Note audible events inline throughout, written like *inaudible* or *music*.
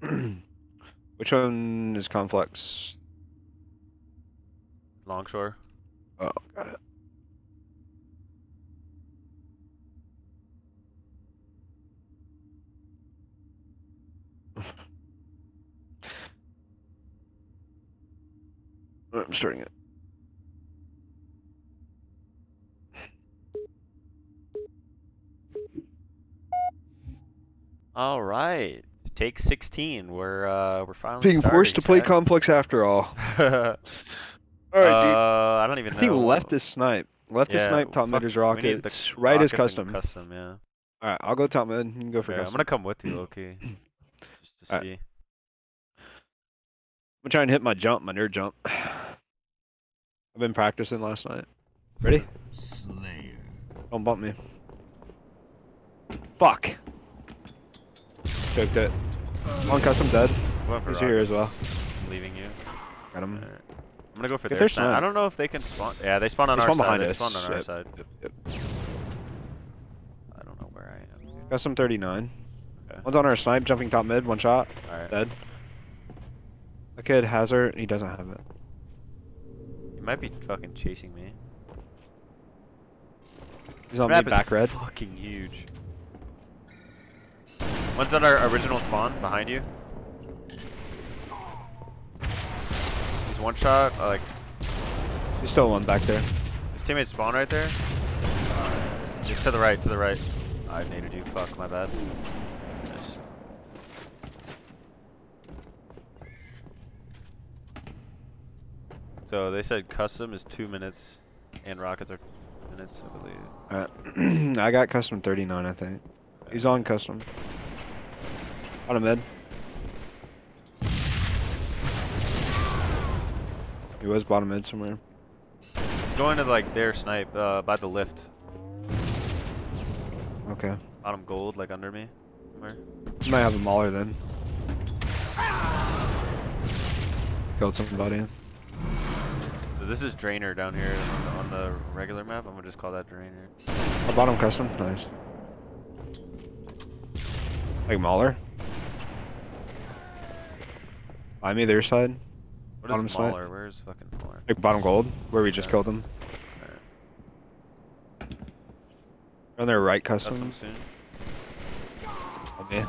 *clears throat* Which one is Conflux? Longshore. Oh, got it. *laughs* I'm starting it. All right. Take 16. We're uh we're finally Being forced to play starting, Complex after all. chat. All right, *laughs* uh, I don't even dude. I think left is snipe. Left is snipe, top mid fuck, is the rockets. Right is rockets and custom. Custom, yeah. Alright, I'll go top mid. You can go for yeah I'm gonna come with you, *clears throat* Loki. Just to Alright. see. I'm trying to try and hit my jump, my nerd jump. *sighs* I've been practicing last night. Ready? Slayer. Don't bump me. Fuck. Choked it. One custom dead. He's here as well. I'm leaving you. Got him. Alright. I'm gonna go for Get their their. I don't know if they can spawn. Yeah, they spawn on They our spawn side. behind They us. spawn on our side. Yep, yep. I don't know where I am. Custom 39. Okay. One's on our snipe, jumping top mid, one shot, Alright. dead. That kid has her, he doesn't have it. He might be fucking chasing me. He's This on me back red. fucking huge. One's on our original spawn behind you. He's one shot. uh, Like He's still one back there. his teammate spawn right there. Just to the right. To the right. I needed you. Fuck. My bad. Nice. So they said custom is two minutes, and rockets are minutes, I believe. Uh, *clears throat* I got custom 39, I think. He's on custom. On a mid. He was bottom mid somewhere. He's going to like their snipe uh, by the lift. Okay. Bottom gold, like under me. Somewhere. He might have a mauler then. Killed somebody. So this is Drainer down here on the, on the regular map. I'm gonna just call that Drainer. A bottom custom? Nice. Like mauler? Buy me their side. What Bottom is snipe. Mauler? Where's fucking Mauler? Like bottom gold, where we just Yeah. killed them. Alright. On their right Custom custom. soon. Okay.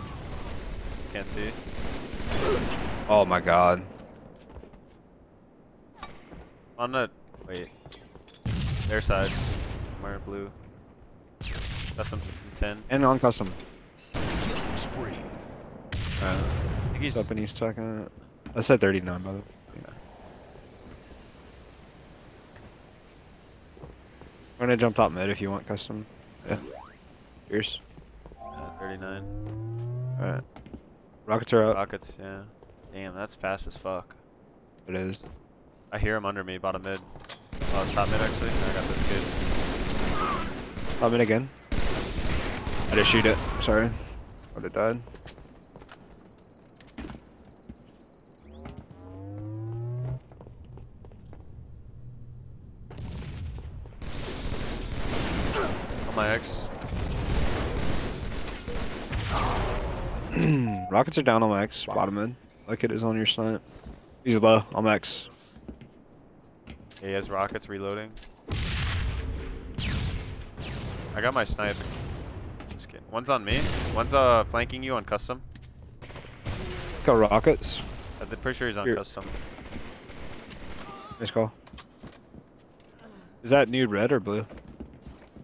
Can't see. Oh my god. On the wait. Their side. Somewhere blue. Custom 10. And on custom. Killing spree. Uh, I think he's he's up in east second. I said 39 by the way. I'm gonna jump top mid if you want custom. Yeah. Cheers. uh, 39. Alright. Rockets are up. Rockets, yeah. Damn, that's fast as fuck. It is. I hear him under me, bottom mid. Oh, it's top mid actually. I got this kid. Top mid again. I just shoot it. Sorry. But it died. My X. *clears throat* Rockets are down on X. Bottom mid. Like it is on your slant. He's low. on X. Yeah, he has rockets reloading. I got my snipe. Just kidding. One's on me. One's uh flanking you on custom. Got rockets. I'm pretty sure he's on Here. custom. Nice call. Is that nude red or blue?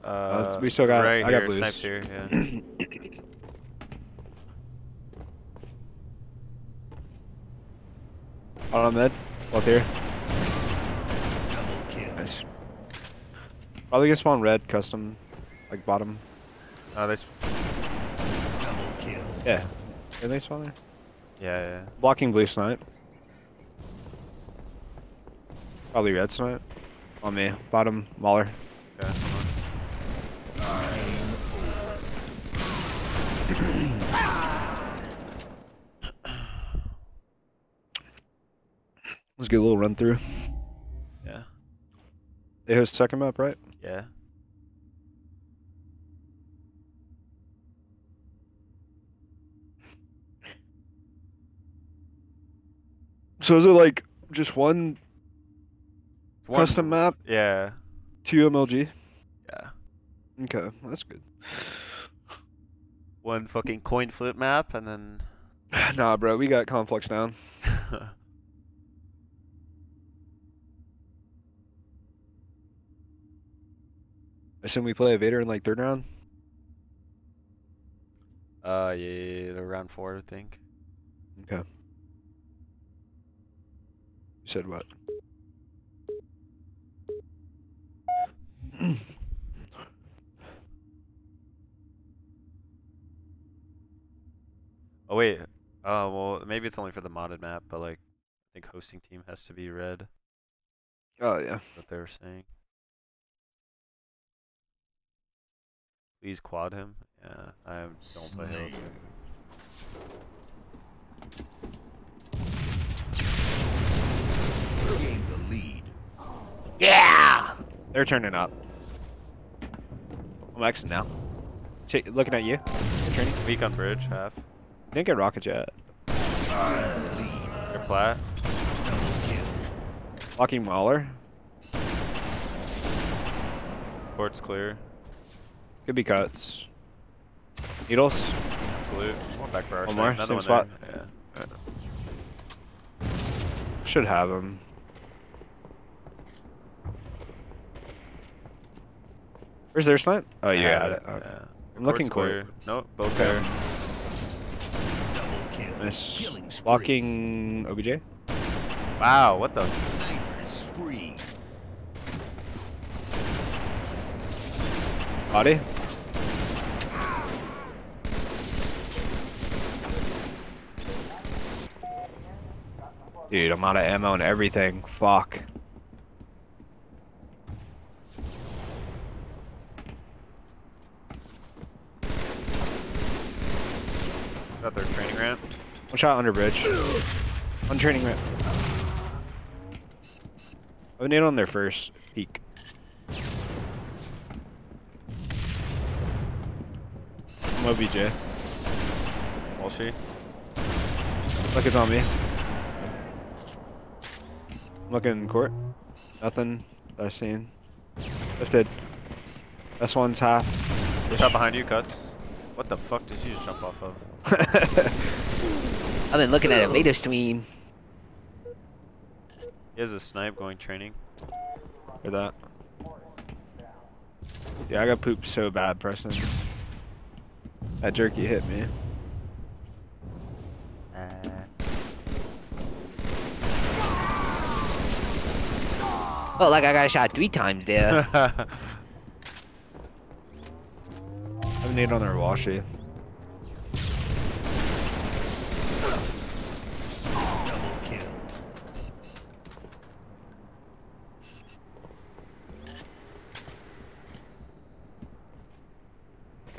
Uh, we still got- right I got here, blues. snipes here. Yeah. *clears throat* On mid. Both here. Double kill. Nice. Probably gonna spawn red custom. Like bottom. Uh, they. Double kill. Yeah. Are they spawn there? Yeah, yeah. Blocking blue snipe. Probably red snipe. On me. Bottom mauler. yeah. Let's get a little run through. Yeah. It was second map, right? Yeah. So is it like just one One- custom map, Yeah. two MLG? Okay, that's good. One fucking coin flip map and then. *sighs* nah, bro, we got Conflux down. *laughs* I assume we play a Vader in like third round. uh, yeah, yeah, yeah, they're round four, I think. Okay. You said what? *clears throat* Oh wait. Uh, well, maybe it's only for the modded map, but like, I think hosting team has to be red. Oh yeah. What they were saying. Please quad him. Yeah, I don't play Halo. Gain the lead. Yeah. They're turning up. I'm Xing now. Ch- looking at you. You're training. Weak on bridge, half. Didn't get rocket yet. They're flat. Locking Mauler. Court's clear. Could be cuts. Needles. Absolute. One back for our One more, Another same one spot. there. Yeah. Should have him. Where's their slant? Oh, you Yeah, got it. Okay. yeah. I'm looking court. clear. Nope, both Okay. there. Double kill. Miss. Killing spree. Blocking OBJ. Wow, what the? Sniper spree. Body. Dude, I'm out of ammo and everything. Fuck. Got their training ramp. One shot under bridge. One training ramp. I would need on their first peak. I'm OBJ. Will she? Look, it's on me. I'm looking in court. Nothing that I've seen. Lifted. This one's half. Shot behind you, cuts. What the fuck did you just jump off of? *laughs* I've been looking at a Vader stream. He has a snipe going training. For that. Yeah, I got pooped so bad, Preston. That jerky hit me. Felt like I got shot three times there. *laughs* I have a need on their washy. Double kill.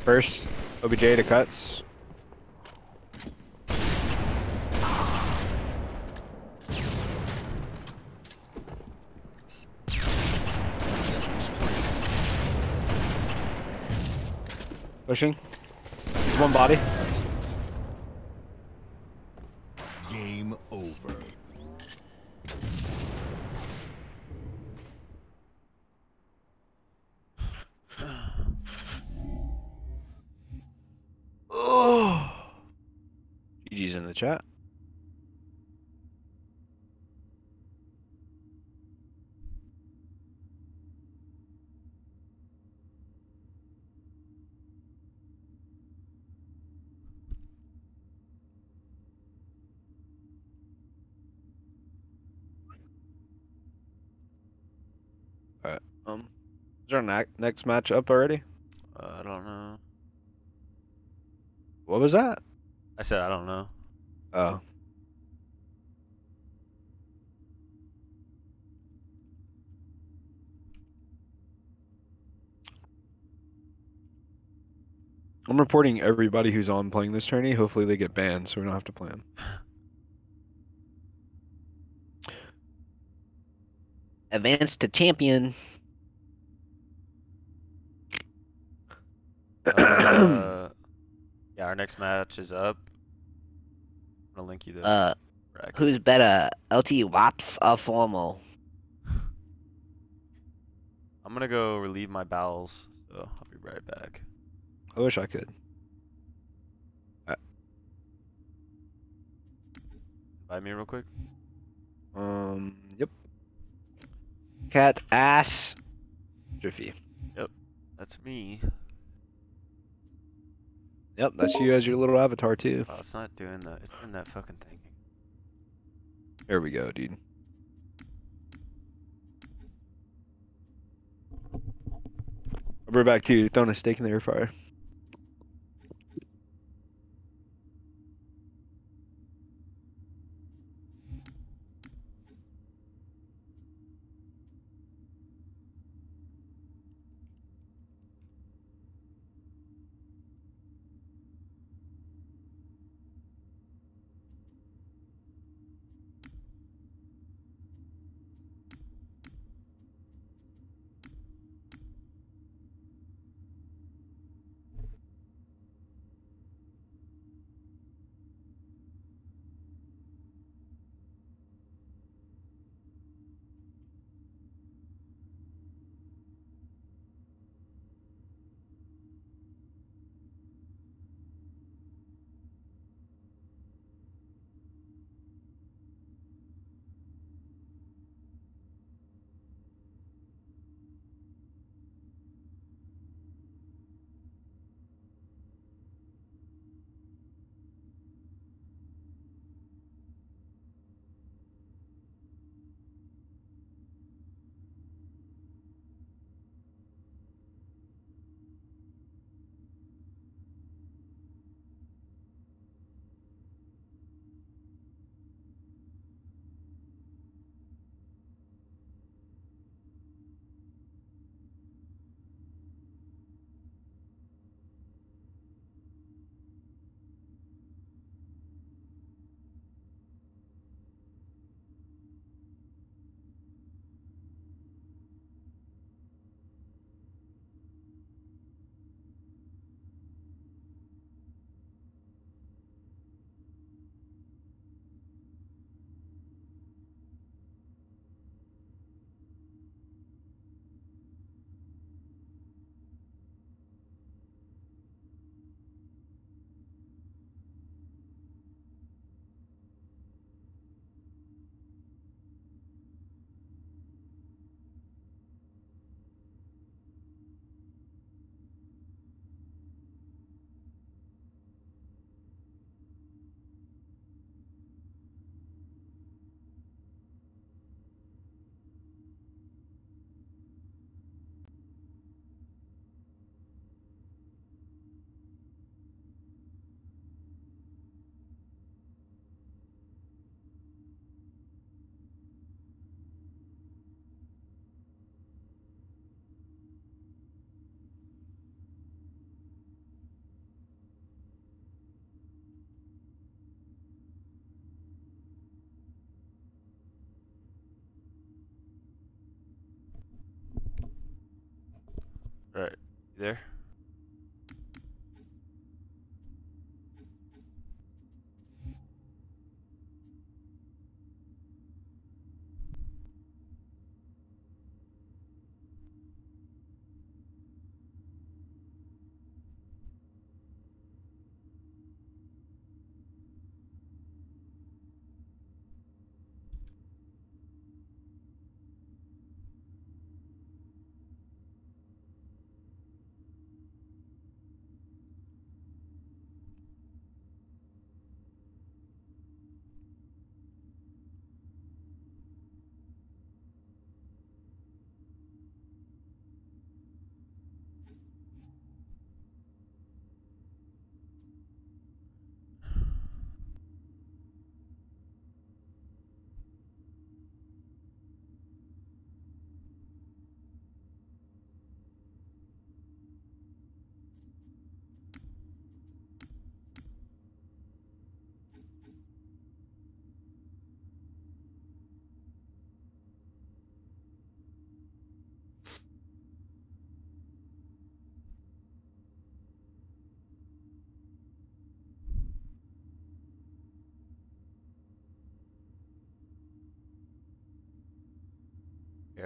First, OBJ to cuts. Pushing. There's one body. Game over. Oh. GG's in the chat. Alright, um, is our ne- next match up already? Uh, I don't know. What was that? I said I don't know. Oh. I'm reporting everybody who's on playing this tourney. Hopefully they get banned so we don't have to play them. Advance to champion. Uh, *coughs* yeah, our next match is up. I'm gonna link you this. Uh, bracket. Who's better, LT Wops or Formal? *sighs* I'm gonna go relieve my bowels, so I'll be right back. I wish I could. Buy me real quick. Um, yep. Cat ass. Jiffy. That's me. Yep, that's you as your little avatar too. Oh, it's not doing that. It's doing that fucking thing. There we go, dude. I'll be back to you. Throwing a steak in the air fryer. Alright, you there?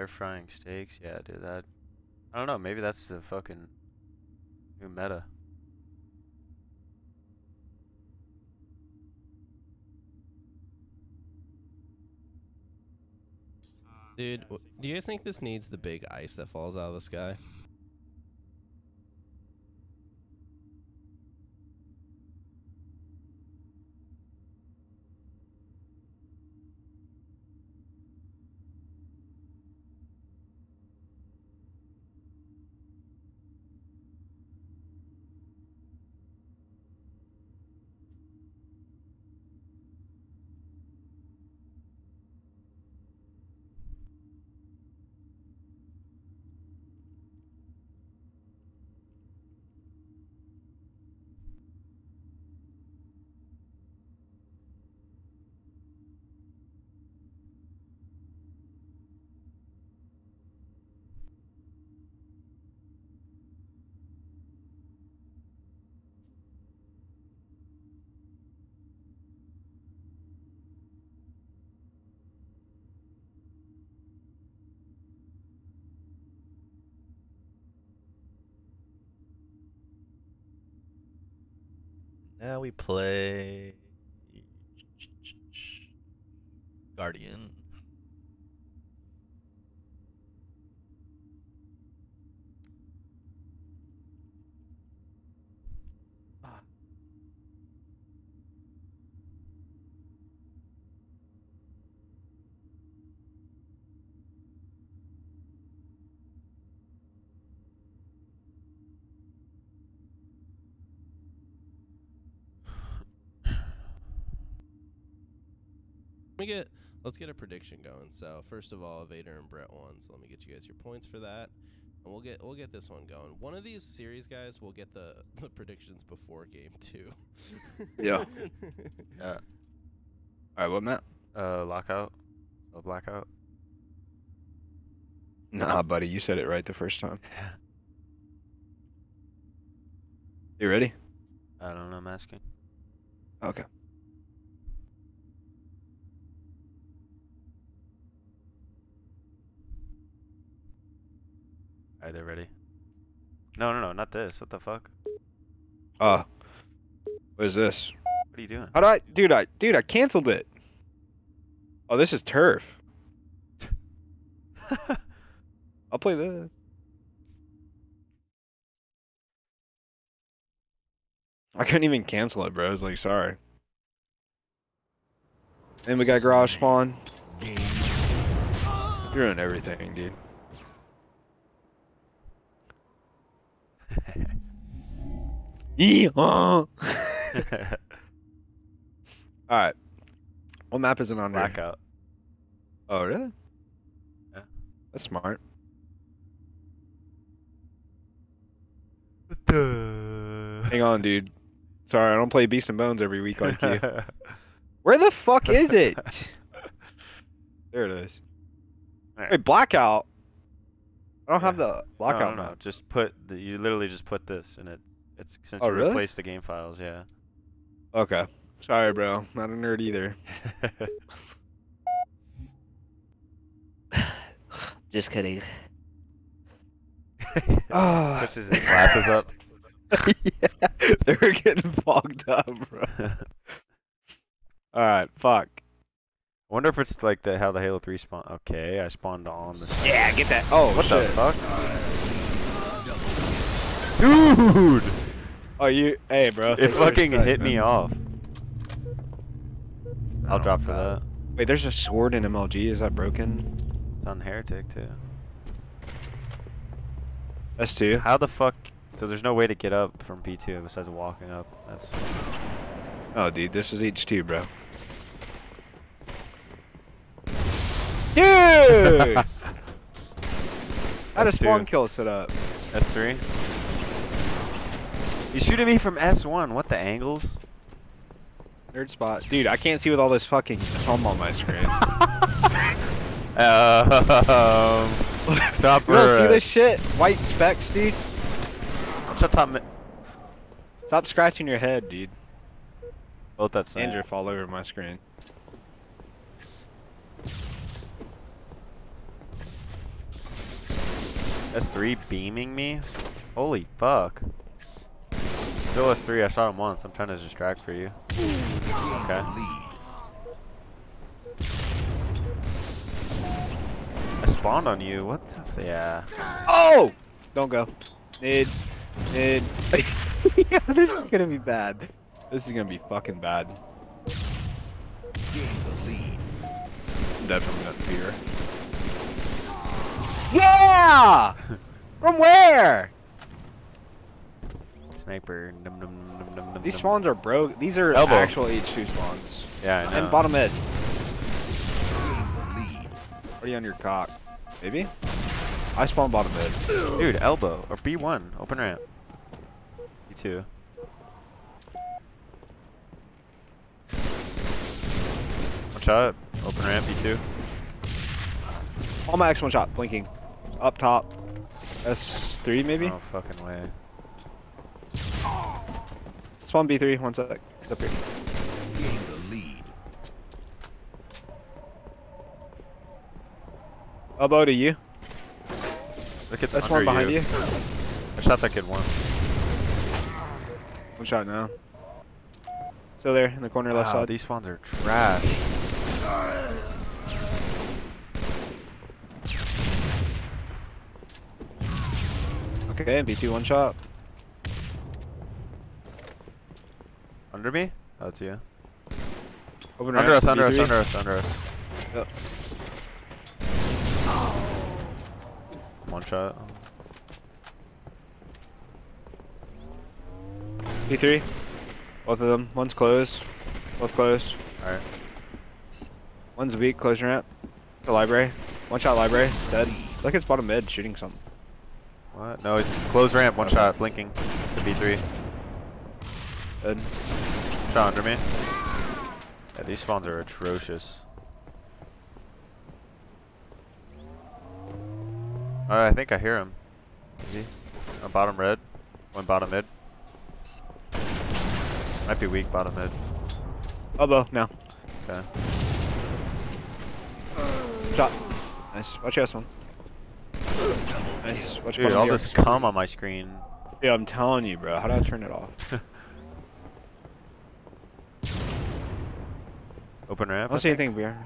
Air frying steaks. Yeah, dude, that. I don't know. Maybe that's the fucking new meta. Dude, do you guys think this needs the big ice that falls out of the sky? We play Guardian. Me get let's get a prediction going. So first of all, Vader and Brett won. So let me get you guys your points for that. And we'll get we'll get this one going. One of these series guys will get the, *laughs* the predictions before game two. *laughs* Yeah. *laughs* Yeah. Alright, what, Matt? Uh, lockout. Oh, blackout. Nah, buddy, you said it right the first time. Yeah. You ready? I don't know. I'm asking. Okay. Alright, they're ready. No, no, no, not this. What the fuck? Uh, what is this? What are you doing? How do I, dude? I, dude, I canceled it. Oh, this is turf. *laughs* I'll play this. I couldn't even cancel it, bro. I was like, sorry. And we got garage spawn. You're doing everything, dude. *laughs* All right. What map is it on? there? blackout. Oh, really? Yeah. That's smart. *laughs* Hang on, dude. Sorry, I don't play Beast and Bones every week like you. *laughs* Where the fuck is it? there it is. Alright. Wait, blackout. I don't have the blackout no, no, map. Just put the, you literally just put this and it it's since Oh, you really? replaced the game files, yeah. Okay. Sorry, bro. Not a nerd either. *laughs* *sighs* Just kidding. Ah. Pushes his glasses up. *laughs* yeah, *laughs* they were getting fogged up, bro. All right, fuck. I wonder if it's like the how the Halo 3 spawn. Okay, I spawned on the. Yeah, get that. Oh, What the fuck? dude? Oh, you? Hey, bro. It fucking the hit sec, me off. I'll Oh, drop for God. that. Wait, there's a sword in MLG. Is that broken? It's on Heretic too. That's two. How the fuck? So there's no way to get up from P2 besides walking up. That's. Oh, dude, this is H2, bro. *laughs* Dude! I had a spawn kill set up. S3. You shooting me from S1? What the angles? Nerd spot. Dude, I can't see with all this fucking thumb on my screen. *laughs* Um, top you don't see this shit? White specks, dude. What's up, top? Stop scratching your head, dude. Both that same. Dandruff all over my screen. S3 beaming me? Holy fuck. Still S3, I shot him once. I'm trying to distract for you. Okay. I spawned on you. What the? Yeah. Oh! Don't go. Nid. Nid. *laughs* yeah, this is gonna be bad. This is gonna be fucking bad. Gain the lead. I'm definitely not fear. *laughs* Yeah! From where? Sniper. Num, num, num, These spawns are broke. These are Elbow. actual H2 spawns. Yeah, I know. And bottom mid. Lead. Already on your cock. Maybe? I spawn bottom mid. Dude, elbow. Or B1. Open ramp. B2. One shot. Open ramp, B2. All my X1 shot. Blinking. Up top. S3 maybe? No fucking way. Spawn B3. One sec. It's up here. Gain the lead. Elbow to you. Look at That's under one behind you. I shot that kid once. One shot now. Still there in the corner left side. these spawns are trash. Okay, B2 one shot. Under me? Oh, it's you. Open Under us, under us, B3. under us, under us. Yep. One shot. B3. Both of them. One's closed. Both closed. Alright. One's weak. Close ramp. The library. One shot library. Dead. Look, it's bottom mid shooting something. What? No, it's close ramp, one Okay. shot, blinking. The B3. Shot under me. Yeah, these spawns are atrocious. Alright, I think I hear him. Maybe. On oh, bottom red. One bottom mid. Might be weak bottom mid. Elbow. Now. Okay. Shot. Nice. Watch this one. Nice. Watch Dude, all this cum on my screen. Yeah, I'm telling you, bro. How do I turn it off? *laughs* Open I ramp. don't see anything behind.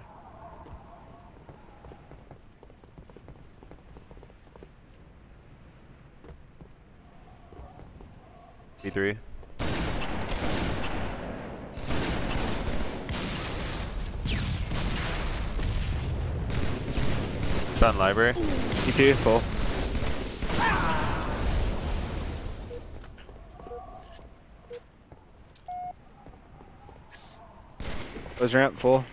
B3. Shot in library. B2 full. Close ramp full.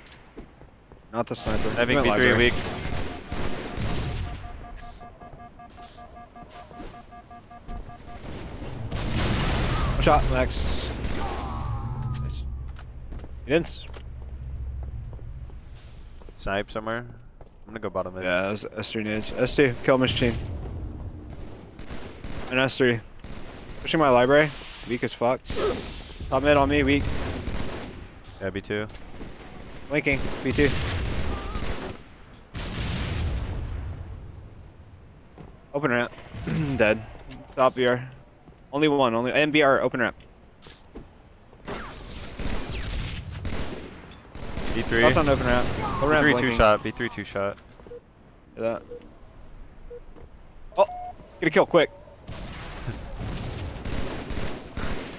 Not the sniper. I think Went B3 library. weak. One shot, Max. Nice. You didn't. Snipe somewhere. I'm gonna go bottom mid. Yeah, that's S3 nades. S2, kill machine. And S3. Pushing my library. Weak as fuck. Top mid on me, weak. Yeah, B2. Blinking. B2. Open ramp. *clears throat* Dead. Top BR. Only one, only NBR open ramp. B3. That's on open ramp. Open ramp B3 two shot. B3 two shot. That. Oh, get a kill quick.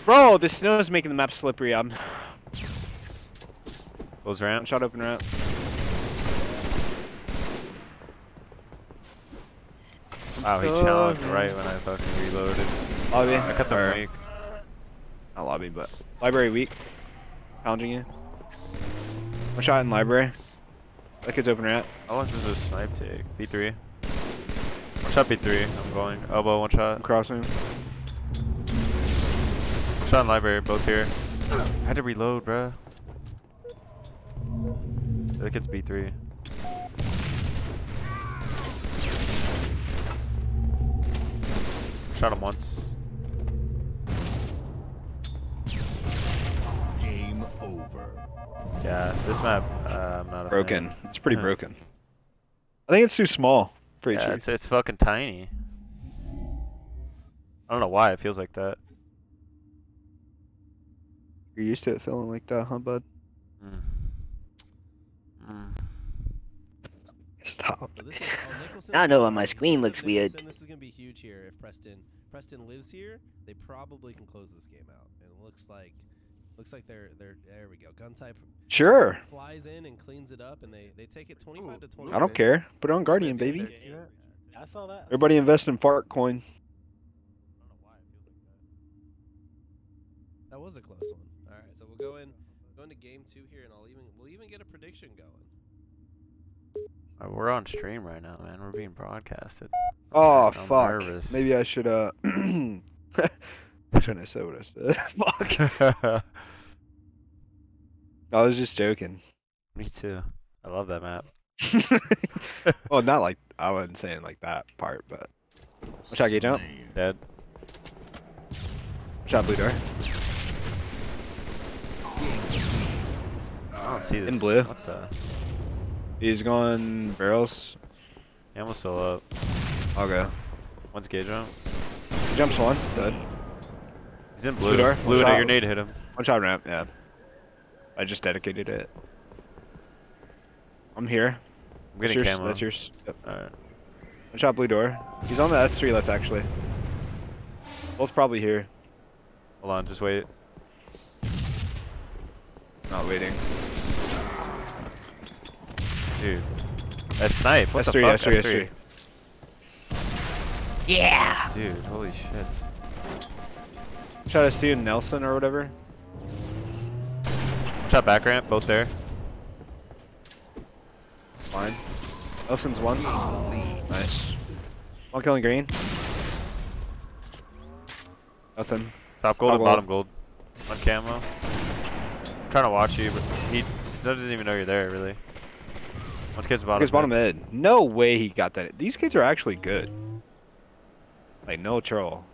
Bro, the snow is making the map slippery. I'm Close ramp. shot open ramp. Wow, he Oh, challenged man. right when I fucking reloaded. Lobby. I cut the mic. Not lobby, but library weak. Challenging you. One shot in library. That kid's open ramp. How long does this snipe take? B3. One shot B3. I'm going. Elbow, one shot. I'm crossing. One shot in library, both here. I had to reload, bruh. The kid's B3. Shot him once. Game over. Yeah, this map, uh, I'm not a fan. Broken. It's pretty Huh. broken. I think it's too small for Yeah, it's, it's fucking tiny. I don't know why it feels like that. You're used to it feeling like that, huh, bud? Mm. Stop. So this is, oh, *laughs* I know is why my screen looks weird. This is gonna be huge here if Preston Preston lives here. They probably can close this game out, and it looks like looks like they're they're there. We go. Gun type Sure. flies in and cleans it up, and they they take it 25 to 20. I don't care. Put it on Guardian, baby. I saw that. Everybody invest in fart coin. That was a close one. All right, so we'll go in go into game two here, and I'll even we'll even get a prediction going. Uh, We're on stream right now, man. We're being broadcasted. Oh I'm fuck. nervous. Maybe I should uh. *clears throat* Shouldn't have said what I said. *laughs* fuck. *laughs* I was just joking. Me too. I love that map. *laughs* well, not like I wasn't saying like that part, but watch out, gate jump. Dead. Watch out, blue door. I don't see this. In blue. What the? He's going barrels. Ammo's still up. I'll go. One's gauge jump. He jumps one. Dead. He's in Blue blue. door. Blue and a grenade hit him. One shot ramp. Yeah. I just dedicated it. I'm here. I'm That's getting yours. camo. That's yours. Yep. Alright. One shot blue door. He's on the X3 left actually. Both probably here. Hold on, just wait. Not waiting. Dude. That snipe. What S3, the fuck? S3, S3. Yeah. Dude, holy shit. Shot S2 and Nelson or whatever. Shot back ramp, both there. Fine. Nelson's one. Nice. One killing green. Nothing. Top gold Top and bottom gold. On camo. trying to watch you, but he doesn't even know you're there, really. One kid's bottom. His bottom mid. No way he got that. These kids are actually good. Like no troll.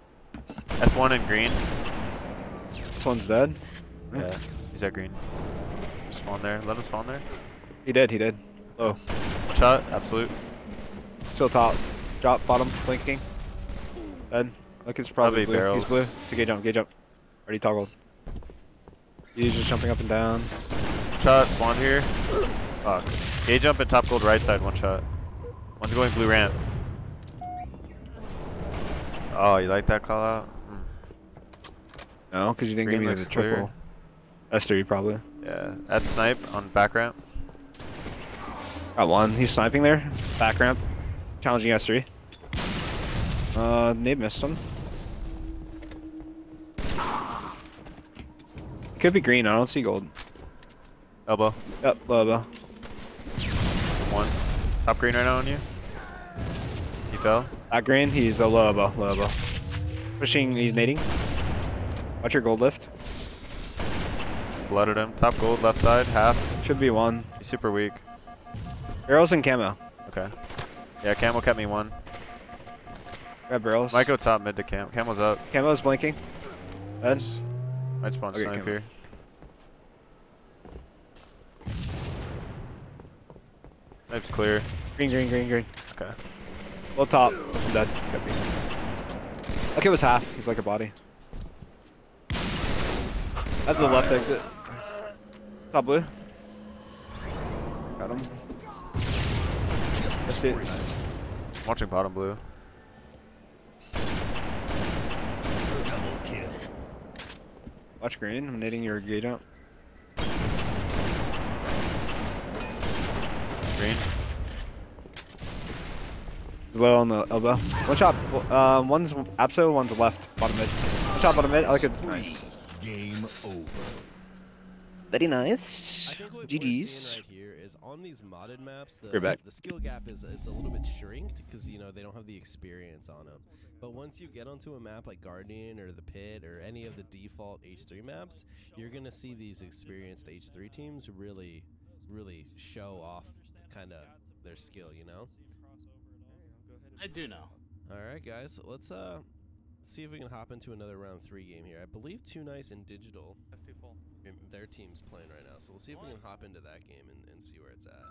S1 in green. This one's dead. Yeah, he's at green. Spawn there. Let him spawn there. He did. He did. Oh. shot, absolute. still top. Drop bottom blinking. Dead. Look, it's probably, Probably blue. He's blue. To gate jump. Gate jump. Already toggled. He's just jumping up and down. Shot, spawn here. Fuck. Jump and top gold right side, one shot. One's going blue ramp. Oh, you like that call out? Hmm. No, because you didn't Green give me the clear. triple. S3 probably. Yeah. At snipe on back ramp. Got one. He's sniping there. Back ramp. Challenging S3. Uh, Nate missed him. Could be green. I don't see gold. Elbow. Yep, elbow. One. Top green right now on you. He fell. Back green. He's a low elbow. Low elbow. Pushing. He's nading. Watch your gold lift. Blooded him. Top gold left side, half. Should be one. He's super weak. Barrels and camo. Okay. Yeah, Camo kept me one. Grab barrels. Might go top mid to Cam. Camo's up. Camo's blinking. Dead. Might spawn Okay, snipe Camo. here. Snipe's clear. Green, green, green, green. Okay. Low top. Dead. Could be. Okay, it was half. He's like a body. That's the left exit. Top blue. Got him. That's it. Nice. Watching bottom blue. Watch green. I'm nading your gate jump. Green. He's low on the elbow. One shot. Um, one's Abso, one's left. Bottom mid. One shot bottom mid. I like it. Nice. Game over. Very nice. I think what we're seeing GG's. right here is on these modded maps, the You're back. the skill gap is it's a little bit shrinked because you know they don't have the experience on them. But once you get onto a map like Guardian or the Pit or any of the default H3 maps, you're gonna see these experienced H3 teams really, really show off kind of their skill. You know. I do know. All right, guys. Let's uh see if we can hop into another round three game here. I believe Two Nice and Digital, their team's playing right now. So we'll see if we can hop into that game and, and see where it's at.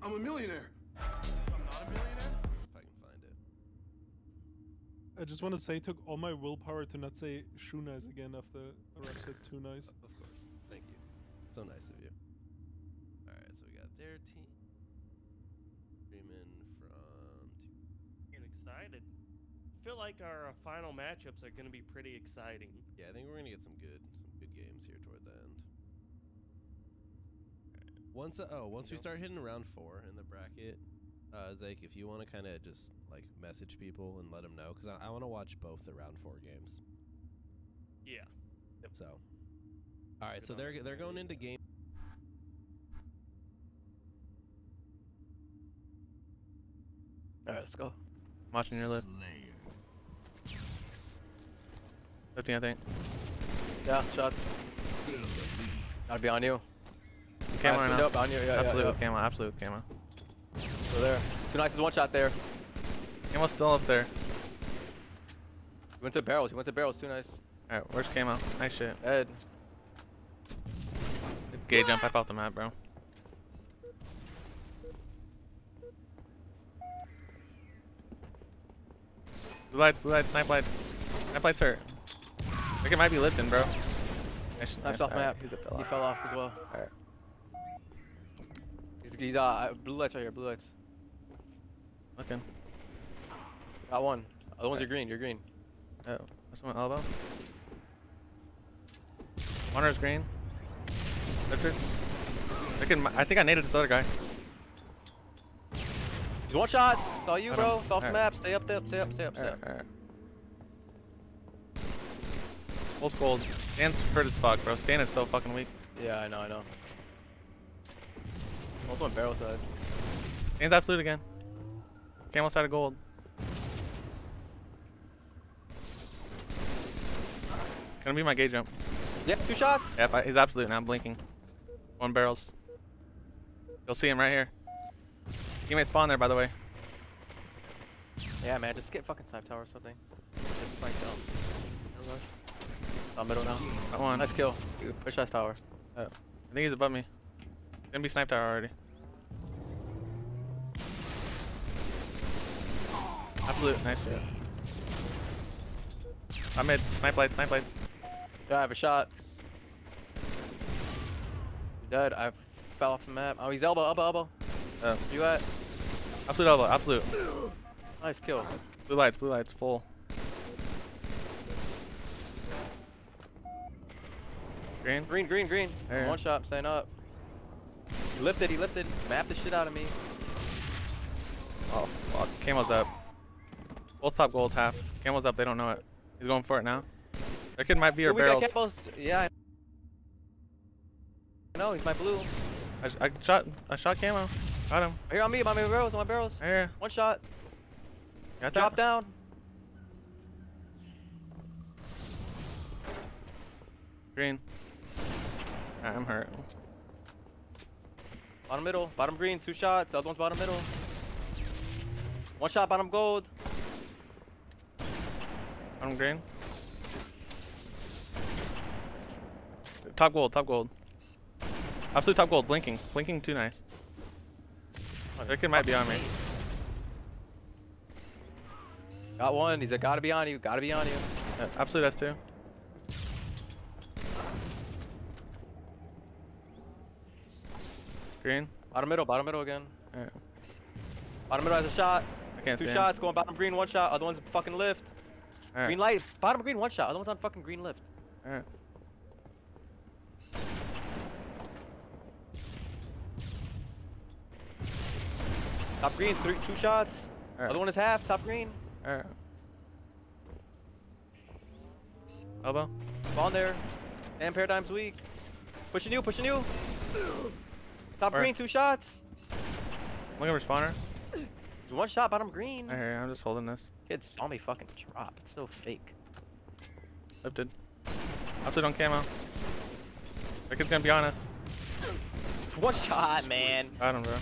I'm a millionaire. I'm not a millionaire. If I can find it. I just want to say, it took all my willpower to not say shoe nice again after Arrash said too nice. Of course. Thank you. So nice of you. Alright, so we got their team. Freeman from two. Getting excited. I feel like our uh, final matchups are going to be pretty exciting. Yeah, I think we're gonna get some good some good games here toward the end. Once uh, oh, once we start hitting round four in the bracket, uh, Zake, if you want to kind of just like message people and let them know, because I, I want to watch both the round four games. Yeah. So, all right, Good so they're they're going into game. Alright, let's go. Watching your lip. Slayer. 15, I think. Yeah, shots. Gotta be on you. Camo Nice, right now. On you. Yeah, yeah, absolute yeah. with camo. Absolute with camo. So there. Two nice is one shot there. Camo's still up there. He went to barrels. He went to barrels. Too nice. Alright, where's camo? Nice shit. Ed. Gay jump. I off the map, bro. Blue lights, blue lights, snipe lights. Snipe lights hurt. I think it might be lifting, bro. Nice, nice, off alright, map. He's a He fell off. fell off as well. Alright. He's, he's uh, blue lights right here. Blue lights. Looking. Got one. Other ones are green. You're green. Oh, that's my elbow. Wander's green. Lifted. Looking, I think I naded this other guy. He's one shot. It's all you, bro. It's off the Alright. map. Stay up, stay up, stay up, stay up, stay Alright, up. Alright. Gold. Stan's hurt as fuck, bro. Stan is so fucking weak. Yeah, I know, I know. Also on barrel side. Stan's absolute again. Camel side of gold. Gonna be my gauge jump. Yep, two shots. Yep, I- he's absolute now, I'm blinking. One barrels. You'll see him right here. He may spawn there, by the way. Yeah, man, just get fucking snipe tower or something. Just flank down. Down middle now. Come on, Nice kill. Dude, Push that tower. I think he's above me. Gonna be sniped out already. Absolute, nice shot. I'm mid, snipe lights, snipe lights. Yeah, I have a shot. He's dead. I fell off the map. Oh, he's elbow, elbow, elbow. Oh. You at? Absolute elbow, absolute. Nice kill. Blue lights, blue lights, full. Green? Green, green, green. There. One shot, staying up. He lifted, he lifted. Mapped the shit out of me. Oh, fuck. Camo's up. Both top gold half. Camo's up, they don't know it. He's going for it now. That kid might be your Ooh, we got barrels. Campos. Yeah. I know, he's my blue. I, I shot, I shot camo. Got him. Here on me, my barrels, on my barrels. Here. One shot. Got Drop that? down. Green. I'm hurt. Bottom middle, bottom green, two shots. Other one's bottom middle. One shot, bottom gold. Bottom green. Top gold, top gold. Absolute top gold, blinking. Blinking too nice. That kid might be on me. Got one, He's gotta be on you, gotta be on you. Yeah, absolute S2. Green. Bottom middle, bottom middle again. Alright. Bottom middle has a shot. I can't Two see him. shots, going bottom green, one shot. Other one's fucking lift. Green light, bottom green, one shot. Other one's on fucking green lift. Alright. Top green, three, two shots. Other one is half. Top green. Alright. Elbow. Spawn there. And paradigm's weak. Pushing you, pushing you. Top Where? green, two shots. Look at respawner. One shot, bottom green. I hear you. I'm just holding this. Kid saw me fucking drop. It's so fake. Lifted. Absolute on camo. That kid's gonna be honest. *laughs* One shot, man. Got him, bro.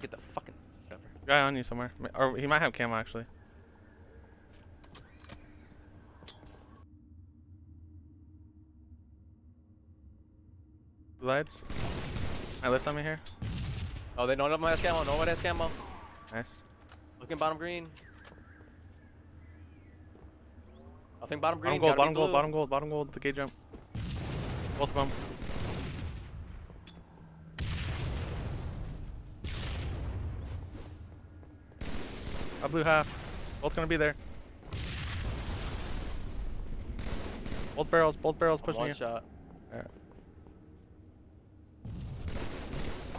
Get the fucking. Whatever. Guy on you somewhere. Or he might have camo actually. Lights. I lift on me here. Oh, they of them has camo. No one has camo. Nice. Looking bottom green. I think bottom green. Bottom gold, bottom gold, bottom gold, bottom gold, the gate jump. Both of them. A blue half. Both gonna be there. Both barrels, both barrels pushing One you. shot.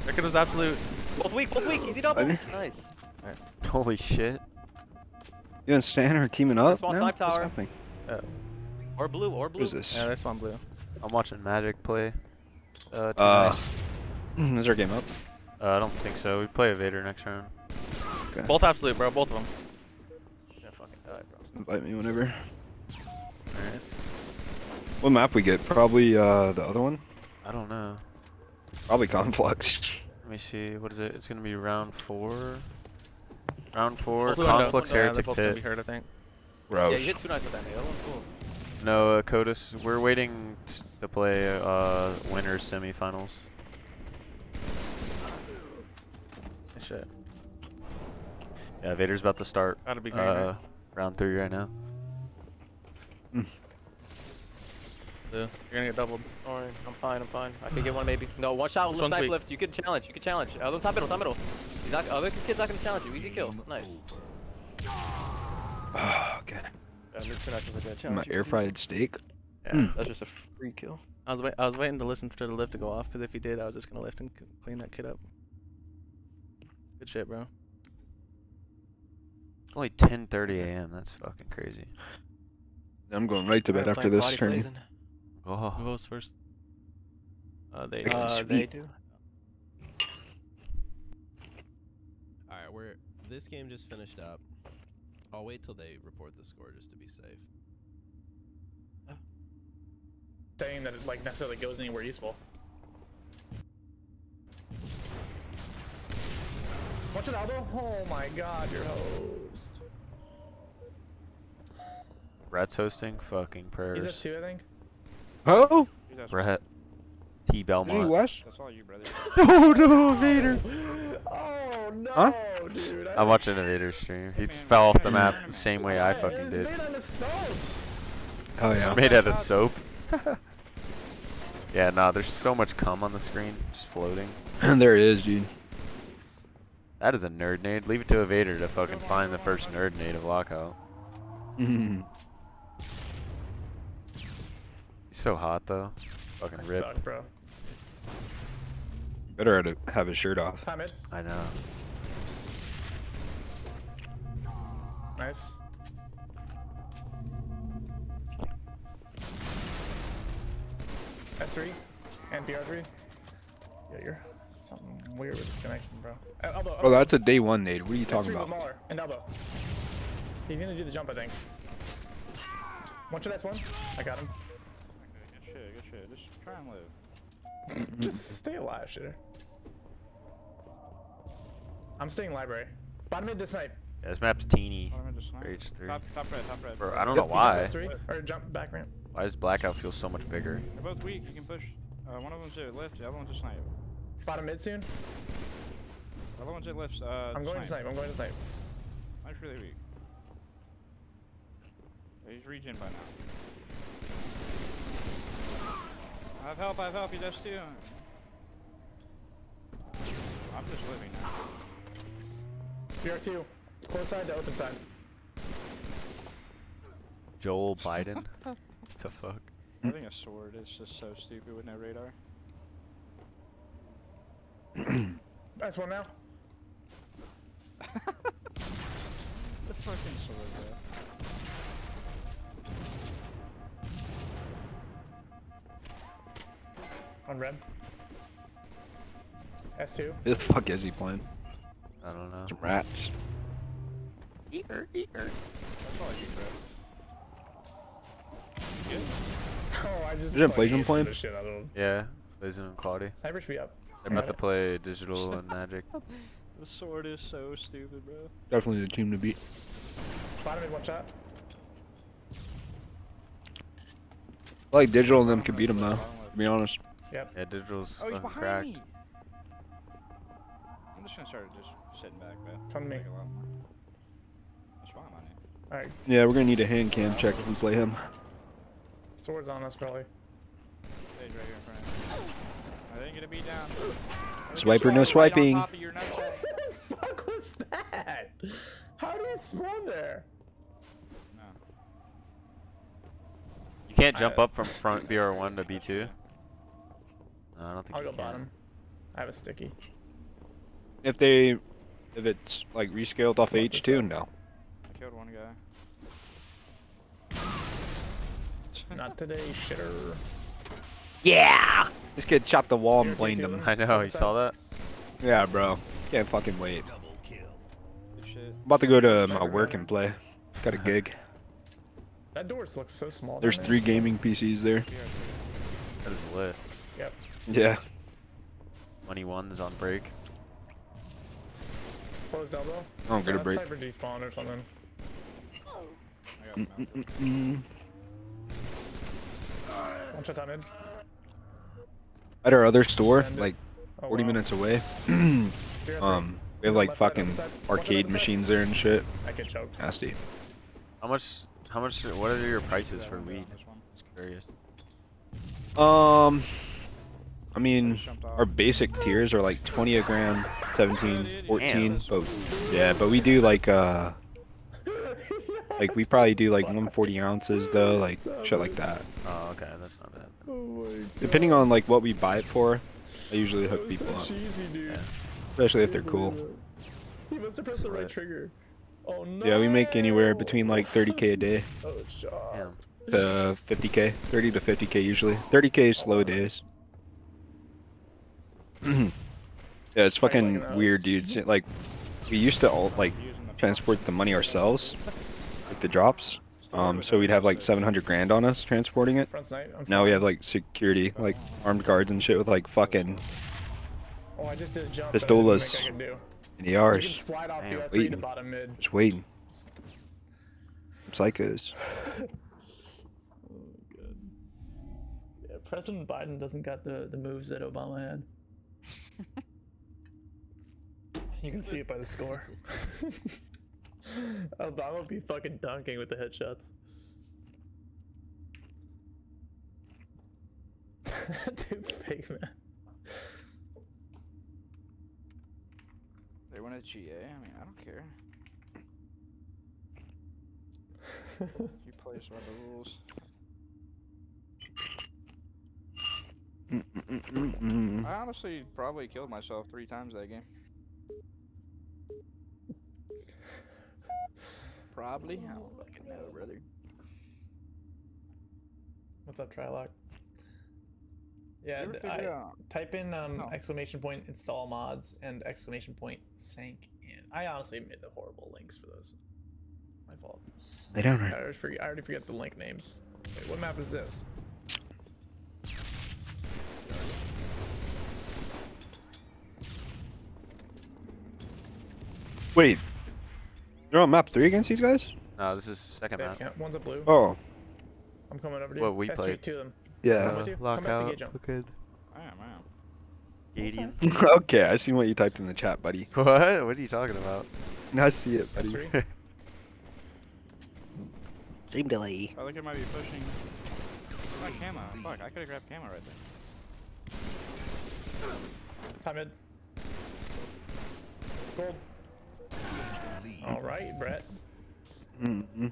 Wicked was absolute. Both weak, both weak. Easy double. nice. Nice. Holy shit. You and Stan are teaming up Small now? snipe What's tower. happening? Or blue, or blue. What is this? Yeah, that's one blue. I'm watching Magic play. Uh, Uh, tonight. *clears throat* is our game up? uh, I don't think so. We play Evader next round. Okay. Both absolute, bro. Both of them. Yeah, fucking die, bro. Invite me whenever. Alright. What map we get? Probably uh the other one. I don't know. Probably Conflux. *laughs* Let me see. What is it? It's gonna be round four. Round four. Both of them Conflux yeah, Heretic both gonna be Pit. hurt, I think. Rouse. Yeah, you hit two nice with that. nigga. That one's cool. No, uh, Codus. We're waiting t- to play uh winners semifinals. Good Shit. Yeah, Vader's about to start. Gotta be green, uh, right? round three right now. Blue. You're gonna get doubled. Alright, I'm fine, I'm fine. I can get one maybe. *sighs* No, one shot with This left one's snipe lift. You can challenge, you can challenge. Other top middle, top middle. He's not, other kid's not gonna challenge you. Easy kill. Nice. *sighs* okay. Yeah, this kid actually gonna My air fried steak. Yeah. Hmm. That's just a free kill. I was wait I was waiting to listen for the lift to go off because if he did, I was just gonna lift and clean that kid up. Good shit, bro. It's only 10:30 a.m. That's fucking crazy. I'm going right to bed after this Pilates. Blazing. Oh, Who goes first? Uh, they, Take uh, they do. All right, we're this game just finished up. I'll wait till they report the score just to be safe. Saying that it like necessarily goes anywhere useful. Watch it, Aldo. Oh my god, your host. Rats hosting. Fucking prayers. He's prayers. just two, I think. Oh! Brett. T Gee, Belmont. West? That's all you, brother. oh *laughs* no, Vader! Oh no, Huh? dude. I I'm watching a Vader stream. He just fell off the map the same way I fucking did. made out of soap. Oh yeah. Made out of soap. *laughs* yeah, nah, there's so much cum on the screen, just floating. *clears throat* there it is, dude. That is a nerd nade. Leave it to a Vader to fucking find the first nerd nade of lockout. *laughs* so hot though. Fucking That rip. sucks, bro. Better to have his shirt off. Time it. I know. Nice. S3 and PR3. Yeah, you're something weird with this connection, bro. Uh, elbow, Oh, that's a day one nade. What are you talking S3 with about? Mauler and elbow. He's gonna do the jump, I think. One shot, that's one. I got him. Good shit, good shit. Just try and live. *laughs* Just stay alive, shitter. I'm staying library. Bottom mid to snipe. Yeah, this map's teeny. Bottom end of snipe. for H3. Top, top red, top red. Bro, I don't know why. S3, or jump back ramp. Why does blackout feel so much bigger? They're both weak. You can push. Uh, one of them's at lift. The other one's at snipe. Bottom mid soon. The other one's at lifts. Uh, I'm going to snipe. I'm going to snipe. Snipe's really weak. He's regen by now. I have help. I have help. He does too. I'm just living now. PR2. Close side to open side. Joel Biden? what *laughs* the fuck? Having a sword is just so stupid with no radar. *clears throat* That's one now. *laughs* The fucking sword, bro. On red. S2. Who the fuck is he playing? I don't know. Some rats. That's all I do, bro. Oh, I just. Isn't fucking Blazing answered playing? the Shit out of him. Yeah, Blazing and Claudia. Sniper should be up. They're about to play digital and *laughs* magic. The sword is so stupid, bro. Definitely the team to beat. Bottom mid one shot. I like digital and them could beat him though. To be honest. Yep. Yeah, digital's Oh, he's fucking behind cracked. me. I'm just gonna start just sitting back, bro. Come to me. Make a lot more. That's why I'm on it. Alright, Yeah, we're gonna need a hand cam check if we play him. swords on us probably. Stage right here in front of you. I didn't get a beat down. Swiper, no swiping. on top of your nutsack. the fuck was that? How did it spawn there? No. You can't jump I- up from front BR1 to B2. No, I don't think I'll go can. bottom. I have a sticky. If they, if it's like rescaled off H2, no. I killed one guy. *laughs* Not today, shitter. Yeah! This kid chopped the wall and blamed him. I know, you saw that? Yeah, bro. Can't fucking wait. I'm about to go to my work and play. Got a *laughs* gig. That door looks so small. There's three gaming PCs there. That is lit. Yep. Yeah. Money one's on break. Closed elbow. I don't get a break. Cyber despawn or something. Mm, mm, mm, mm. One shot time in. At our other store, Send like Oh, 40 wow. minutes away, *clears throat* *clears throat* um, we have like fucking side. Arcade side. machines there and shit. I get choked. Nasty. How much? How much? What are your prices for one, weed? This one. Just curious. Um, I mean, Just jumped off. our basic tiers are like 20 a gram, 17, 14. But yeah, but we do like uh, like we probably do like 140 ounces though, like shit like that. Oh, okay, that's not bad. Oh Depending on like what we buy it for, I usually hook people so up, cheesy. Yeah. especially if they're cool. He must have pressed the right Right. trigger. Oh no. Yeah, we make anywhere between like 30k a day Oh, shot. Damn. to 50k, 30 to 50k usually. 30k is slow days. *clears throat* yeah, it's fucking weird, dude. Se- Like, we used to all like transport the money ourselves, like the drops. Um, so we'd have like 700 grand on us transporting it. Front snipe. I'm Now we have like security, like armed guards and shit with like fucking Oh, I just did a jump. pistolas. That I didn't think I could do. You NARs. can slide off Damn. the F3 to Waiting. bottom mid. Just waiting. Psychos. *laughs* Oh, good. Yeah, President Biden doesn't got the, the moves that Obama had. *laughs* you can see it by the score. *laughs* Obama be fucking dunking with the headshots. *laughs* Dude, fake man. They want a GA? I mean, I don't care. You play by the rules. I honestly probably killed myself three times that game. Probably. I don't fucking know, brother. What's up, Trylock? Yeah, You ever th- figure I, out- type in um, No. exclamation point install mods and exclamation point sank in. I honestly made the horrible links for those. My fault. They don't I hurt. already forget, I already forget the link names. Wait, what map is this? Wait. You're on map three against these guys? No, this is second map. count- One's a blue. Oh. I'm coming over to you. What we That's played. straight to them. Yeah. Come with you. Come back to gauge 'em. Looking. I am, ah, I am. Gadian. *laughs* okay, I seen what you typed in the chat, buddy. *laughs* What? What are you talking about? I see it, That's buddy. *laughs* three. Stream delay. I think it might be pushing. My camera. Fuck, I could have grabbed camera right there. Top mid. Gold. All right, Brett. Mm-mm.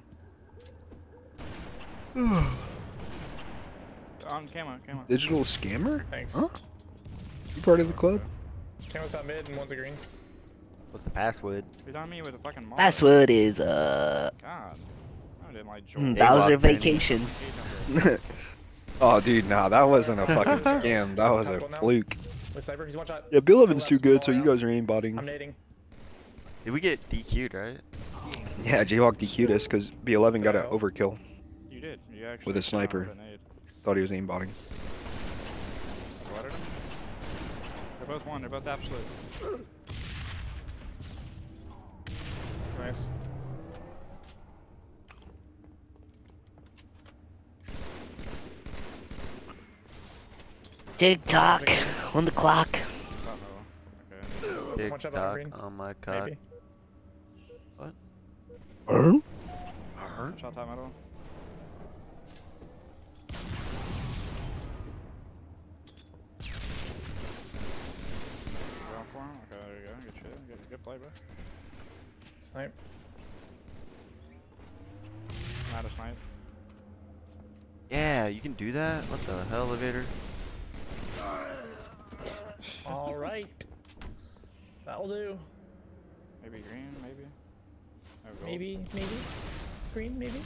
On camera, camo. Digital scammer? Thanks. Huh? You part of the club? Camera's top mid and one's a green. What's the password? He's on me with a fucking molly. Password is, uh, God. I didn't like Mm, Joel. Hey, Bowser Vacation. *laughs* oh, dude, nah, that wasn't a fucking *laughs* scam. That was a fluke. With sniper, he's one shot. Yeah, Bill Evans Left, too good, so you guys are aimbotting. I'm nading. Did we get DQ'd, right? Yeah, J-Hawk DQ'd us because B11 got an overkill. You did. You actually With a sniper. with a nade. Thought he was aimbotting. I. They're both one. They're both absolute. Nice. Tick tock on the clock. Uh-oh. Okay. Tick on tock on my cock. Maybe. Huh? hurt? Shot top middle. Going for him. Okay, there you go. Good shit. Good, good play, bro. Snipe. Not a snipe. Yeah, you can do that? What the hell, elevator? All right. That'll do. Maybe green, maybe. Or gold. Maybe, maybe. Green, maybe.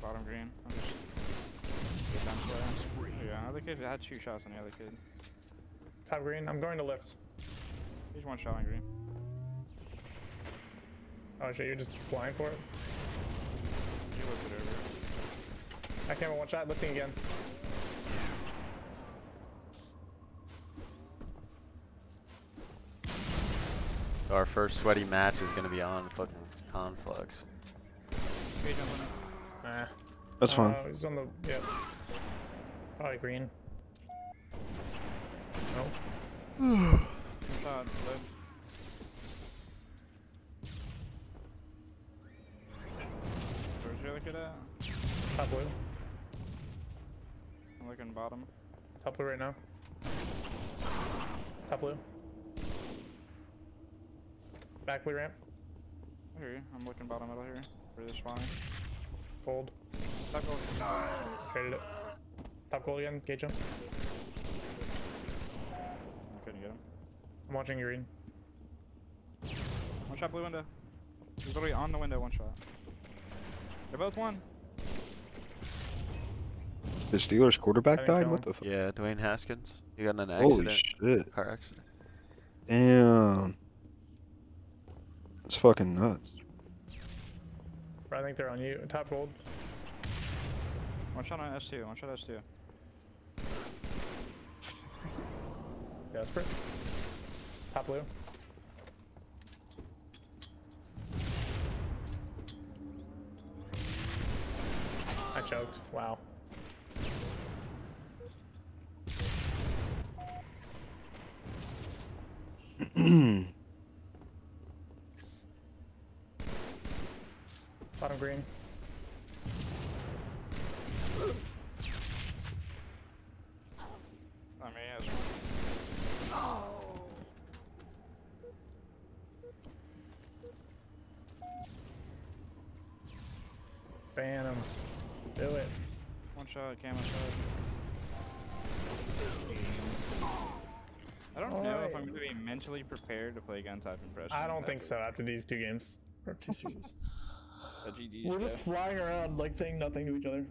Bottom green. Oh, I'm just get down for it. Yeah, another kid had two shots on the other kid. Top green. I'm going to lift. He's one shot on green. Oh shit, you're just flying for it? He lifted over. I came in one shot, lifting again. Our first sweaty match is gonna be on fucking Conflux. Cage on. Nah. That's fine. Uh, he's on the, yeah. Probably green. Nope. One shot, left. Where's the other kid at? Top blue. I'm looking bottom. Top blue right now. Top blue. Back blue ramp. I hear you. I'm looking bottom middle here. Where they're spawning. Gold. Top gold. Traded it. Top gold again. Gauge him. Couldn't get him. I'm watching green. One shot blue window. He's literally on the window, one shot. They're both one. The Steelers quarterback died? fun. What the fuck? Yeah, Dwayne Haskins. He got in an Holy accident. shit. Car accident. Damn. That's fucking nuts. I think they're on you. Top gold. One shot on S2, one shot S2. Desperate. Top blue. I choked. Wow. *clears throat* Bottom green. I mean, he has one. Ban him. Do it. One shot, camo shot. I don't know if I'm gonna be mentally prepared to play gun type impression. I don't think so after these two games. Or two *laughs* series. We're just flying around, like saying nothing to each other.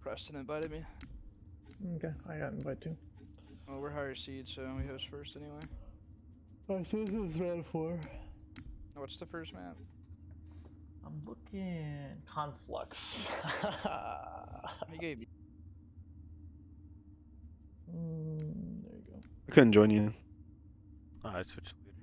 Preston invited me. Okay, I got invited too. Well, we're higher seed, so we host first anyway. Oh, so this is round four. What's the first map? I'm looking conflux. He gave you. Mm, there you go. I couldn't join you. Oh, I switched leader.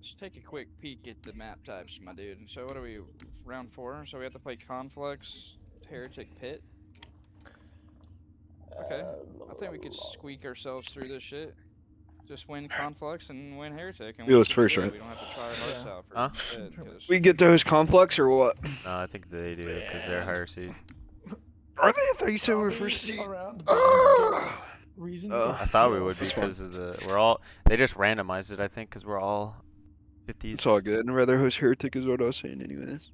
Let's take a quick peek at the map types, my dude. So what are we? Round four. So we have to play Conflux, Heretic Pit. Okay. I think we could squeak ourselves through this shit. Just win Conflux and win Heretic. And It was should first, right? We don't have to try our hearts Yeah. out for Huh? Pit, 'cause- We get those conflux or what? No, I think they do because they're Yeah. higher seed. Are they? I thought you said we were first seed. Around Ah. Reason. Oh. I thought we would because of the we're all they just randomized it I think because we're all 50s. It's all good. I'd rather host Heretic is what I was saying anyways.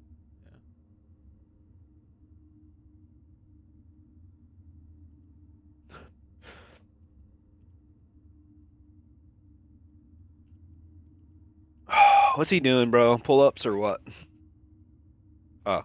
What's he doing, bro? Pull ups or what? Oh.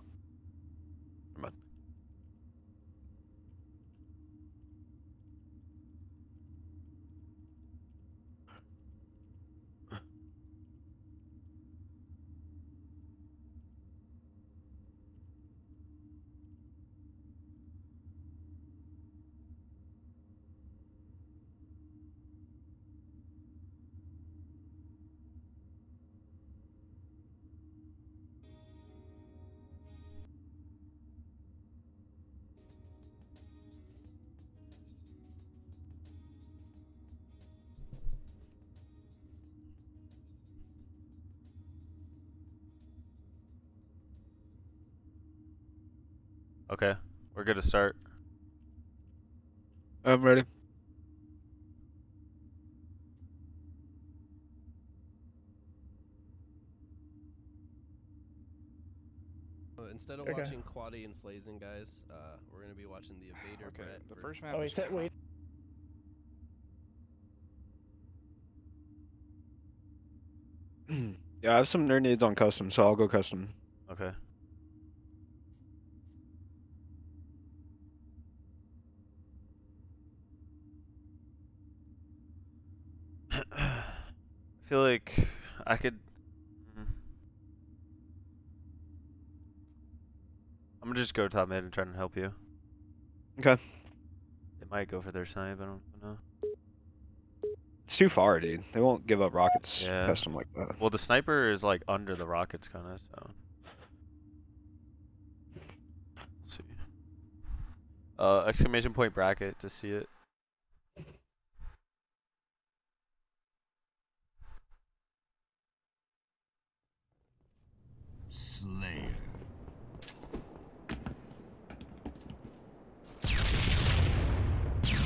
Okay, we're good to start. I'm ready. Uh, Instead of Okay. watching Quaddy and Flazing, guys, uh, we're gonna be watching the Evader Okay, Brett. the first map Oh, wait, is set, wait. *clears throat* yeah, I have some nerd needs on custom, so I'll go custom. Feel like I could. mm. I'm gonna just go top mid and try and help you. Okay. It might go for their snipe. I don't know. It's too far, dude. They won't give up rockets Yeah. custom like that. Well, the sniper is like under the rockets, kind of. So. Let's see. Uh, exclamation point bracket to see it. Slayer.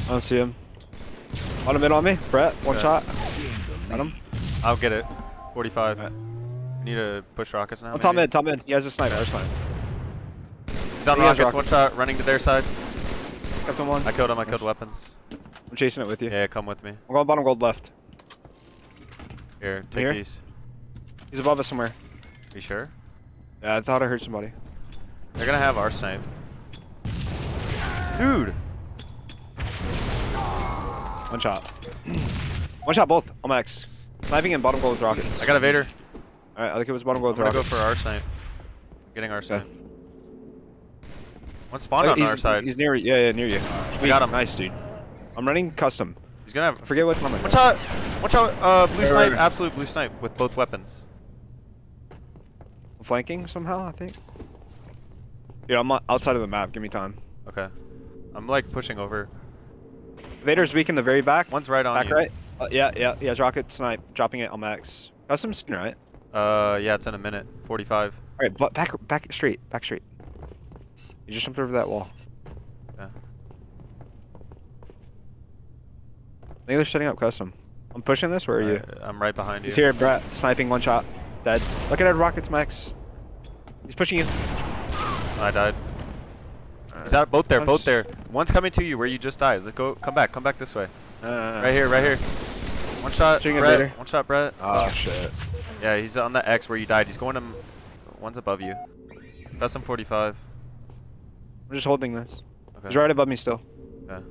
I don't see him. On him mid on me. Brett, one Okay. shot. Got him. I'll get it. 45. Need to push rockets now. On top maybe? mid, top mid. He has a sniper. Our sniper. He's on He has rockets. One shot. Running to their side. Kept him one. I killed him. I killed weapons. I'm chasing it with you. Yeah, come with me. I'm going bottom gold left. Here, take Here? these. He's above us somewhere. You sure? Yeah, I thought I heard somebody. They're gonna have our snipe. Dude. One shot. *clears throat* one shot both. I'm X. Sniping in bottom gold with rockets. I got a Vader. Alright, I think it was bottom I'm with gonna go for our snipe. I'm getting our Okay. snipe. One spawned Oh, on our side. He's near Yeah, yeah, near you. We got him. Nice, dude. I'm running custom. He's gonna have. Forget what number. One shot. One shot. Uh, blue snipe. Absolute blue snipe with both weapons. Flanking somehow, I think. Yeah, I'm outside of the map. Give me time. Okay. I'm like pushing over. Vader's weak in the very back. One's right on Back you. right. Uh, yeah, yeah. He has rocket snipe. Dropping it on max. Custom soon, right? Uh, yeah, it's in a minute. 45. Alright, but back, back straight. Back straight. He just jumped over that wall. Yeah. I think they're setting up custom. I'm pushing this. Where are you? I'm right behind you. He's here, Brett. Sniping, one shot. Dead. Look at that rockets, Max. He's pushing you. Oh, I died. He's out. Both there. Both there. One's coming to you where you just died. Let's go. Come back. Come back this way. Uh, uh, uh. Right here. Right here. One shot. Shooting at Brett. One shot, Brett. Oh, uh, shit. Yeah, he's on the X where you died. He's going to. One's above you. Custom 45. I'm just holding this. Okay. He's right above me still. Okay.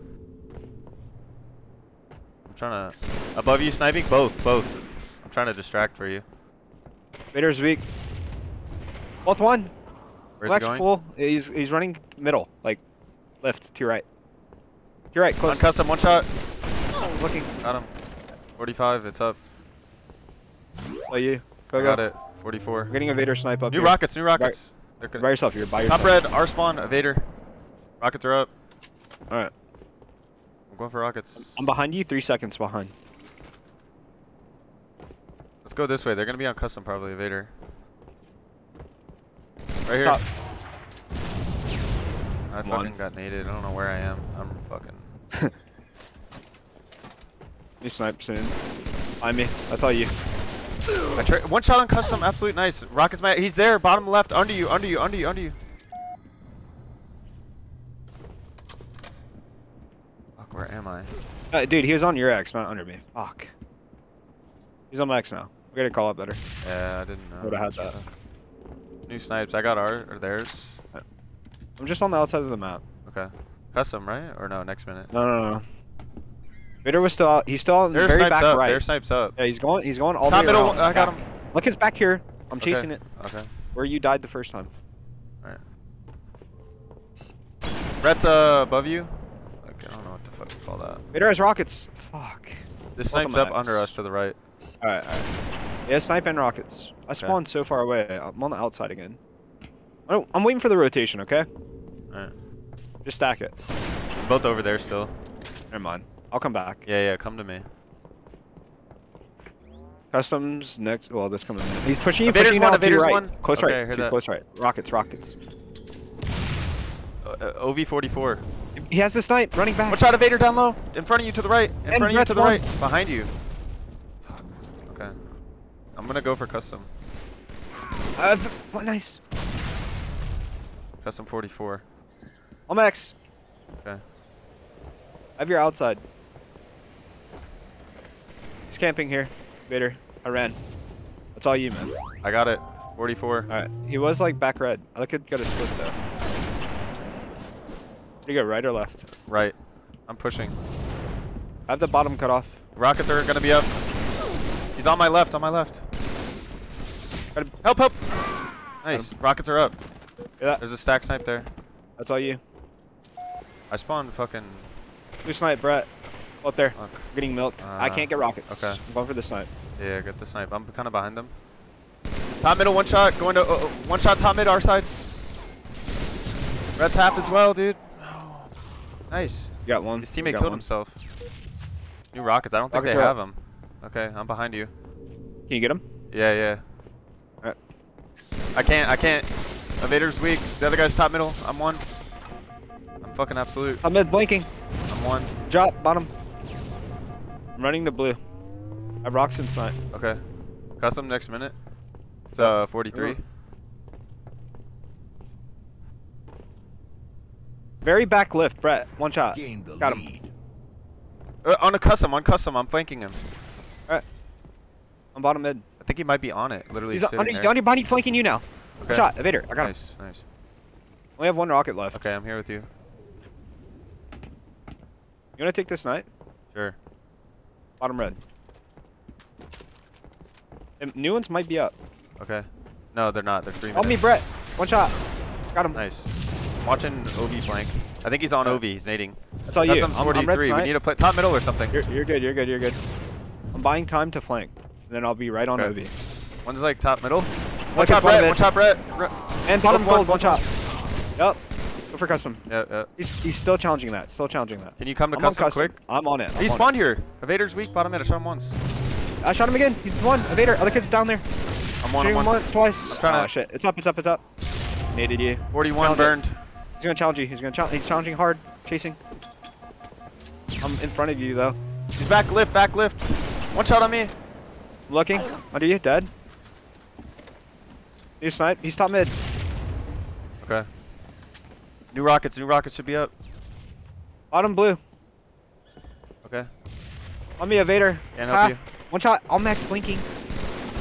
I'm trying to. Above you, sniping? Both. Both. I'm trying to distract for you. Vader's weak. Both one. Where's Black's he going? full. He's he's running middle, like left to your right. To your right, close. On custom, one shot. Oh, looking. Got him. 45. It's up. Oh, you. Go, got it. 44. I'm getting a Vader snipe up New here. rockets. New rockets. They're By yourself. You're by Top red. R spawn. Evader. Rockets are up. All right. I'm going for rockets. I'm behind you. Three seconds behind. Let's go this way. They're gonna be on custom probably. Evader. Right here. Top. I Come on. fucking got naded. I don't know where I am. I'm fucking. *laughs* You snipe soon. Behind me. That's all you. I one shot on custom. Absolute nice. Rockets man. He's there. Bottom left. Under you. Under you. Under you. Under you. Fuck. Where am I? Uh, dude, he was on your X, not under me. Fuck. He's on my X now. We gotta call it better. Yeah, I didn't know. Would've had that. New snipes. I got our or theirs. I'm just on the outside of the map. Okay. Custom, right? Or no? Next minute. No, no, no. Vader was still out. He's still on the very back up. right. Their snipes up. Yeah, he's going. He's going all Top the way middle. around. I got him. Look, it's back here. I'm Okay. chasing it. Okay. Where you died the first time. Alright. Brett's uh above you. Okay, I don't know what the fuck to call that. Vader has rockets. Fuck. This Welcome, snipe's up under us to the right. All right, all right. Yeah, snipe and rockets. I spawned so far away. I'm on the outside again. Oh, I'm waiting for the rotation. Okay. Alright. Just stack it. Both over there still. Never mind. I'll come back. Yeah, yeah, come to me. Customs next. Well, this comes in. He's pushing you. Pushing one, right. one. Close Okay, right. that. close right. Rockets. Rockets. uh, OV44. He has the snipe running back. Watch out, Evader down low. In front of you to the right. In And front of you to the one. right. Behind you. I'm gonna go for custom. Uh, nice. Custom 44. I'm X. Okay. I have your outside. He's camping here. Vader. I ran. That's all you, man. I got it. 44. Alright. He was like back red. I could get a split though. You go right or left? Right. I'm pushing. I have the bottom cut off. Rockets are gonna be up. He's on my left, on my left. Help, help! Nice. Rockets are up. Yeah. There's a stack snipe there. That's all you. I spawned fucking. Blue snipe, Brett. Up there. Getting milked. I Uh, can't get rockets. okay. I'm going for the snipe. Yeah, get the snipe. I'm kind of behind them. Top middle, one shot. Going to uh, uh, one shot. Top mid, our side. Red tap as well, dude. Nice. You got one. His teammate killed one. himself. New rockets. I don't think Rockets they have up. them. Okay, I'm behind you. Can you get him? Yeah, yeah. Alright. I can't. I can't. Evader's weak. The other guy's top middle. I'm one. I'm fucking absolute. I'm mid blinking. I'm one. Drop bottom. I'm running to blue. I have rocks and snipe. Okay. Custom next minute. It's uh 43. Very back lift, Brett. One shot. Got him. Uh, on a custom, on custom, I'm flanking him. Alright. I'm bottom mid. I think he might be on it, literally He's on, your- there. on your body flanking you now. Okay. Shot. Evader. I got him. nice, nice. Only have one rocket left. Okay, I'm here with you. You wanna take this snipe? Sure. Bottom red. And new ones might be up. Okay. No, they're not. They're three Help me. Brett. One shot. Got him. Nice. Watching OV flank. I think he's on OV. He's nading. That's all you. I'm, I'm red 43. we need to play top middle or something. You're, you're good. You're good. You're good. I'm buying time to flank. And then I'll be right on Okay. OV. One's like top middle. One One shot, bottom Brett. mid. One top Brett. Re- And bottom Both gold. One ones, shot. Yep. Go for custom. Yeah, yeah. He's, he's still challenging that. Still challenging that. Can you come to I'm custom, quick? I'm on it. I'm He on spawned here. Evader's weak. Bottom mid. I shot him once. I shot him again. He's one. Evader. Other kid's down there. I'm one. I'm Shooting him one. once, twice. I'm trying oh, to- shit. It's up. It's up. It's up. Naded you. 41 Challenge it. burned. He's gonna challenge you. He's gonna challenge. He's challenging hard. Chasing. I'm in front of you though. He's back lift. Back lift. One shot on me. Looking. Under you. Dead. New snipe. He's top mid. Okay. New rockets. New rockets should be up. Bottom blue. Okay. On me, Evader. Can't help you. One shot. All max blinking.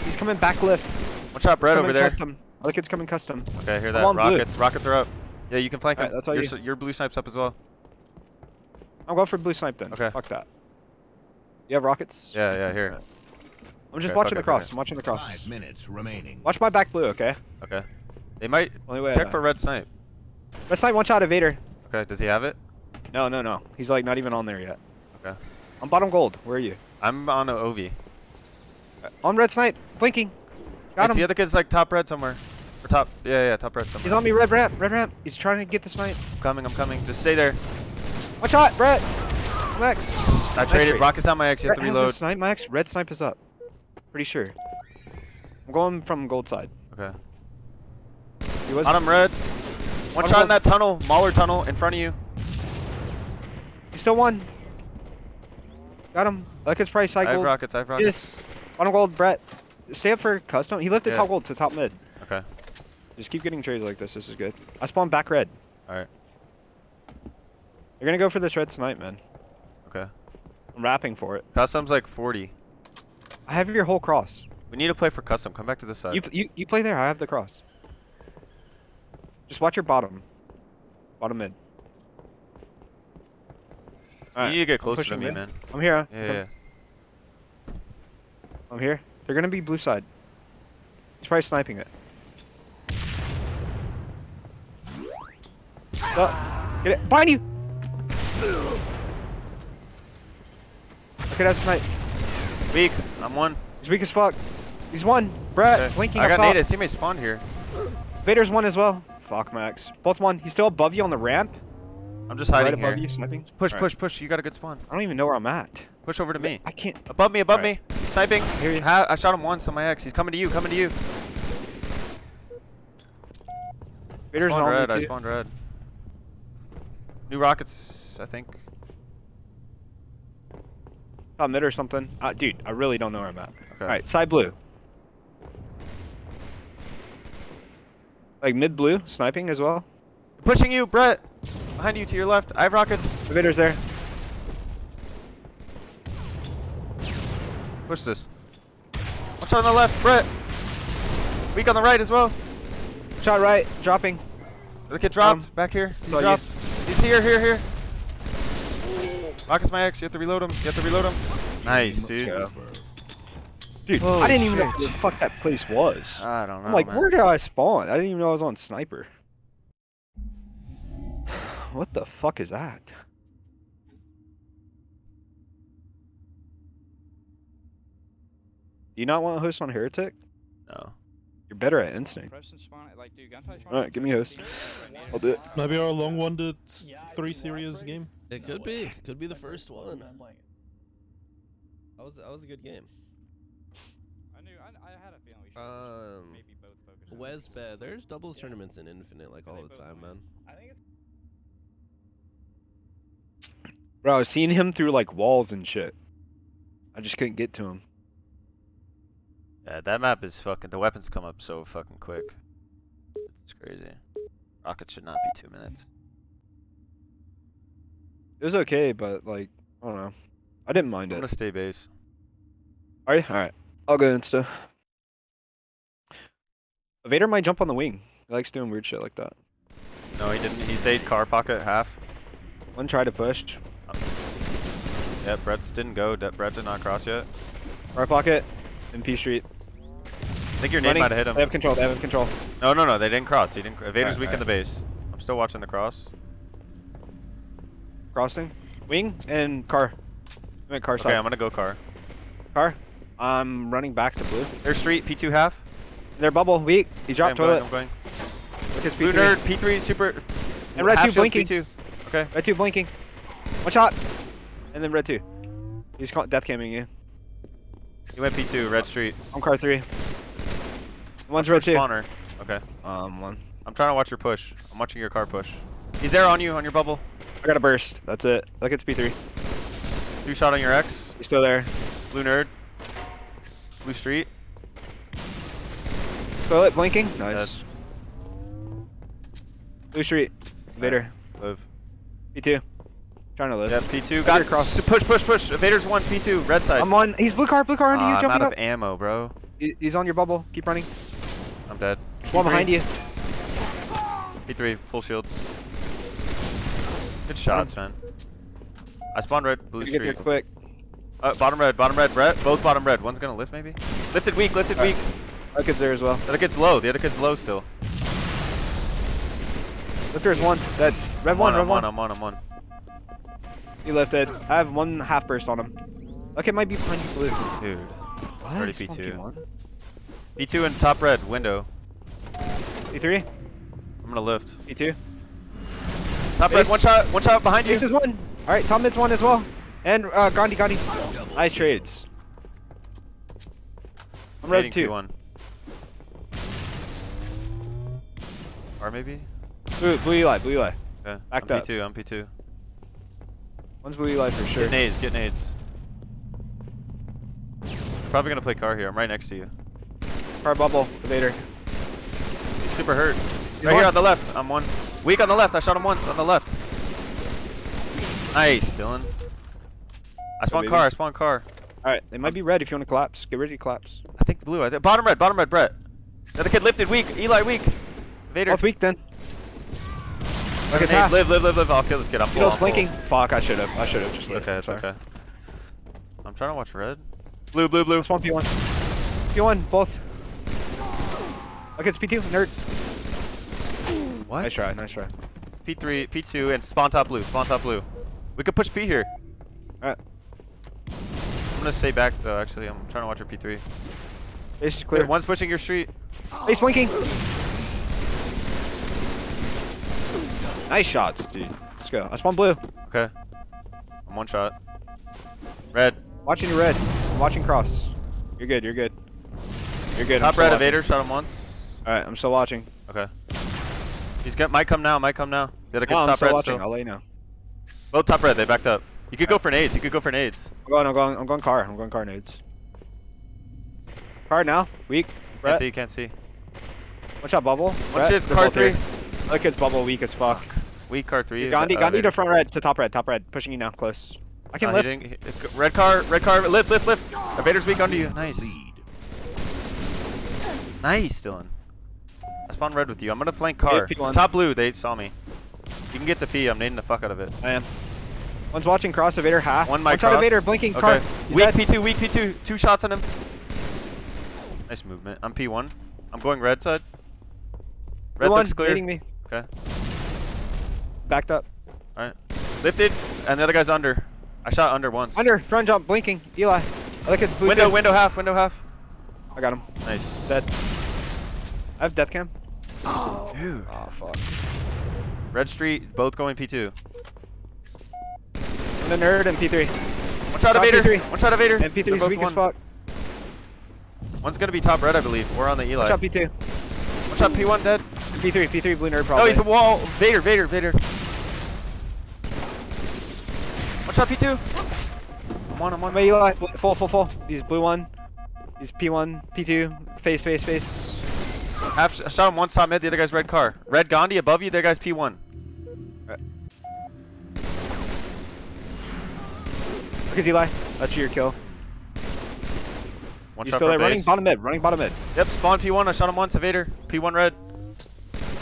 He's coming back lift. One shot, Brett over there. Custom. Other kid's coming custom. Okay, I hear that. on blue. Rockets. Rockets are up. Yeah, you can flank Alright, him. that's all your, you. your blue snipe's up as well. I'm going for blue snipe then. Okay. Fuck that. You have rockets? Yeah, yeah, here. I'm just Okay, watching fuck the cross. it. I'm watching the cross. Five minutes remaining. Watch my back blue, okay? Okay. They might Only way check know. for red snipe. Red snipe one shot Evader. Okay, does he have it? No, no, no. He's like not even on there yet. Okay. I'm bottom gold. Where are you? I'm on a OV. On red snipe. Blinking. Got Nice, him. The other kid's like top red somewhere. Or top, yeah, yeah, top red somewhere. He's on me, red ramp, red ramp. He's trying to get the snipe. I'm coming, I'm coming. Just stay there. One shot, Brett. Max. I traded rockets on my X. You have to Brett reload. snipe, Max. Red snipe is up. Pretty sure. I'm going from gold side. Okay. He was. On him, red. One On shot in that tunnel, Mauler tunnel, in front of you. He still won. Got him. Like his price I have cycle. rockets, I have rockets. Yes. Bottom gold, Brett. Stay up for custom. He lifted Yeah. top gold to top mid. Okay. Just keep getting trades like this. This is good. I spawned back red. Alright. You're gonna go for this red snipe, man. Okay. I'm rapping for it. Custom's like 40. I have your whole cross. We need to play for custom. Come back to this side. You, you you play there. I have the cross. Just watch your bottom. Bottom mid. You need to get closer to me, man. I'm here. Yeah, yeah. I'm here. They're gonna be blue side. He's probably sniping it. Oh, get it. Behind you! Okay, that's snipe. Weak. I'm one. He's weak as fuck. He's one. Brett, Okay. blinking I got naded. Teammate spawned here. Vader's one as well. Fuck, Max. Both one. He's still above you on the ramp. I'm just hiding right hiding above you, sniping. Push, Alright. push, push. You got a good spawn. I don't even know where I'm at. Push over to me. I can't. Above me, above Alright. me. Sniping. Hear you. Ha I shot him once on my X. He's coming to you, coming to you. Vader's spawned on red. I spawned red. New rockets, I think. Top mid or something. Uh, dude, I really don't know where I'm at. Okay. All right, side blue. Like mid blue, sniping as well. Pushing you, Brett. Behind you to your left. I have rockets. Invader's there. Push this. Watch on the left, Brett. Weak on the right as well. Shot right, dropping. The kid dropped. Um, Back here. He's saw you. dropped. He's here, here, here. Rockets my X. You have to reload him. You have to reload him. Nice, dude. go. Dude, Holy I didn't even know shit. where the fuck that place was. I don't know. I'm like, man. where did I spawn? I didn't even know I was on sniper. *sighs* What the fuck is that? Do you not want to host on Heretic? No. You're better at Instinct. Preston spawn like dude, Gunfight spawn. Alright, give me a host. I'll do it. Maybe our long wanded three series game. It could be. It *laughs* Could be the first one. I'm playing it. That was that was a good game. I knew I, I had a feeling we should Um, maybe both focus. on Wes there's doubles tournaments in Infinite like all the time, win. man. I think it's Bro, I was seeing him through like walls and shit. I just couldn't get to him. Yeah, that map is fucking. The weapons come up so fucking quick. It's crazy. Rocket should not be two minutes. It was okay, but like, I don't know. I didn't mind it. I'm gonna stay base. Are you? Alright. I'll go Insta. Vader might jump on the wing. He likes doing weird shit like that. No, he didn't. He stayed car pocket half. One try to push. Yeah, Brett's didn't go. De- Brett did not cross yet. Right pocket. In P Street. I think your name Running. might have hit him. They have control. They have control. No, no, no. They didn't cross. He didn't. Vader's Alright, weak in the base. I'm still watching the cross. Crossing. Wing and car. I meant car Okay, side. I'm gonna go car. Car. I'm running back to blue. Their street P2 half. Their bubble. Weak. He dropped going. toilet. Going. Look at Blue P3. nerd P3 super. And red two blinking. P2. Okay. Red two blinking. One shot. And then red two. He's ca- death camming you. He went P2. Red street. On car three. One's red two. Spawner. Okay. Um, one. I'm trying to watch your push. I'm watching your car push. He's there on you on your bubble. I got a burst. That's it. Look, it's P3. Two shot on your X. He's still there. Blue nerd. Blue street. Toilet blinking. Nice. Dead. Blue street. Vader. Live. P2. Trying to live. Yeah, P2. Got cross. cross. Push, push, push. Vader's one. P2. Red side. I'm on. He's blue car. Blue car. Aw, ah, he's I'm jumping out up. of ammo, bro. He's on your bubble. Keep running. I'm dead. One behind you. P3. Full shields. Good shots, man. I spawned red. Blue get there quick. Uh, bottom red. Bottom red. Brett. Both bottom red. One's gonna lift maybe. Lifted weak. Lifted weak. That kid's there as well. The other kid's low. The other kid's low still. Lifter's one. Dead. Red I'm one. on, Red I'm one. on. I'm on. I'm on. He lifted. I have one half burst on him. Okay, might be behind you, blue. Dude. What? Already Spawn P2. P1? P2 and top red window. P3. I'm gonna lift. P2. Top red. One shot. One shot behind you. Ace is one. All right, Tom mid's one as well. And uh, Gandhi, Gandhi. Nice trades. I'm red Nading two. P1. Or maybe? Blue, blue Eli, blue Eli. Okay. Backed I'm up. P2. I'm P2. One's blue Eli for sure. Get nades. Get nades. Probably gonna play car here. I'm right next to you. Car bubble, Vader. He's super hurt. Right one. here on the left. I'm one. Weak on the left. I shot him once on the left. Nice, Dylan. I spawned car. I spawned car. All right, they might be red if you want to collapse. Get ready to collapse. I think blue. I think bottom red. Bottom red. Brett. The other kid lifted. Weak. Eli weak. Vader. Both weak then. Hey, live, live, live, live. I'll kill this kid. I'm full. Needle's I'm full. blinking. Fuck, I should have. I should have just lived. Okay, it's okay. I'm trying to watch red. Blue, blue, blue. Spawn P1. P1, both. Okay, it's P2, nerd. What? Nice try, nice try. P3, P2, and spawn top blue. Spawn top blue. We could push P here. Alright. I'm gonna stay back though. Actually, I'm trying to watch your P3. Base is clear. One's pushing your street. Base blinking. Nice shots, dude. Let's go. I spawn blue. Okay. I'm one shot. Red. Watching you red. I'm watching cross. You're good, you're good. You're good. I'm Top red watching. evader. Shot him once. Alright, I'm still watching. Okay. He's got. Might come now. Might come now. The other No, kid's I'm top still red watching. still. I'll lay now. Both top red, they backed up. You could go for nades, you could go for nades. I'm going, I'm going, I'm going car. I'm going car nades. Car now. Weak. Can't Brett. see, can't see. One shot bubble. One Brett, shit's they're car both here. three. Other kid's bubble weak as fuck. Weak car three. He's Gandhi, Gandhi to front red, to top red, top red. Pushing you now, close. I can Uh, lift. he didn't- it's red car, red car, lift, lift, lift. Evader's weak onto you. Nice. lead. Nice, Dylan. I spawned red with you. I'm gonna flank car. P1. Top blue, they saw me. You can get the P. I'm nading the fuck out of it. I am. One's watching cross evader half. One my cross. evader blinking okay. car. He's Weak dead. P2, weak P2. Two shots on him. Nice movement. I'm P1. I'm going red side. Red looks clear. me. Okay. Backed up. Alright. Lifted, and the other guy's under. I shot under once. Under, front jump, blinking. Eli. Other kid's blue. Window, window half, window half. I got him. Nice. Dead. I have death cam. Oh. Dude. Oh fuck. Red Street, both going P2. And the nerd and P3. One shot Top evader. P3. One shot evader. And P3's both weak as fuck. One's gonna be top red, I believe. We're on the Eli. One shot P2. One shot P1 dead. P3, P3 blue nerd Oh, probably. he's a wall. Vader, Vader, Vader. One shot P2. I'm on, I'm on. Wait, Eli. Full, full, full. He's blue one. He's P1, P2. Face, face, face. Half sh- I shot him one top mid, the other guy's red car. Red Gandhi above you, the other guy's P1. Look at Eli. That's your kill. One You shot still there? from Running bottom mid. Running bottom mid. Yep, spawn P1. I shot him once. Evader. P1 red.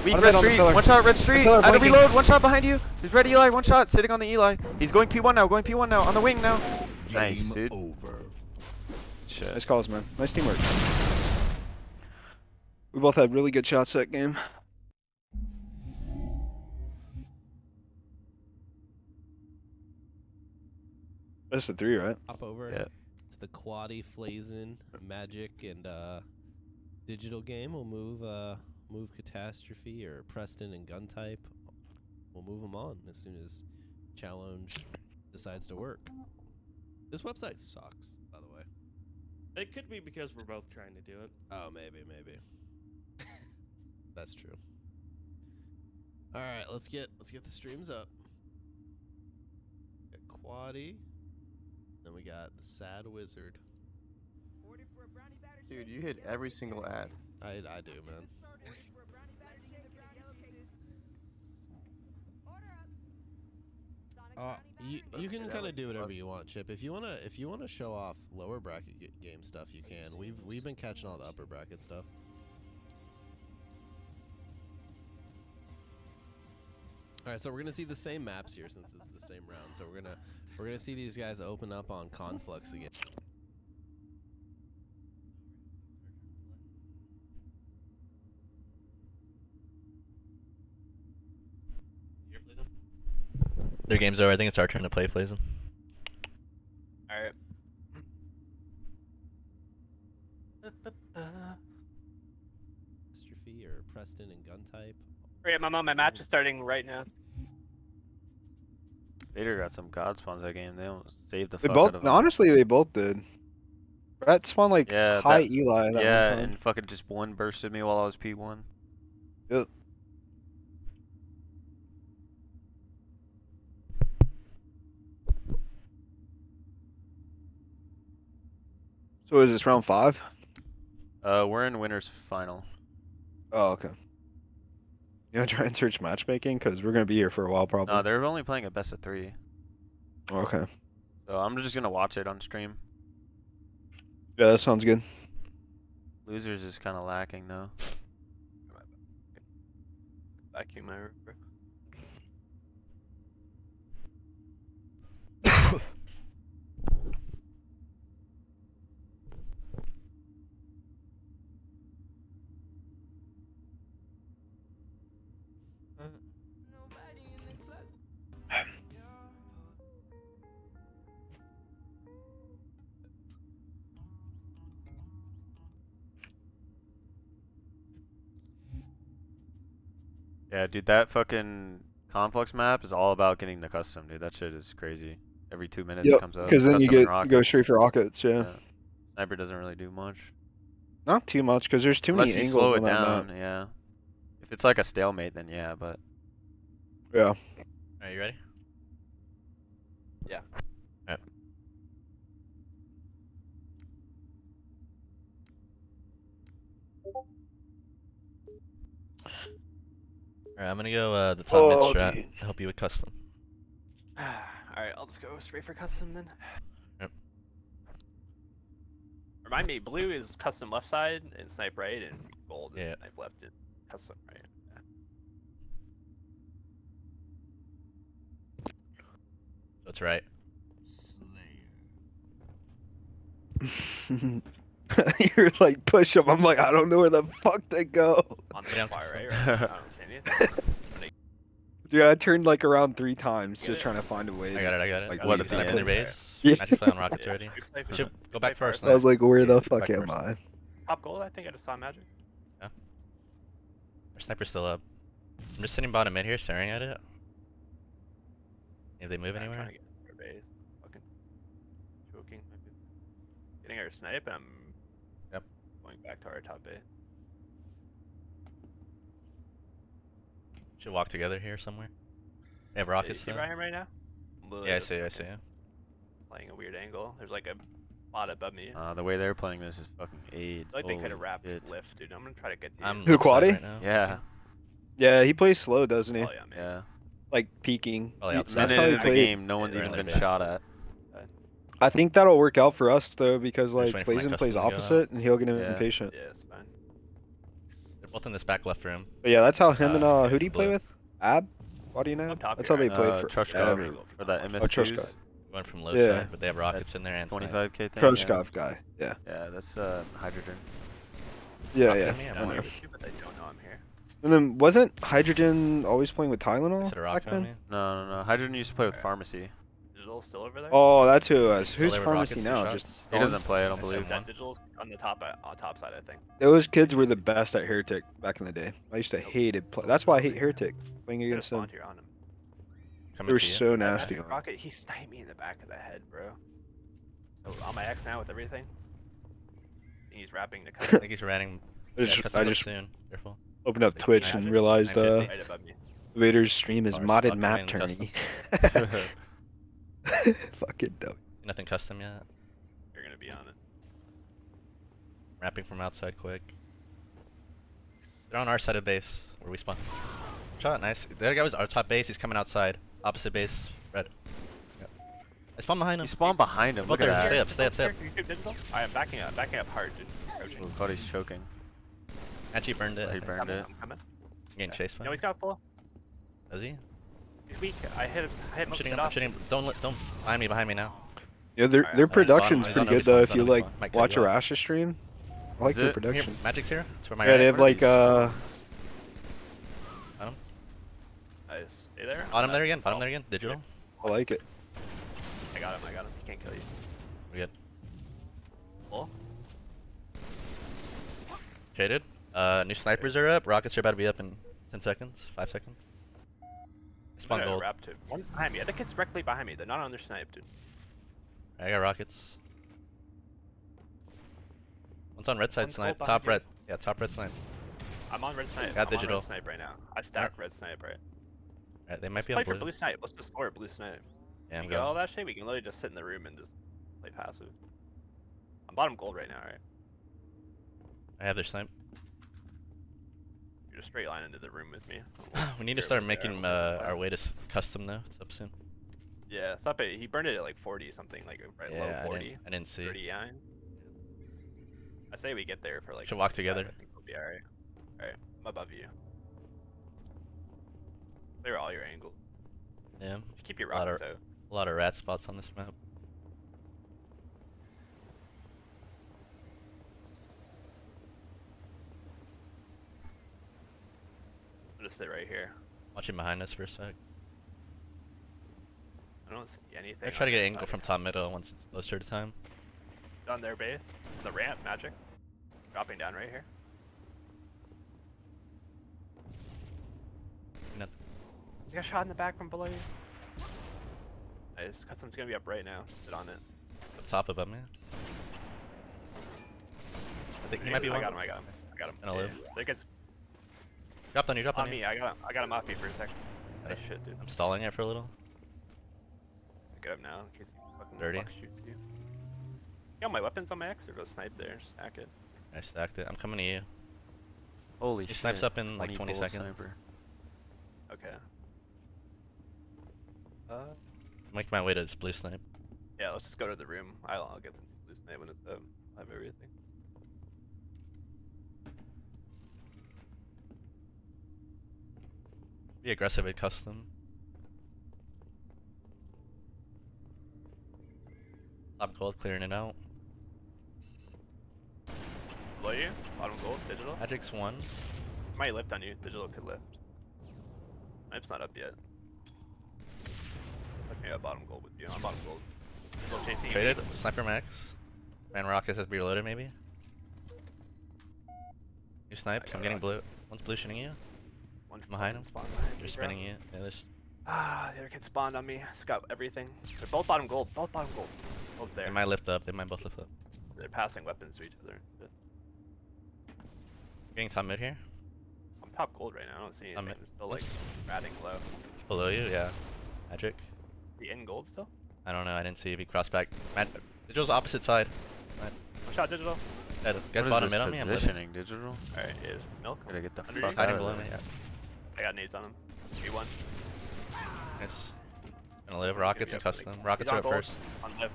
Weak Bottom red mid on street. One shot red street. pillar I had to reload. One shot behind you. He's red Eli. One shot. Sitting on the Eli. He's going P1 now. Going P1 now. On the wing now. Nice, dude. Shit. Nice calls, man. Nice teamwork. We both had really good shots that game. That's the three, right? Hop over Yeah. to the Quaddy, Flazin, Magic, and uh, Digital game. We'll move uh, move Catastrophe or Preston and Gun Type. We'll move them on as soon as Challonge decides to work. This website sucks, by the way. It could be because we're both trying to do it. Oh, maybe, maybe. That's true. All right, let's get let's get the streams up. Got Quaddy. Then we got the Sad Wizard. Dude, you hit every single ad. I I do, man. Uh, you you can kind of do whatever you want, Chip. If you wanna if you wanna show off lower bracket game stuff, you can. We've we've been catching all the upper bracket stuff. All right, so we're gonna see the same maps here since it's the same round. So we're gonna we're gonna see these guys open up on Conflux again. Their game's over. I think it's our turn to play, Flazen. Alright. Catastrophe or Preston and Gun Type. Alright, my mom, my match is starting right now. Vader got some god spawns that game. They don't save the They fuck both, out of 'em. honestly, they both did. Brett spawned like Yeah, high that- Eli. That yeah, and fucking just one bursted me while I was P1. Yep. So is this round five? Uh, we're in winners final. Oh, okay. You gonna try and search matchmaking? Because we're gonna be here for a while, probably. No, they're only playing a best of three. Okay. So I'm just gonna watch it on stream. Yeah, that sounds good. Losers is kind of lacking though. Vacuum my bro. Yeah, dude, that fucking conflux map is all about getting the custom, dude. That shit is crazy. Every two minutes it comes up. Because then you get you go straight for rockets. Yeah. Yeah. Sniper doesn't really do much. Not too much, because there's too Unless many you angles slow on it that down, map. yeah. If it's like a stalemate, then yeah, but Yeah. Are you ready? Yeah. Alright. Alright, I'm gonna go uh, the top Oh, mid strat. dude. Help you with custom. *sighs* Alright, I'll just go straight for custom then. Yep. Remind me, blue is custom left side and snipe right, and gold is Yeah. snipe left and custom right. That's right. *laughs* You're like push him. I'm like I don't know where the fuck to go. On the Yeah. far right, right? *laughs* I don't see anything. Dude, I turned like around three times just it? trying to find a way. I got it, I got it. Like, what, leave the sniper in their base? Yeah. Magic play on *laughs* rockets Yeah, already. you We should go back first. first. I was like, where the Go fuck am first. I? Top gold, I think I just saw magic. Yeah. Our sniper's still up. I'm just sitting bottom mid here, staring at it. If they move I'm anywhere. trying to get their base. Fucking choking. Getting our snipe, I'm Yep. going back to our top base. Should walk together here somewhere. They have Yeah, rockets you see though. where I am right now? Yeah, I see, I see. fucking Playing a weird angle. There's like a bot above me. Uh, the way they're playing this is fucking AIDS. I feel like they could have wrapped shit. lift, dude. I'm gonna try to get the. I'm Who, left Quadi? right now. Yeah, Yeah, he plays slow, doesn't he? Oh yeah, man. yeah. Like peeking. Probably He- That's and how then he in the played. game, no one's Yeah, even really been bad. shot at. I think that'll work out for us though, because like waiting for Blazin plays custom to go out. opposite, and he'll get Yeah. impatient. Yeah, it's fine. They're both in this back left room. But yeah, that's how him and Uh, uh, who do you play with? Ab? What do you know? That's here, how they right? played Uh, for. Trushkov Ab. for that Oh, MS2s. Trushkov. Going from low Yeah. side, but they have rockets in there and 25k thing. yeah. Guy. Yeah. Yeah, that's uh, hydrogen. Yeah, Rocket yeah. me? I'm I on know. there. But they don't know I'm here. And then wasn't Hydrogen always playing with Tylenol Is it a back rocket on then? No, no, no. Hydrogen used to play with Alright. pharmacy. Digital still over there? Oh, that's who it was. Who's there with pharmacy rockets, now? Just? He doesn't play, I don't believe. said that digital's on the top uh, on top side, I think. those kids were the best at Heretic back in the day. I used to hated play. That's why I hate Heretic playing Could've against them. spawned here on him. Coming They were to you. so That nasty. magic Rocket, he sniped me in the back of the head, bro. So on my X now with everything. He's wrapping the I cover think he's running. I Yeah, just, custom I up just soon. Careful. opened up Like Twitch and realized Nine uh, right. Vader's stream is Ours modded map main tourney. *laughs* *laughs* *laughs* Fucking dope. Nothing custom yet. You're gonna be on it. Wrapping from outside quick. They're on our side of base where we spawn. Shot, nice. The other guy was our top base. He's coming outside. Opposite base. Red. Yep. I spawned behind him. You spawned behind him. Both Look at that. Stay up, stay up, stay up. You? I am backing up, backing up hard, dude. Crouching. Ooh, Cody's choking. Actually burned it. He I think. burned Coming, it. I'm coming. Getting chased by No, he's got full. Does he? He's weak. I hit him. I hit I'm shooting him. I'm shooting him. Don't let. Don't. Behind me. Behind me now. Yeah, their Alright, their I'm production's pretty good though. If you he's on the like spawn. Might kill watch a. Rasha stream, I like their it? Here, production. Magic's here. It's where my Yeah, they have like uh, Bottom. Nice. Stay there. Bottom there again. Oh, Bottom there again. Digital. I like it. I got him. I got him. He can't kill you. We good. Full. Jaded. Uh, new snipers are up. Rockets are about to be up in 10 seconds. 5 seconds. Spawn gold. wrap. One's behind me. I think it's directly behind me. They're not on their snipe, dude. I got rockets. One's on red side One's snipe. Top behind red. Yeah, top red snipe. I'm on red snipe. Got I'm on digital. red snipe right now. I stacked red snipe right. Alright, they might Let's be play on for blue. blue snipe. Let's just score a blue snipe. Yeah, we get all that shit. We can literally just sit in the room and just play passive. I'm bottom gold right now, right? I have their snipe. Just straight line into the room with me. *sighs* we need to start making uh, our way to custom though. It's up soon. Yeah, stop it. He burned it at like 40 something, like right Yeah, low I 40. didn't, I didn't see. 39. I say we get there for like. Should walk 45, together. I think we'll be alright. Alright, I'm above you. Clear all your angles. Yeah. Just keep your A lot rockets of- out. A lot of rat spots on this map. Gonna sit right here. Watching behind us for a sec. I don't see anything. I try to get this angle from top middle once it's closer to time. On their base. The ramp, magic. Dropping down right here. Nothing. You got shot in the back from below you. Nice. Custom's gonna be up right now. Sit on it. Up top of him, man. I think he might be I one. got him. I got him. I got him. Gonna Yeah, live. yeah. There gets Dropped on you, dropped on, on you. me. I got him. I got him off me for a second. Got Nice it. shit, dude. I'm stalling it for a little. it up now in case he fucking 30. fuck shoots you. Yeah, my weapons on my X or go snipe there, stack it. I stacked it. I'm coming to you. Holy He shit. snipes up in like 20 seconds. sniper. Okay. Uh, Make my way to this blue snipe. yeah, let's just go to the room. I'll, I'll get some blue snipe when it's up. I have everything. Be aggressive at custom. Top gold clearing it out. Below you? Bottom gold, digital? Magic's one. Might lift on you. Digital could lift. Snipe's not up yet. Me at bottom gold with you. I'm bottom gold. Chasing. Traded. Sniper max. Man rockets has to be reloaded maybe. You snipes. I'm getting blue. One's blue shooting you. One behind him. spawn behind They're me, spinning bro. you. Yeah, there's Ah, the other kid spawned on me. It's got everything. They're both bottom gold. Both bottom gold. Both there. They might lift up. They might both lift up. They're passing weapons to each other. But Getting top mid here. I'm top gold right now. I don't see anything. I'm They're still like ratting low. It's below you. Yeah. Magic. The in gold still? I don't know. I didn't see if he crossed back. Mag Digital's opposite side. Right. One shot digital. Dead. What Guys is bottom mid on me. I'm living. positioning, digital? Alright, is milk. Gotta get the Under fuck you? Hiding out below of me. Yeah. I got nades on him. G1. Nice. Gonna live. Rockets and custom. like- Rockets are up gold. first. On left.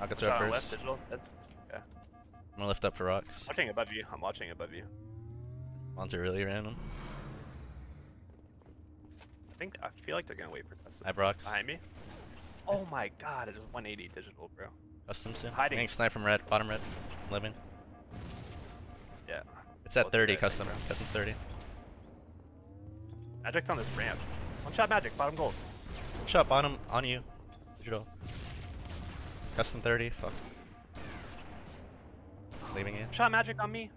Rockets are up on first. left, digital. Okay. I'm gonna lift up for rocks. Watching above you. I'm watching above you. Ones are really random. I think I feel like they're gonna wait for custom. I have rocks. Behind me. Oh my god, it is 180 digital, bro. Custom soon. Hiding. Snipe from red. Bottom red. I'm living. Yeah. It's at 30. red, Custom. Custom 30. Magic's on this ramp. One shot magic, bottom gold. Shot bottom on you. Digital. Custom 30. Fuck. Leaving you. Shot magic on me.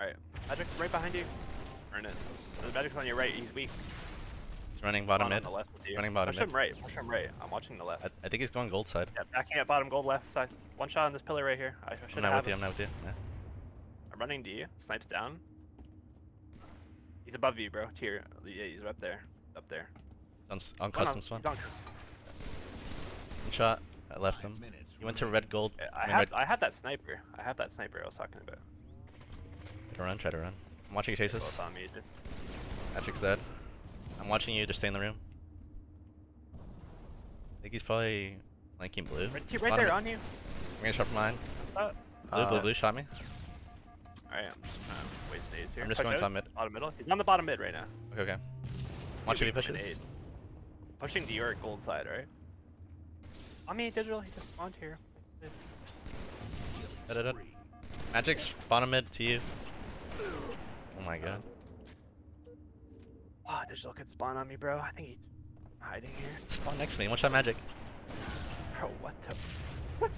Alright. Magic's right behind you. Earn it. The magic's on your right, he's weak. He's running bottom Spawn mid. On the left with. Running bottom Push mid. him right, push him right. I'm watching the left. I, I think he's going gold side. Yeah, backing at bottom gold left side. One shot on this pillar right here. I I'm not have with you. I'm not with you. Yeah. I'm running to you. Snipes down. He's above you, bro. Tier. Yeah, he's up there. Up there. On, on One custom spawn. he's on- One shot. I left him. He went to red gold. I I mean, have, red. I have that sniper. I have that sniper I was talking about. Try to run. Try to run. I'm watching you chase us. Both on me, dude. Magic's dead. I'm watching you. Just stay in the room. I think he's probably flanking blue. Right, right there mid. on you. I'm gonna shot from mine. Uh, Blue, blue, Uh, blue shot me. Alright, I'm just trying to waste days here. I'm just Push going out, top mid. Bottom middle. He's on the bottom mid right now. Okay, okay. Watching me Maybe pushes. eight. Pushing to your gold side, right? On me, digital. He just spawned here. Da, da, da. Magic's bottom mid to you. Oh my god. Ah, digital could spawn on me, bro. I think he's hiding here. Spawn next to me. One that magic. Bro, what the?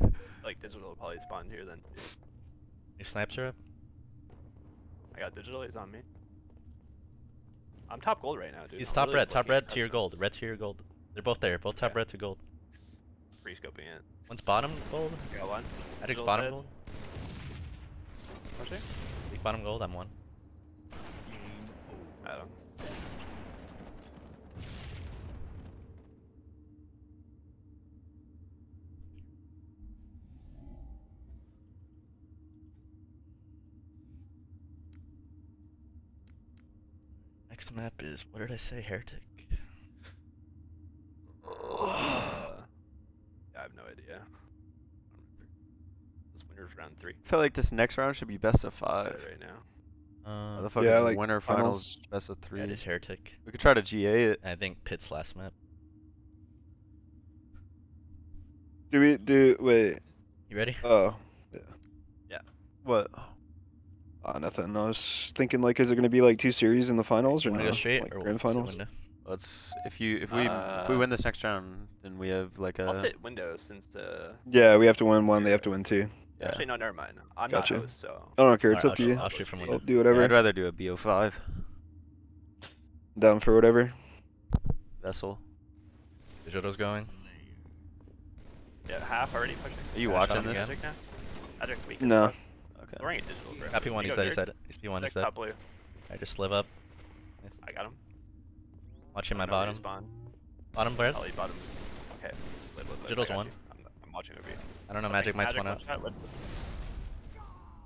*laughs* like digital will probably spawn here then. Your snipes are up. I got digital. He's on me. I'm top gold right now, dude. He's I'm top really red. Top red to your gold. Red to your gold. They're both there. Both top Okay. red to gold. Free scoping it. One's bottom gold. Got one. Digital's bottom dead. gold. Pushing. Big bottom gold. I'm one. I don't. Next map is what did I say? Heretic. *sighs* Uh, I have no idea. This winner's round three. I feel like this next round should be best of five. it right now. Uh, The fuck Yeah, is like winner finals. finals, best of three. yeah, it is Heretic. We could try to GA it. I think Pit's last map. Do we do wait? You ready? Oh, yeah. Yeah. What? Uh, nothing. I was thinking like, is it gonna be like two series in the finals or Wanna no? go straight like or grand sit finals? Let's if you if we if we Uh, win this next round, then we have like a I'll sit windows since the. Yeah, we have to win one. They have to win two. yeah. Actually, no, never mind. I'm Gotcha. not host, so. I don't care. It's Alright, up to I'll, you. I'll shoot from Yeah. I'll window. do Yeah, whatever. I'd rather do a BO5 Down for whatever. vessel. Digital's going. Yeah, half already pushing. Are you watching shot him this? again. Magic now? Magic weak. No. Okay. We're digital, bro. Got P1, You he's dead, he's dead. He's P1, he's dead. top blue. I just live up. I got him. Watching my know where bottom. spawned. Bottom bread. Bottom. Okay. Live, live, live. Digital's one. I'm, I'm watching over you. I don't know. Magic might spawn out. shot, live.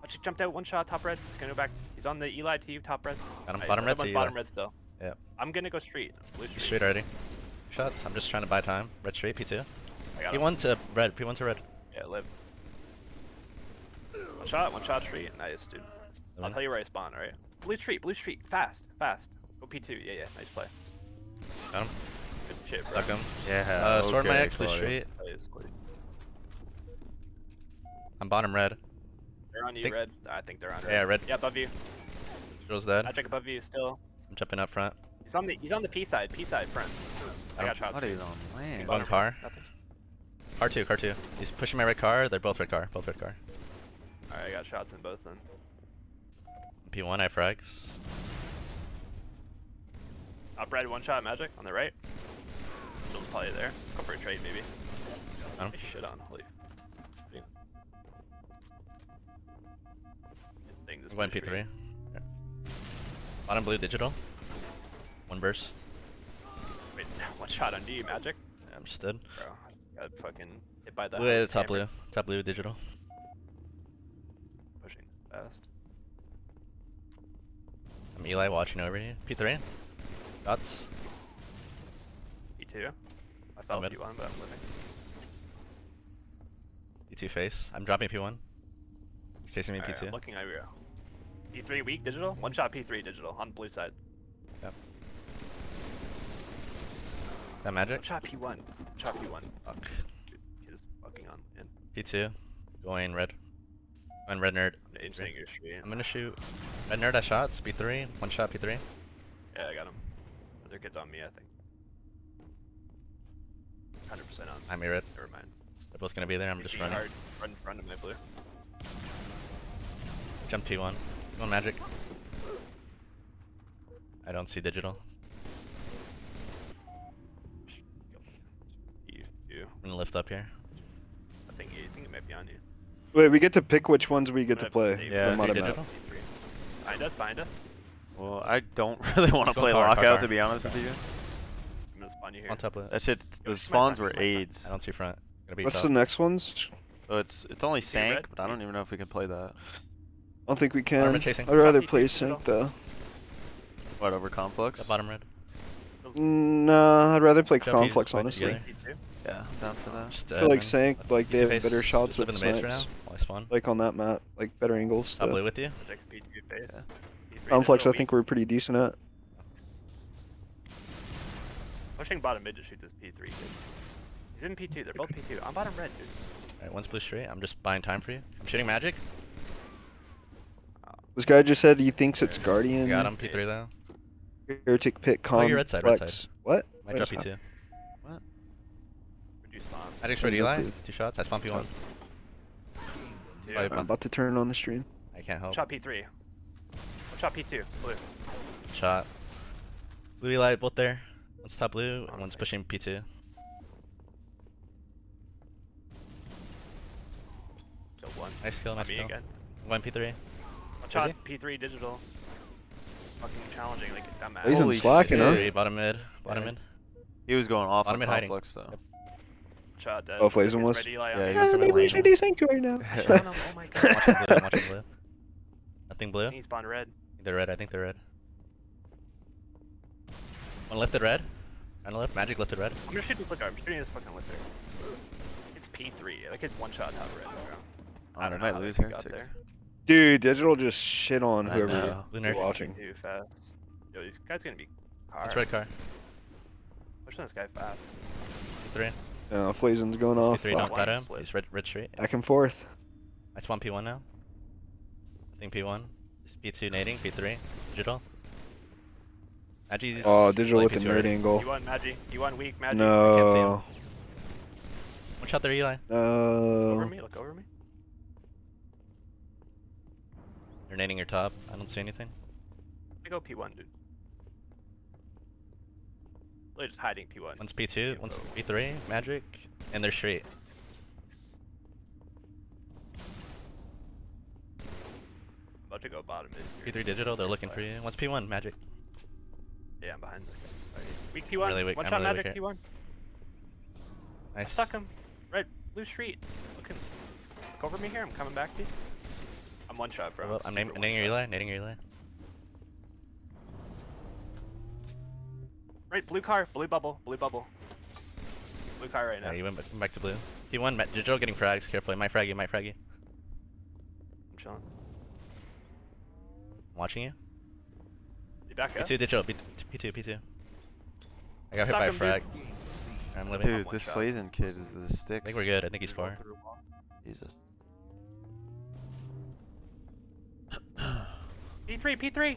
Magic jumped out, one shot, top red. He's gonna go back. He's on the Eli to you, top red. Got him, Nice. bottom red to bottom red still. Yep. I'm gonna go street. Blue street. Straight already. Shots. I'm just trying to buy time. Red straight, P2. I got. P1 to red, P1 to red. Yeah, live. One shot, one shot street. Nice, dude. I'll tell you where I spawn, alright? Blue street, blue street. Fast, fast. Go P2. Yeah, yeah. Nice play. Got him. Good shit, bro. Stuck him. Yeah. Uh, sword my okay, X, blue Claudio. straight. Plays, please. I'm bottom red. They're on you, Think- red. I think they're on red. Yeah, red. Yeah, above you. Digital's dead. Magic above you still. I'm jumping up front. He's on the he's on the P side, P side front. I got shots. What is on land? One car. Nothing. Car two, car two. He's pushing my red car. They're both red car. Both red car. Alright, I got shots in both then. P1, I frags. Up red, one shot magic on the right. Still probably there. Go for a trade maybe. Got him. Nice shit on, holy. Thing. Thing this I'm going P3. street. Yeah. Bottom blue digital. One burst. Wait, *laughs* one shot on D magic? Yeah, I'm just dead. Bro, I got fucking hit by the Blue, top hammer. blue. Top blue digital. Fast. I'm Eli watching over you. P3. Dots. P2. I felt mid. P1, but I'm living. P2 face. I'm dropping P1. He's chasing me Alright, P2. I'm looking at you. P3 weak digital? One shot P3 digital on the blue side. Yep. That magic? One shot P1. One shot P1. Fuck. Dude, kid is fucking on. And P2. Going red. Red nerd. I'm your. I'm gonna shoot. Red nerd at shots. P3. One shot P3. Yeah, I got him. Other kid's on me, I think. 100% on. I'm a red. Never mind. They're both gonna be there. I'm just running. Hard, run in front of my blue. Jump P1. One magic. I don't see digital. You, you. I'm gonna lift up here. I think, I think it might be on you. Wait, we get to pick which ones we get to play. be Yeah, I out map. Find us, find us. Well, I don't *laughs* really want to play car, car, lockout car. to be honest with you. I'm gonna spawn you here. On top of That shit, Yo, the she spawns were she might find- aids. I don't see front. Gonna be What's top. the next ones? So it's it's only sank, but I don't even know if we can play that. I don't think we can. I'd rather play digital. sync though. What over Conflux? The bottom red. Mm, nah, I'd rather play Jump Conflux easy, play honestly. Yeah, I'm down for that. Just I dead, feel like man. sync, like they have face. better shots with in the base right now. snipes. While I spawn. Like on that map, like better angles. Top to- blue with you. Projects P2 face. Yeah. P3 I think we're pretty decent at. Pushing bottom mid to shoot this P3 kid. He's in P2. They're both P2. I'm bottom red, dude. Alright, one's blue straight. I'm just buying time for you. I'm shooting magic. Oh. This guy just said he thinks it's Guardian. Got him. P3 though. Heretic Pit Oh, you're red side, red side. What? Might Wait, drop. P2. Where'd you spawn? Magic's ready, Blue, Eli. Two shots. I spawn P1. Two. Five. I'm about to turn on the stream. I can't help. Shot P3. Shot P2. Blue. Shot. Blue Eli both there. One's top blue. and One's pushing P2. Kill one. Nice kill. On Nice kill. again. One P3. One shot P3 digital. Fucking challenging like a dumbass. He's in slacking, huh? Bottom mid. Bottom Yeah. mid. He was going off Bottom on mid hiding. though. Yep. Shot dead. Oh, Flazen He's was? ready, Eli, on Yeah, me. he was Ah, maybe we should do Sanctuary now. Oh my I'm watching god. blue. I'm watching blue. Nothing blue. He spawned red. They're red. I think they're red. One lifted red. On the left. Magic lifted red. I'm gonna shoot this liquor. I'm shooting this fucking liquor. It's P3. Like it's one shot top red, bro. Oh, I don't know might how lose here. too. there. Dude, Digital just shit on I whoever know. Blue you're watching. Too fast. Yo, these guys gonna be car. That's red car. Pushing this guy fast. Three. Uh, Flazen's going off. P3 Fuck. don't One him. He's red, red straight. Back and forth. I spawn P1 now. I think P1. P2 nading. P3. Digital. Magi's Oh, Digital with the P2 nerd angle. You want Magi? You want weak Magi? No. One shot there, Eli. Over me. Look over me. You're nading your top. I don't see anything. I go P1, dude. Literally just hiding P1. One's P2. One's P3. Magic. And they're straight. about to go bottom mid. P3 digital. They're looking for you. One's P1. Magic. Yeah, I'm behind this guy. Weak P1. really weak- One I'm shot really magic weak P1. Nice. Stuck him. Red, blue street. Looking. Cover me here. I'm coming back to you. I'm one shot, bro. Well, I'm super nam- one nading your relay, nading your relay. Right, blue car, blue bubble, blue bubble. Blue car right now. Yeah, you went back, back to blue. P1, ma- digital getting frags, carefully. Might frag you, might frag you. I'm chilling. I'm watching you. You back up? P2 digital, P- P2, P2. I got hit Stuck by a him, dude. frag. I'm living. Dude, this shot. Flazen kid is the sticks. I think we're good, I think he's far. Jesus. P3, P3.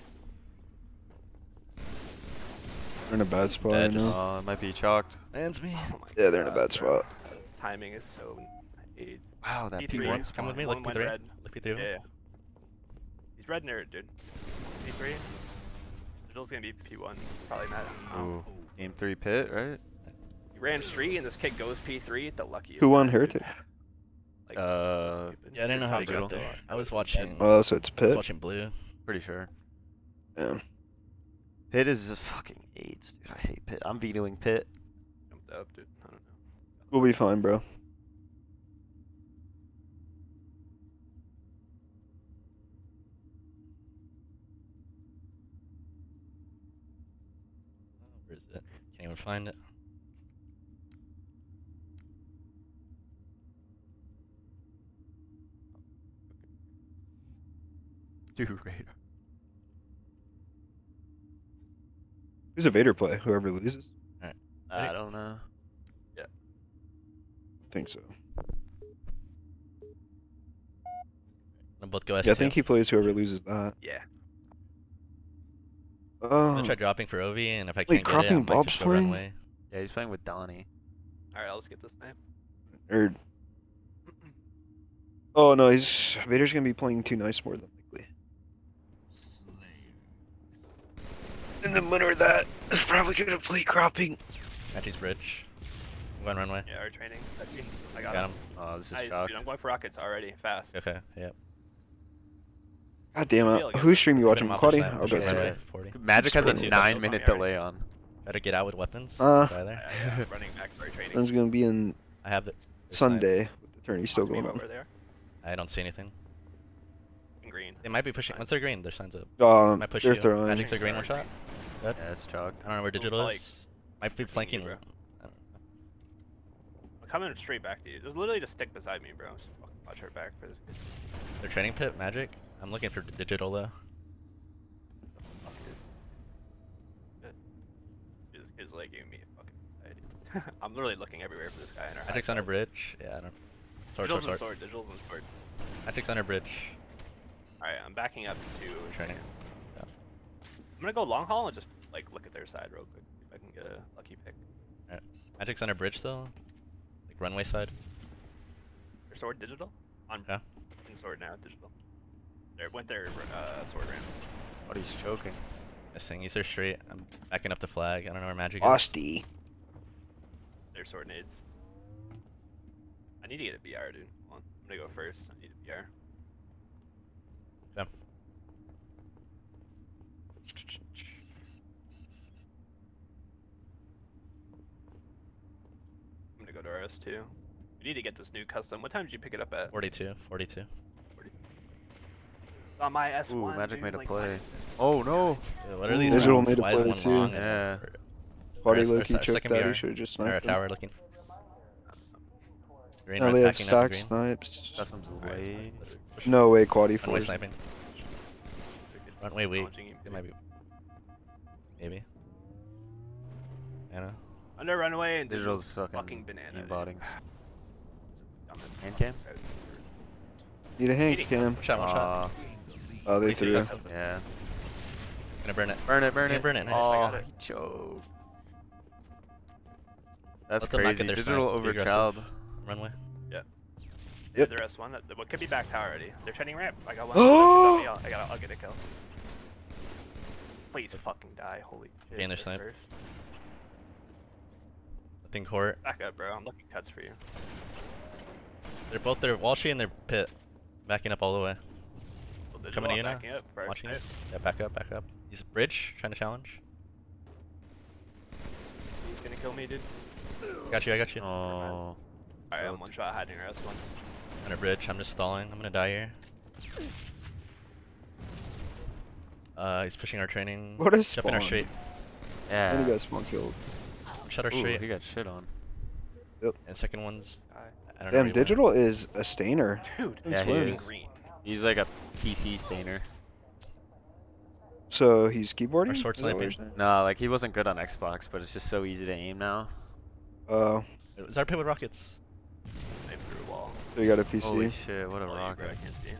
They're in a bad spot Dead. right now. Oh, it might be chalked. Lands me. Oh Yeah, they're in a bad bro. spot. Timing is so AIDS. Wow, that P3. P1 Come with me, look went P3. red. Look P3. Yeah, yeah. He's red nerd, dude. P3. Digital's gonna be P1. Probably not. Um, Ooh. Game 3 pit, right? he ran street and this kid goes P3. The luckiest. Who won man, dude. Heretic? Like, Uh. Yeah, I didn't know how to Digital. there. I was watching. Oh, so it's I was Pit. watching blue. Pretty sure. Yeah. Pit is a fucking AIDS, dude. I hate Pit. I'm vetoing Pit. Jumped up, dude. I don't know. We'll be fine, bro. Where is it? Can't even find it. *laughs* Dude, Raider. Who's a Vader play? Whoever loses? I don't know. I think so. Them both go S2. Yeah, I think he plays whoever loses that. Yeah. I'm Oh, gonna try dropping for Ovi, and if I can't get it, I Cropping might Bob's just playing? runway. Yeah, he's playing with Donnie. Alright, let's get this snipe. or *clears throat* oh no, he's Vader's gonna be playing too nice more than likely. And the winner of that is probably gonna play cropping. Matty's bridge. I'm going runway. Yeah, our training. I, mean, I got, Got him. him. Oh, this is Nice, chalked. dude, I'm going for rockets already, fast. Okay, yep. God damn it! like Whose stream you watching? him Quaddy? I'll go him Yeah. through. 40. Magic has a nine minute Okay. delay on. Better get out with weapons. Uh, Die there. Yeah, yeah, running back for our training. That's gonna be in I have it. Sunday. with The tourney still Talk to going over on. there. I don't see anything. In. They might be pushing. Once they're green, their signs up. Um, Might push they're you. throwing. Magic's a green one shot. Dead. Yeah, it's chalked. I don't know where Who's digital like is. Might be flanking. bro. I don't know. I'm coming straight back to you. Just literally just stick beside me, bro. Just fucking watch her back for this. They're training pit magic. I'm looking for digital though. Fuck This kid's like giving me fucking anxiety. *laughs* I'm literally looking everywhere for this guy in our Magic's high under bridge. Yeah, I don't. Sword, Digital's sword, and sword. sword. Digital's and sword. Magic's under bridge. Alright, I'm backing up to Training. Yeah. I'm gonna go long haul and just like look at their side real quick. If I can get a lucky pick. Alright. Magic's under bridge though. Like runway side. Their sword digital? On Yeah. in sword now, digital. They went their uh, sword ramp. What he's choking. Missing. He's there straight. I'm backing up the flag. I don't know where magic is. Osty. Their sword nades. I need to get a BR, dude. Hold on. I'm gonna go first. I need a BR. Yeah. I'm gonna RS2. We need to get this new custom. What time did you pick it up at? 42. 42. On my S1. Ooh, Magic dude, made a like, play. Oh no! Dude, what are these Digital rounds? made a Why is play one too. long? Yeah. Quaddy Our- our Loki se- choked second that. He should have just Or a sniped him. tower looking. Green Now they have backing up to stack green. snipes. Custom's Alright, late. No way, Quaddy Runway forced. sniping. Runway weak. It might be. Maybe. Anna. Under runway and Digital's digital's fucking fucking banana. team botting. Hand cam? Need a hand Eating cam. Shot one shot. Uh, Oh, they Leafy threw. does- yeah. Gonna burn it. Burn it, burn Yeah, it. burn it, nice. Oh, I got he choked. That's Let them not get crazy. their Digital snipe. Be over child. Runway. Yep. The rest one. That, what could be back tower already? They're training ramp. I got one. Oh! *gasps* I'll, got. I'll get a kill. Please fucking die. Holy shit. Gain their they're snipe. First. I think court. Back up, bro. I'm looking cuts for you. They're both there. Walshy in their pit. Backing up all the way. Well, Coming to I'm you now. up for Watching it. Yeah, back up, back up. He's a bridge, trying to challenge. He's gonna kill me, dude. Got you, I got you. Oh. Alright, I'm one shot hiding RS one. Under bridge, I'm just stalling. I'm gonna die here. Uh, he's pushing our training. What is Jumping our spawn? straight. And he Yeah. got spawn killed. Shut our Ooh, straight. he got shit on. And second one's. I don't know where Damn, went. digital is a stainer. Dude, Since Yeah, he when? is. He's like a PC stainer. So he's keyboarding. Our sword Is that what you're sniping. saying? No, like he wasn't good on Xbox, but it's just so easy to aim now. Uh, Is our pit with rockets? Snipe through a wall. so you got a PC. Holy shit, what a Oh, rocket. I can't see.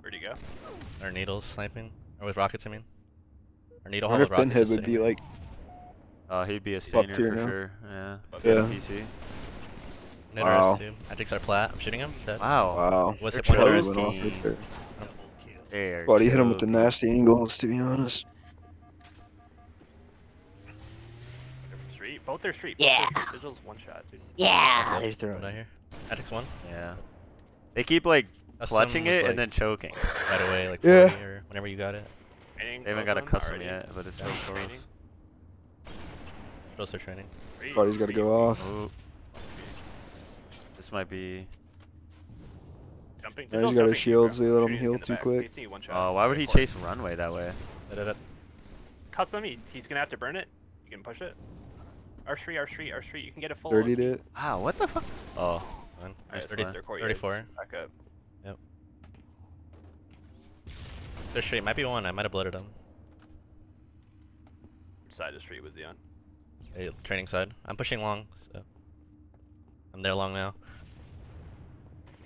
Where'd he go? Our needles sniping? Or with rockets, I mean? Our needle I hole wonder if rockets. Pinhead would be like. Oh, he'd be a stainer tier for now. sure. Yeah. Yeah. PC. Wow. RS2. Magic's our plat. I'm shooting him. Dead. Wow. Wow. Was They're it one Buddy RS? went off team. right there. There. Buddy hit him with the nasty angles, to be honest. Street. Both their street. Yeah. Both their street. Digital's one shot, dude. Yeah. They're throwing. I hear? Magic's one. Yeah. They keep like Custom clutching it like, and then choking. Right away, like Yeah. or whenever you got it. They haven't got a custom already. yet, but it's so Yeah. Training. close. Close their training. Street, Buddy's got to go off. Oh. This might be. Jumping. Yeah, he's Digital's got his jumping, shields, bro. they let him heal too back. quick. PC, one. Oh, why would he Right for it. chase runway that way? Custom, he, he's gonna have to burn it. You can push it. R street, R street, R street. You can get a full. Dirtied one. it. Wow, what the fuck? Oh. Fine. Alright, There's it's 30, fine. They're courtyard. 34. Back up. They're street Might be one. I might have blooded him. Which side of the street was he on? Hey, training side. I'm pushing long, so. I'm there long now.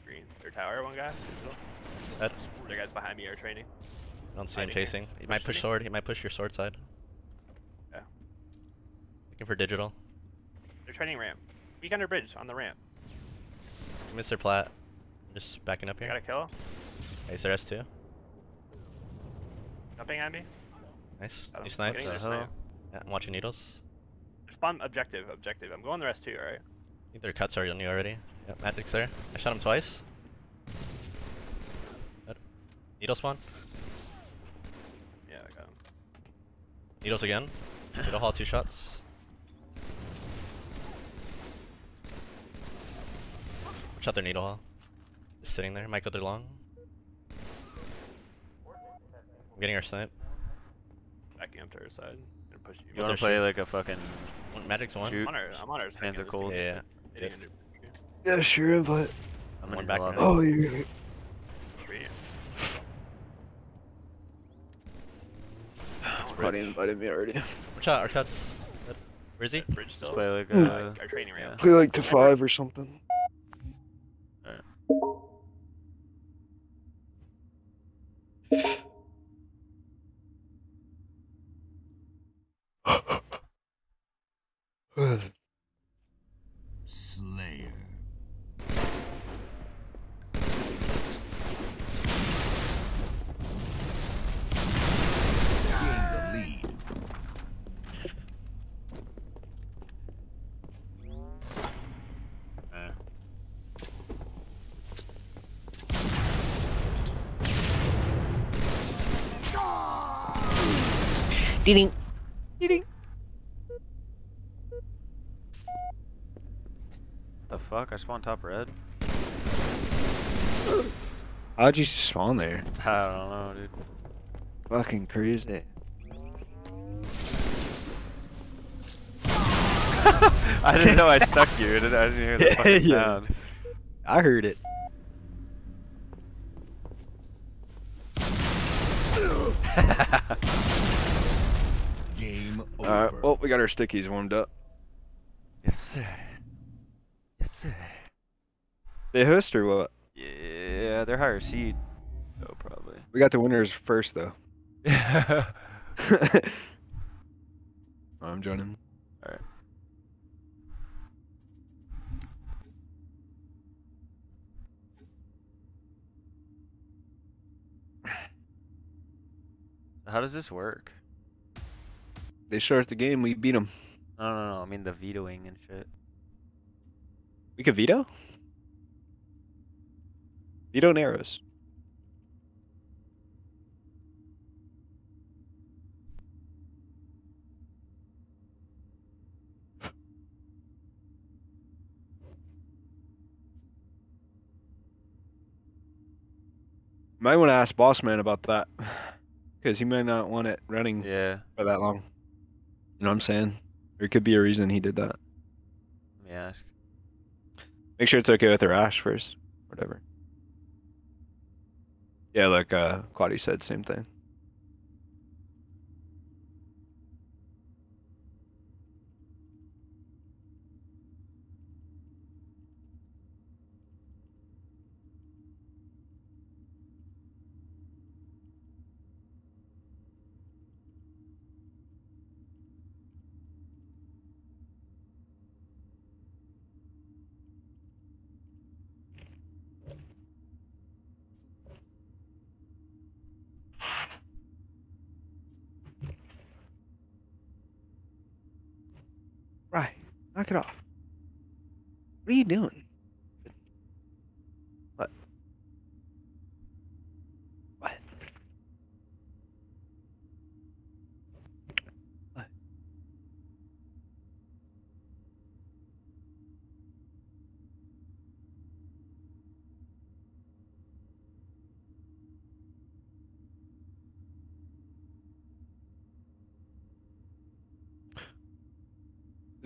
Green. Third tower, one guy. That's. The guys behind me are training. I don't see him Hiding here. chasing. He might Push push sword. He might push your sword side. Yeah. Looking for digital. They're training ramp. Peek under bridge on the ramp. Mr. Platt. Just backing up I here. got a kill. Hey, there S2. Jumping at me. Nice. I don't- He snipes. getting The the hell? snipe. Yeah, I'm watching needles. Spawn objective, objective. I'm going the rest too, alright? I think their cuts are on you already. Yep, Magic's there. I shot him twice. Needle spawn. Yeah, I got him. Needles again. Needle hall two shots. Shot their needle hall. Just sitting there. Might go through long. I'm getting our snipe. Backing up to our side. Gonna push you. You wanna play shooting. like a fucking One, Magic's one. shoot? I'm on our, I'm on our Hands are cold. Yeah, yeah. Hitting Yeah, sure, but. I'm One in back your Oh, you. street. Buddy invited me already. Watch *laughs* out, our cuts. Where is he? Bridge Just still. play like a. our uh, training ramp. Play like to five or something. Slayer. Gain the. The fuck? I spawned top red. How'd you spawn there? I don't know, dude. Fucking crazy. *laughs* I didn't know I stuck you. I didn't, I didn't hear the *laughs* fucking Yeah. sound. I heard it. *laughs* Game over. Alright, well, we got our stickies warmed up. Yes, sir. Yes, sir. They host or what? Yeah, they're higher seed. Oh, probably. We got the winners first, though. *laughs* *laughs* I'm joining. Alright. How does this work? They start the game, we beat them. No, no, no. I mean the vetoing and shit. We could veto? Veto narrows. might want to ask boss man about that because he might not want it running yeah. for that long. You know what i'm saying? There could be a reason he did that. Let me ask. Make sure it's okay with Arrash first whatever. Yeah, like uh Quaddy said, same thing. Knock it off. What are you doing?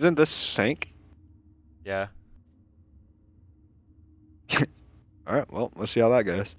Isn't this Sank? Yeah. *laughs* Alright, well, let's see how that goes.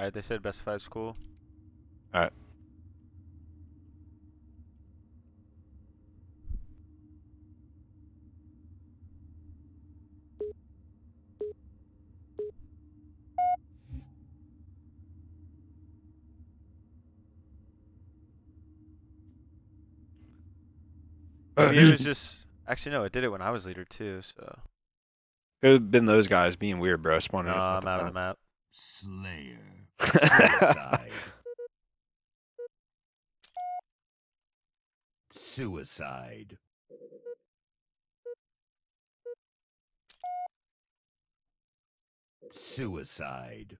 Alright, they said best five school. Alright. Uh, maybe it was *clears throat* just. Actually, no, it did it when I was leader too. So. Could have been those guys being weird, bro. Spawning. No, I'm out of the map. Slayer. Suicide. Suicide. Suicide.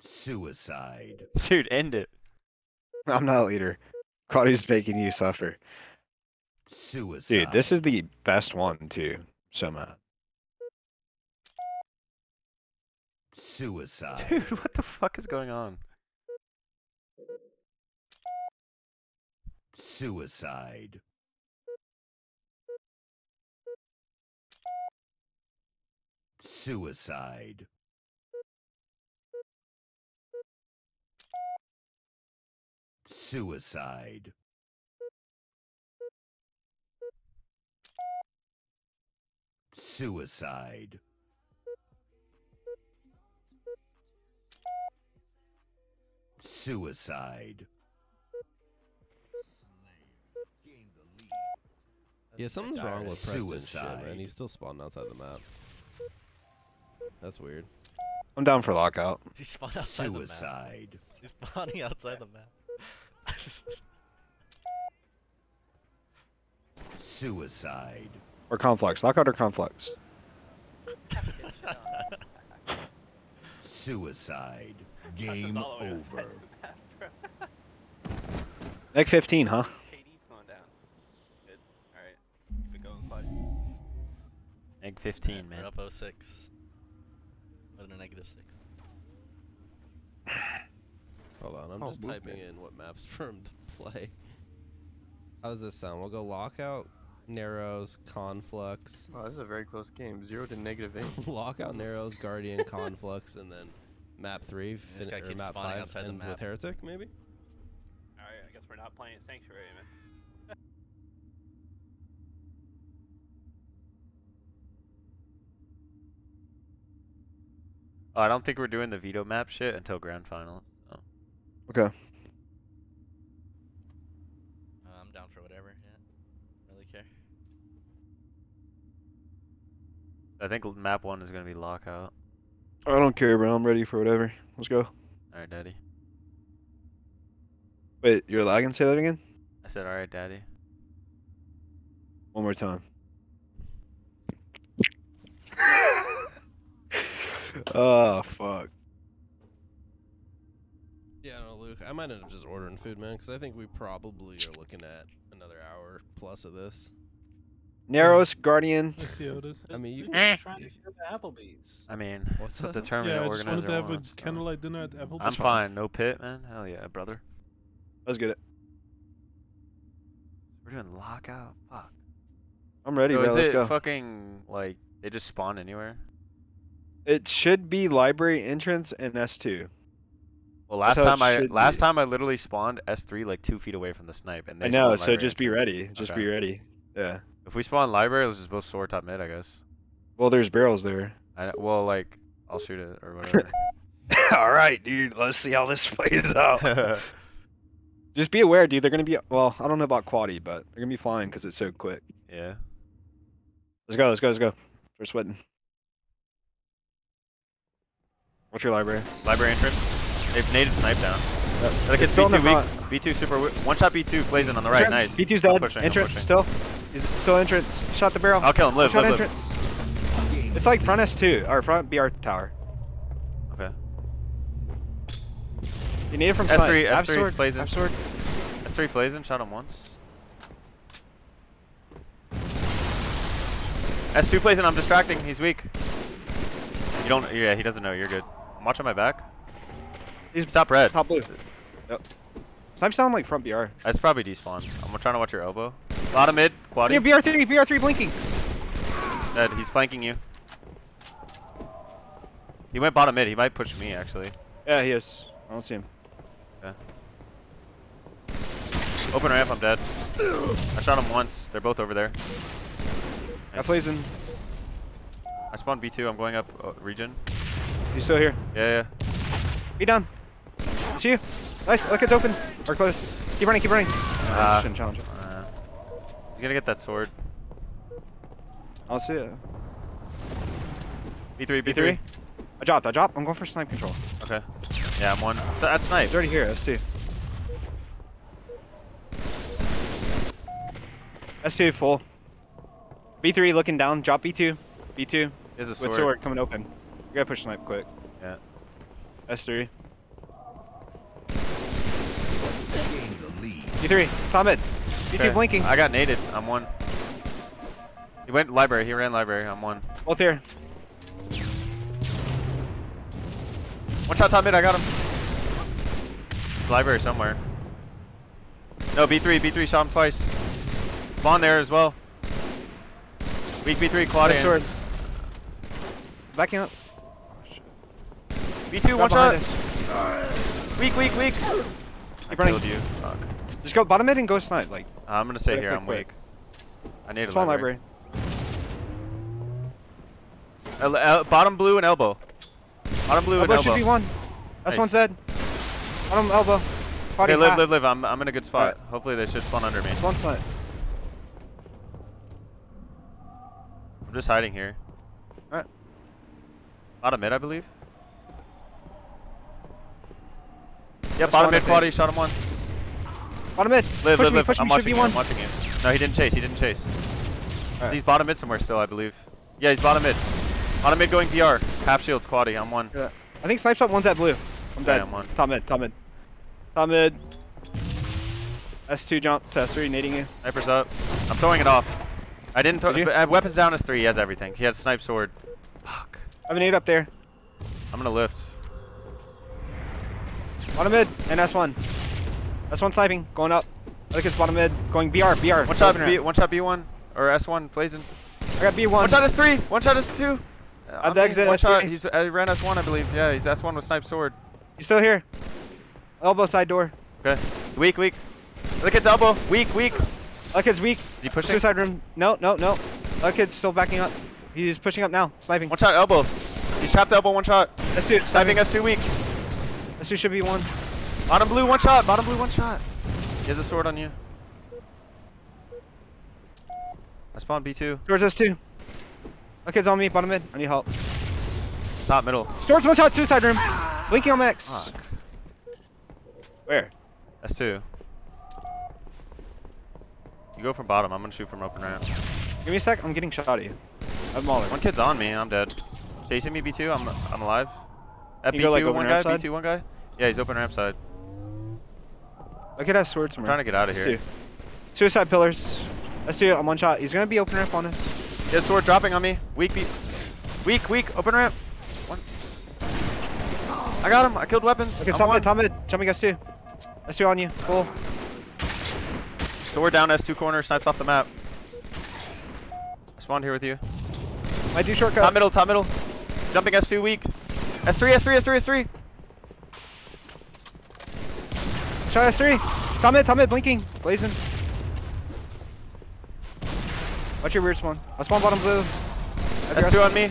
Suicide. Dude, end it. I'm not a leader. Quaddy's making you suffer. Suicide. Dude, this is the best one too. Somehow. Suicide. Dude, *laughs* what the fuck is going on? Suicide. Suicide. Suicide. Suicide. Suicide. Yeah, something's wrong with Preston shit, Suicide. man. He's still spawned outside the map. That's weird. I'm down for lockout. He spawned outside Suicide. the map. He's spawning outside the map. Suicide. Or Conflux. Lockout or Conflux. Suicide. Game over. Meg *laughs* 15, huh? KD's going down. Good. Alright. Keep going, Clyde. Neg 15, Alright, man. We're up 06. What a negative 6. *sighs* Hold on, I'm Oh, just movement. typing in what maps *laughs* for him to play. How does this sound? We'll go lockout, narrows, conflux, Oh, this is a very close game. Zero to negative eight. *laughs* lockout, narrows, guardian, conflux, and then map three, This fin- guy or keeps map spawning five, outside the and with heretic maybe. Alright, I guess we're not playing Sanctuary, man. Oh, I don't think we're doing the veto map shit until grand final. So. Okay. Uh, I'm down for whatever. Yeah. Don't really care. I think map one is gonna be lockout. I don't care, bro. I'm ready for whatever. Let's go. Alright, daddy. Wait, you're lagging? Say that again? I said, alright, daddy. One more time. oh, *laughs* fuck. Yeah, no, Luke. I might end up just ordering food, man, because I think we probably are looking at another hour plus of this. Narrows, Guardian. Let's see how it is. I mean, you Eh. can. Trying to go to Applebee's. I mean, *laughs* What's that's what up? the Terminator yeah, I just wanted to have wants. a so- candlelight dinner at Applebee's. I'm fine. No pit, man. Hell yeah, brother. Let's get it. We're doing lockout. Fuck. I'm ready, So bro. is Let's it go. fucking like they just spawn anywhere? It should be library entrance and S2. Well, last how it time I last be. time I literally spawned S3 like two feet away from the snipe, and they I know, so library just be ready. Just Okay. be ready. Yeah. If we spawn library, let's just both sword top mid, I guess. Well, there's barrels there. I well like I'll shoot it or whatever. *laughs* All right, dude. Let's see how this *laughs* plays out. *laughs* Just be aware, dude. They're gonna be. Well, I don't know about quaddy, but they're gonna be fine because it's so quick. yeah. Let's go. Let's go. Let's go. We're sweating. What's your library? Library entrance. They've naded snipe down. Yep. Like It's it's still in B2 the weak. B2 super weak. One shot B2 plays in on the right. Entrance. Nice. B2's dead. pushing, entrance still. He's still entrance. Shot the barrel. I'll kill him. Live, Shot live, live. entrance. It's like front S2 or front BR tower. Okay. You need it from S3, snipe. Have S3 sword. plays in. Sword. S3 plays in. Shot him once. S2 plays in. I'm distracting. He's weak. You don't. Yeah, he doesn't know. You're good. I'm watching my back. He's Stop red. top blue. Yep. Snipe sound like front BR. That's probably despawn. I'm trying to watch your elbow. Bottom mid. Quaddy. Yeah, BR3. BR3 blinking. Dead. He's flanking you. He went bottom mid. He might push me actually. Yeah, he is. I don't see him. Yeah. Open ramp. I'm dead. I shot him once. They're both over there. That Nice. plays in. I spawned B2. I'm going up uh, region. He's still here. Yeah, yeah. Be done. See you. Nice. Look, it's open. Or close. Keep running. Keep running. Uh, shouldn't challenge it. He's gonna get that sword. I'll see it. B3, B3. B3. I dropped. I dropped. I'm going for snipe control. Okay. Yeah, I'm one. So that's snipe. He's already here. S2. S2 full. B3 looking down. Drop B2. B2. He has a With sword. sword coming open. You gotta push snipe quick. Yeah. S3. Gain. B3. Top mid. B2 blinking. I got naded. I'm one. He went library. He ran library. I'm one. Both here. One shot top mid. I got him. He's library somewhere. No, B3. B3 shot him twice. Spawn there as well. Weak B3. Quad Nice. Backing up. B2. One Drop shot. us. Weak, weak, weak. I Keep running. killed you. Fuck. Just go bottom mid and go snipe. Like, I'm gonna stay Quick, here. quick, I'm quick. weak. I need a spawn library. library. El- el- bottom blue and elbow. Bottom blue and Elbow and should be one. That's Nice. one dead. Bottom elbow. Body Okay, live, live, live. I'm, I'm in a good spot. Alright. Hopefully they should spawn under me. One snipe. I'm just hiding here. Alright. Bottom mid, I believe. Yeah, That's bottom mid quad. He shot him once. Bottom mid. Live, push live, me, live. push I'm me. Watching you. I'm watching you. No, he didn't chase. He didn't chase. Alright. He's bottom mid somewhere still, I believe. Yeah, he's bottom mid. Bottom mid going VR. Half shields, quaddy. I'm one. Yeah. I think snipes up. One's at blue. I'm dead. I'm one. Top mid. Top mid. Top mid. S2 jump to S3 nading you. Sniper's up. I'm throwing it off. I didn't throw. Did you? but, uh, weapons down is three. He has everything. He has snipe sword. Fuck. I have an eight up there. I'm gonna lift. Bottom mid and S1. S1 sniping, going up. I think it's bottom mid, going BR, BR. One shot B. One shot B1 or S1. Blazing. I got B1. One shot S3. One shot S2. Uh, I have on the exit One shot. S3. He's uh, he ran S1, I believe. Yeah, he's S1 with snipe sword. You still here? Elbow side door. Okay. Weak, weak. Look at elbow. Weak, weak. That kid's weak. Is he pushing? Suicide room. No, no, no. That kid's still backing up. He's pushing up now, sniping. One shot elbow. He's trapped elbow. One shot. S2, Sniping S2 weak. S2 should be one. Bottom blue. One shot. Bottom blue. One shot. He has a sword on you. I spawned B2. Towards S2. That kid's on me, bottom mid. I need help. Top middle. Swords one shot, suicide room. Blinking on Max. Fuck. Where? S2. You go from bottom. I'm gonna shoot from open ramp. Give me a sec. I'm getting shot at you. I have Mauler. One kid's on me. I'm dead. Chasing me B2. I'm I'm alive. At You B2, like, one guy. side? B2, one guy. Yeah, he's open ramp side. I could have swords I'm trying to get out of here. S2. Suicide pillars. S2, I'm one shot. He's gonna be open ramp on us. He has sword dropping on me. Weak, B. Weak, weak. Open ramp. One. I got him. I killed weapons. Okay, top mid, top mid. Jumping S2. S2 on you. Full. Sword down S2 corner. Snipes off the map. I spawned here with you. I do shortcut. Top middle, top middle. Jumping S2 weak. S3, S3, S3, S3. Shot S3. Top mid, top mid, blinking. Blazing. Watch your weird spawn. I'll spawn bottom blue. Your S2 on me.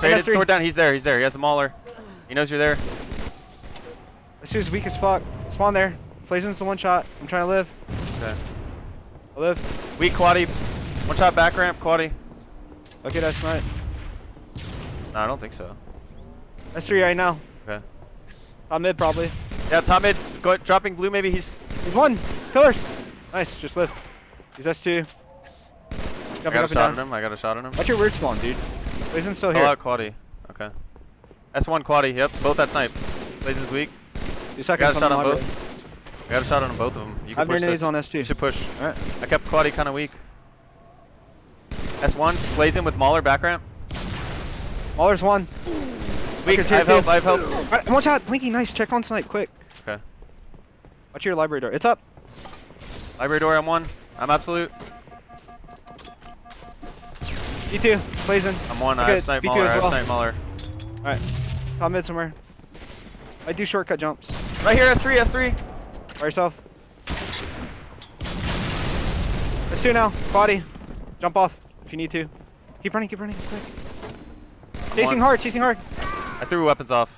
Traded S3. sword down. He's there. He's there. He has a mauler. He knows you're there. This dude's weak as fuck. Spawn there. Blazing's the one shot. I'm trying to live. Okay. I live. Weak quaddy. One shot back ramp, quaddy. Okay, that's right. No, I don't think so. S3 right now. Okay. Top mid probably. Yeah, top mid. Go, dropping blue maybe. He's He's one. Pillars. Nice. Just live. He's S2. I got a shot on him. I got a shot on him. Watch your weird spawn, dude. Blazing's still Call here. out quaddy. Okay. S1 quaddy. Yep, both at snipe. Blazing's weak. I seconds got a shot on both. I got a shot on both of them. You I've push this. on S2. You should push. Alright. I kept quaddy kind of weak. S1 blazing with Mauler back ramp. Mauler's one. Weak. I have help. I have help. Alright, one shot. Blinky, nice. Check on snipe, quick. Okay. Watch your library door. It's up. Library door. I'm one. I'm absolute. B2. Blazing. I'm one. I Okay, have snipe B2 Mauler. I have well. snipe Mauler. Alright. Top mid somewhere. I do shortcut jumps. Right here. S3. S3. By yourself. Let's do now. Body. Jump off if you need to. Keep running, keep running, quick. Chasing hard, chasing hard. I threw weapons off.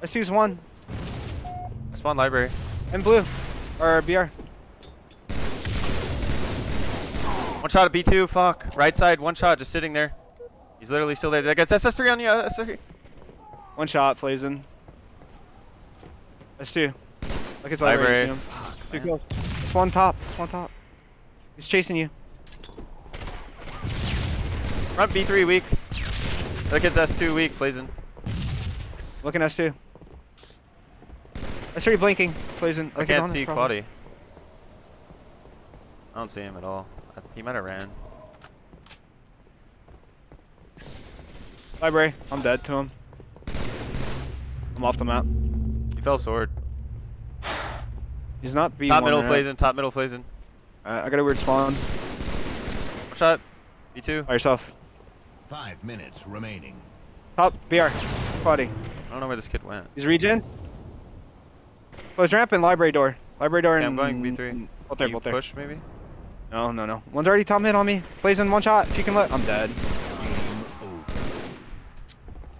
Let's use one. Spawn library. In blue. Or BR. One shot at B2. Fuck. Right side. One shot. Just sitting there. He's literally still there. That gets SS3 on you. uh, SS3. One shot, Blazing. Let's do. Look at Library. library. Two kills. It's one top. It's one top. He's chasing you. Front B3 weak. That kid's S2 weak. Blazing. Looking S2. I see you blinking. Blazing. I Look at can't see. Quaddy. I don't see him at all. He might have ran. Library. I'm dead to him. I'm off the map. He fell sword. *sighs* He's not B1. top middle right? blazing. Top middle blazing. Alright, I got a weird spawn. One shot. B2. By yourself. Five minutes remaining. Oh, top BR. Body. I don't know where this kid went. He's regen. Oh, Close ramp and library door. Library door Okay, and. I'm going B3. Both there, Can both there. push maybe? No, no, no. One's already top mid on me. Blazing one shot. If you can let. I'm dead.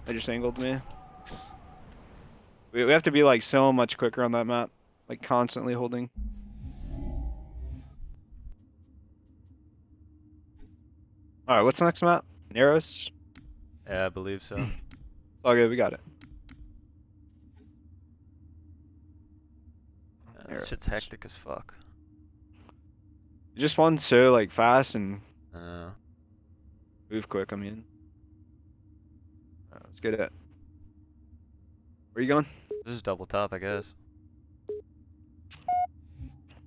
They just angled me. We, we have to be like so much quicker on that map. Like constantly holding. Alright, what's the next map? Narrows? Yeah, I believe so. *clears throat* okay, we got it. Yeah, this shit's hectic as fuck. You just spawn so like fast and move quick, I mean. Alright, let's get it. Where you going? This is double top, I guess.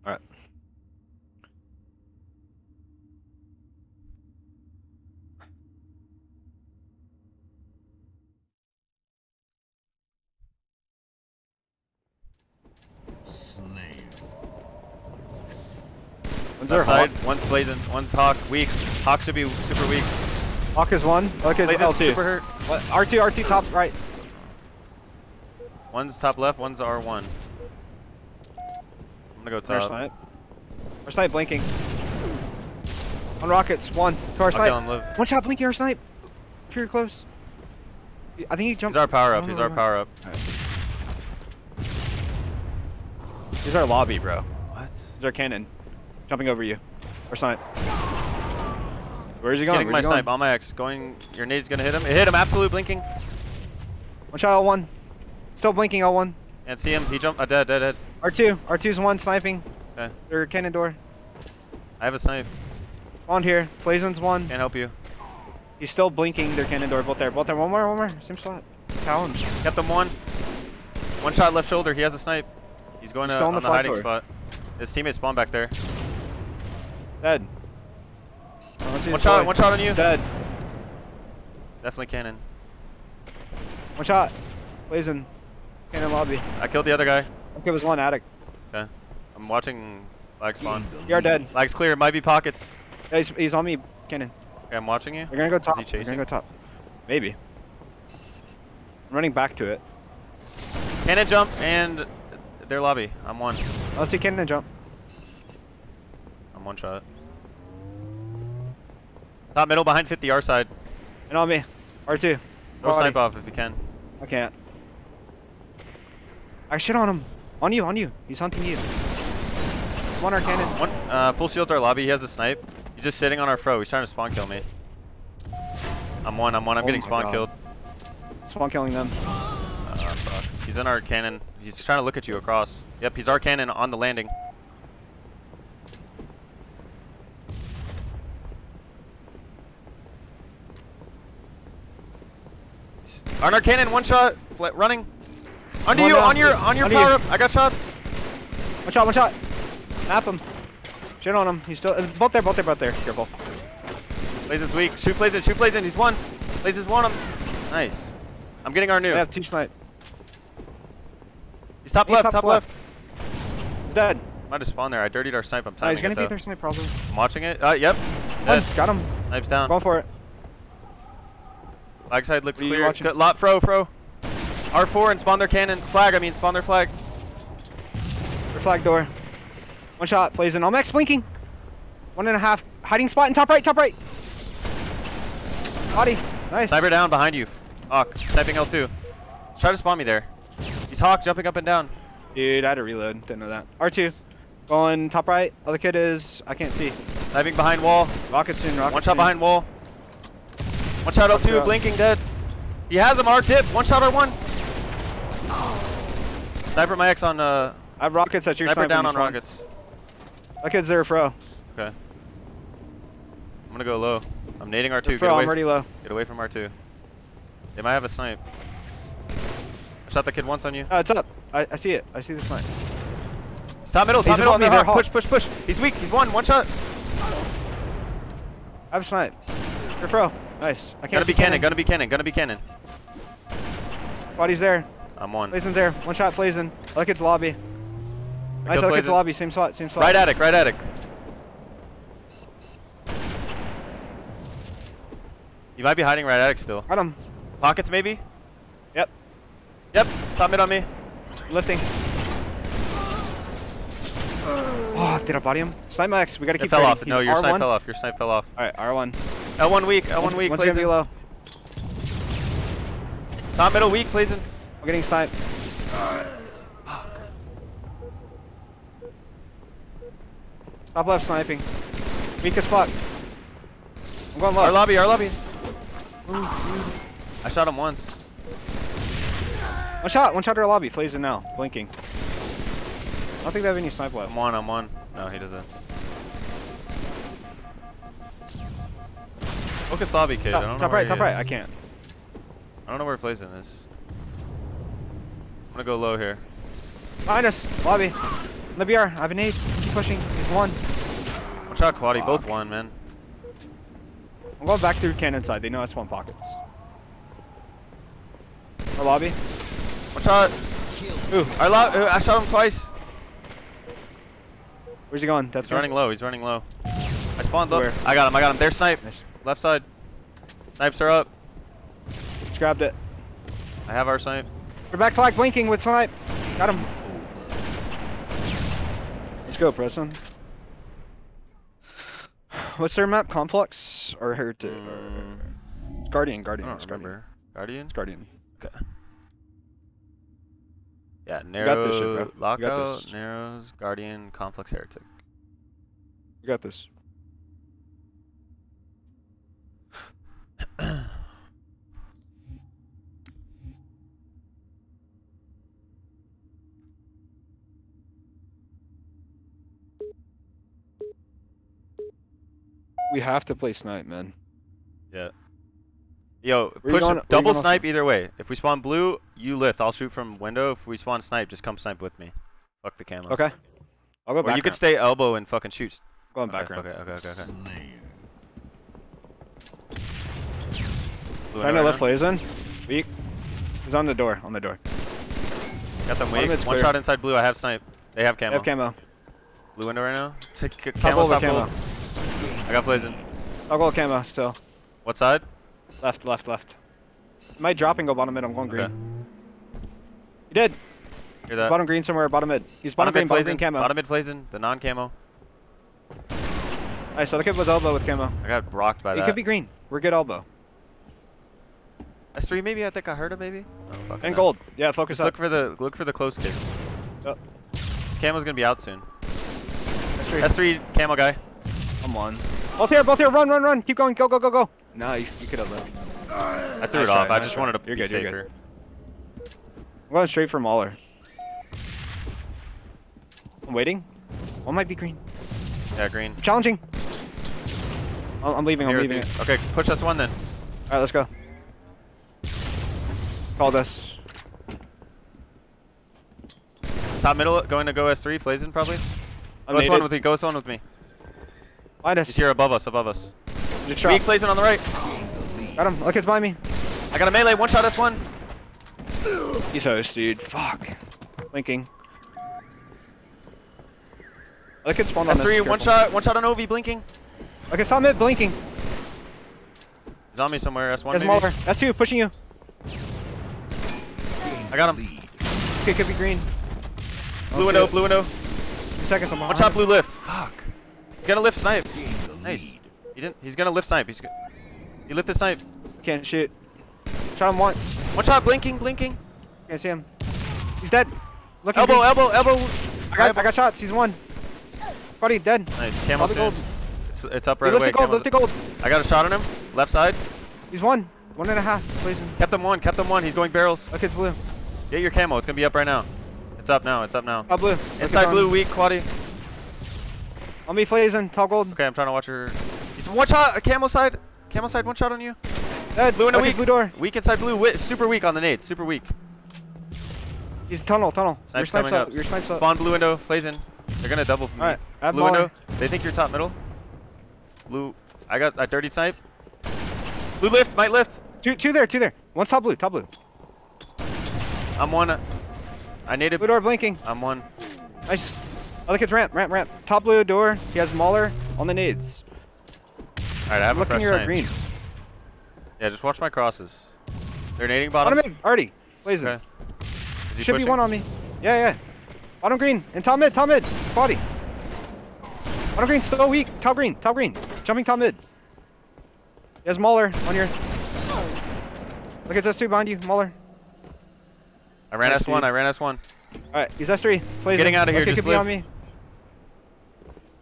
Alright. One's there, Hawk. side, one's blazing, one's Hawk, weak. Hawk should be super weak. Hawk is one. Hawk is Blazing L2. super hurt. What? R2, R2 top right. One's top left, one's R1. I'm gonna go Our top. snipe. Our snipe blinking. On rockets, one. To our snipe. One shot blinking our snipe. Pure close. I think he jumped. He's our power up, he's our power up. He's our lobby, bro. What? He's our cannon. Jumping over you. Our snipe. Where's he going? getting Where's my he snipe going? on my X. Going, your nade's gonna hit him. It hit him, absolute blinking. One shot L1. Still blinking L1. Can't see him, he jumped, uh, dead, dead, dead. R2. R2's one sniping. Okay. Their cannon door. I have a snipe, On here. Blazon's one. can't help you. He's still blinking their cannon door. Both there. Both there. One more. One more. Same spot. Talon. Kept them one. One shot left shoulder, he has a snipe. He's going He's to, still on the, the hiding door. spot. His teammate spawned back there. Dead. I don't see One shot, boy. one shot on you. Dead. Definitely cannon. One shot. Blazing. Cannon lobby. I killed the other guy. Okay, was one attic. Okay. I'm watching flag spawn. You're dead. Flag's clear, it might be pockets. Yeah, he's, he's on me. Cannon. Okay, I'm watching you. We're gonna go Is top. he We're gonna go top. Maybe. I'm running back to it. Cannon jump and their lobby. I'm one. I'll see cannon jump. One shot. Top middle behind 50 R side. And on me. R2. Throw snipe off if you can. I can't. I shit on him. On you, on you. He's hunting you. One our cannon. One uh, full shield our lobby. He has a snipe. He's just sitting on our fro. He's trying to spawn kill me. I'm one. I'm one. I'm Oh getting spawn God. killed. Spawn killing them. Uh, fuck. He's in our cannon. He's trying to look at you across. Yep, he's our cannon on the landing. On our cannon, one shot, running. Under One you, down. on your, on your Under you. power up. I got shots. One shot, one shot. Map him. Shit on him. He's still. uh, Both there, both there, both there. Careful. Blazon's weak. Shoot Blazon, shoot Blazon. He's one. Blazon's one him. Nice. I'm getting our new. Have two snipe. He's top He's left, top top, left. left. He's dead. Might have spawned there. I dirtied our snipe. I'm No, timing he's gonna it, be though. their snipe probably. I'm watching it. Uh, yep. One. Got him. Knife's down. Going for it. Flag side looks What are you clear. watching? Good, lot fro, fro. R4 and spawn their cannon. Flag, I mean, spawn their flag. Their flag door. One shot. Plays in. Almex blinking. One and a half. Hiding spot in top right, top right. Body. Nice. Sniper down behind you. Hawk, sniping L2. Try to spawn me there. He's Hawk jumping up and down. Dude, I had to reload. Didn't know that. R2. Going top right. Other kid is. I can't see. Sniping behind wall. Rockets in. Rockets One shot in. behind wall. One shot L2, up. blinking dead. He has him, R tip. One shot R1. Sniper my X on, uh, I have rockets at your sniper sniper down on rockets. That kid's there, fro. Okay. I'm gonna go low. I'm nading R2. Get Fro, away, I'm already low. get away from R2. They might have a snipe. I shot the kid once on you. Uh, it's up. I, I see it. I see the snipe. He's top middle, He's top middle above on me, they're Push, push, push. He's weak. He's one. One shot. I have a snipe. You're fro. Nice. I can't Gonna be cannon. Gonna be cannon. Gonna be cannon. Body's there. I'm one. Blazon's there. One shot, Blazon. Kid's lobby. I Nice, kid's lobby. Same spot, same spot. Right attic. Right attic. You might be hiding right attic still. Got him. Pockets maybe. Yep. Yep. Top mid on me. Lifting. Oh, did I body him? Snipe Max. We gotta It keep fell trading. off. He's No, your R1. snipe fell off. Your snipe fell off. Alright, R1. L1 weak. L1 One's- weak. One's be Blazon. low. Top middle weak. Blazon. I'm getting sniped. Top left sniping. Weak as fuck. I'm going low. Our lobby. Our lobby. I shot him once. One shot. One shot to our lobby. Plays in now. Blinking. I don't think they have any snipe left. I'm one. I'm one. No, he doesn't. Focus lobby, kid. I don't Top, know top where right, he top right. I can't. I don't know where Blazon is. I'm gonna go low here. Behind us. Lobby. In the BR. I have an aid. Keep pushing. He's one. Watch out, quaddy. Both one, man. I'm going back through cannon side. They know I spawn pockets. Our lobby. Watch out. Ooh, I, lo- I shot him twice. Where's he going? That's He's running low. He's running low. I spawned low. Where? I got him. I got him. There's snipe. Left side. Snipes are up. Just grabbed it. I have our snipe. We're back flag blinking with snipe. Got him. Let's go, Preston. *sighs* What's their map? Conflux or Heretic? It's Guardian. Guardian. I don't it's Guardian. Guardian? It's Guardian. Okay. Yeah, narrow, this shit, bro. We got lockout, this. narrows, guardian, Conflux, heretic. We got this. *coughs* We have to play snipe, man. Yeah. Yo, Where push going- double snipe either way. If we spawn blue, you lift. I'll shoot from window. If we spawn snipe, just come snipe with me. Fuck the camo. Okay. I'll go Or back. you could stay elbow and fucking shoot. Going okay, background. Okay, okay, okay, okay. Blue Trying window to right lift lays in. Weak. He's on the door. On the door. Got them Bottom weak. mid's One clear. shot inside blue. I have snipe. They have They camo. have camo. Blue window right now. Take c- Top camo, over top camo. I got blazing. I'll go camo still. What side? Left, left, left. Might drop and go bottom mid. I'm going green. Okay. He did. Hear He's bottom green somewhere. Bottom mid. He's bottom, Bottom green. Bottom blazing. green camo. Bottom mid blazing. The non camo. Alright, so the kid was elbow with camo. I got rocked by that. He could be green. We're good elbow. S3 maybe. I think I heard him maybe. Oh, And no. gold. Yeah, focus Just up. look for the look for the close kid. Yep. This camo's gonna be out soon. S3. S3 camo guy. I'm on. Both here, both here. Run, run, run. Keep going. Go, go, go, go. No, you, you could have lived. I threw Nice it off. try, I nice just try. wanted to You're be good, you're good. I'm going straight for Mauler. I'm waiting. One might be green. Yeah, green. Challenging. I'm I'm leaving. I'm Here, leaving Okay, push us one then. All right, let's go. Call this. Top middle, going to go S3, Flazin probably. I'm Go S1 naded. with me, go S1 with me. Behind us. He's here above us, above us. Just Weak shot. Flazin on the right. Got him. Look, it's behind me. I got a melee, one shot S1. He's host, dude. Fuck. Blinking. Look, it's spawned on us. S3, one shot, one shot on OV blinking. Look, it's on mid, blinking. He's on me somewhere, S1 There's maybe. Mauler. That's two, pushing you. I got him. Okay, could be green. Blue window, blue window. Two seconds, I'm One behind shot blue lift. Fuck. He's gonna lift snipe. Nice. He didn't. He's gonna lift snipe. He's. go- He lifted snipe. Can't shoot. Shot him once. One shot, blinking, blinking. Can't see him. He's dead. Look Elbow, elbow, elbow. I got, I got shots. He's one. Buddy, dead. Nice. The soon. gold. It's, it's up right away. lifted gold, Camo's- lifted gold. I got a shot on him. Left side. He's one. One and a half. Blazing. Kept him one. Kept him one. He's going barrels. Okay, it's blue. Get your camo. It's gonna be up right now. It's up now. It's up now. Top blue. It's Inside blue, weak, quaddy. On me, Flazing. Top gold. Okay, I'm trying to watch her. One shot. A camo side. Camel side. One shot on you. Dead. Blue in a weak. blue door. Weak inside blue. Wi super weak on the nades. Super weak. He's tunnel, tunnel. Your Snipes snipes coming up. up. Your snipes up. Spawn blue window. Flazing. They're gonna double from me. Blue window. They think you're top middle. Blue. I got a dirty snipe. Blue lift. Might lift. Two, two there, two there. One's top blue, top blue. I'm one. I needed. Blue door blinking. I'm one. Nice. Look, it's ramp, ramp, ramp. Top blue door. He has Mauler on the nades. Alright, I have I'm looking you're at snipe. green. Yeah, just watch my crosses. They're nading Bottom bottom. mid, already. Blazing. Okay. Should be one on me. Yeah, yeah. Bottom green. And top mid, top mid. Body. Bottom green, still weak. Top green, top green. Jumping top mid. He has Mauler on your. Look at this two behind you, Mauler. I ran Nice, S1. dude. I ran S1. Alright, he's S3. Blazing. Getting outta here, Okay, just be on me.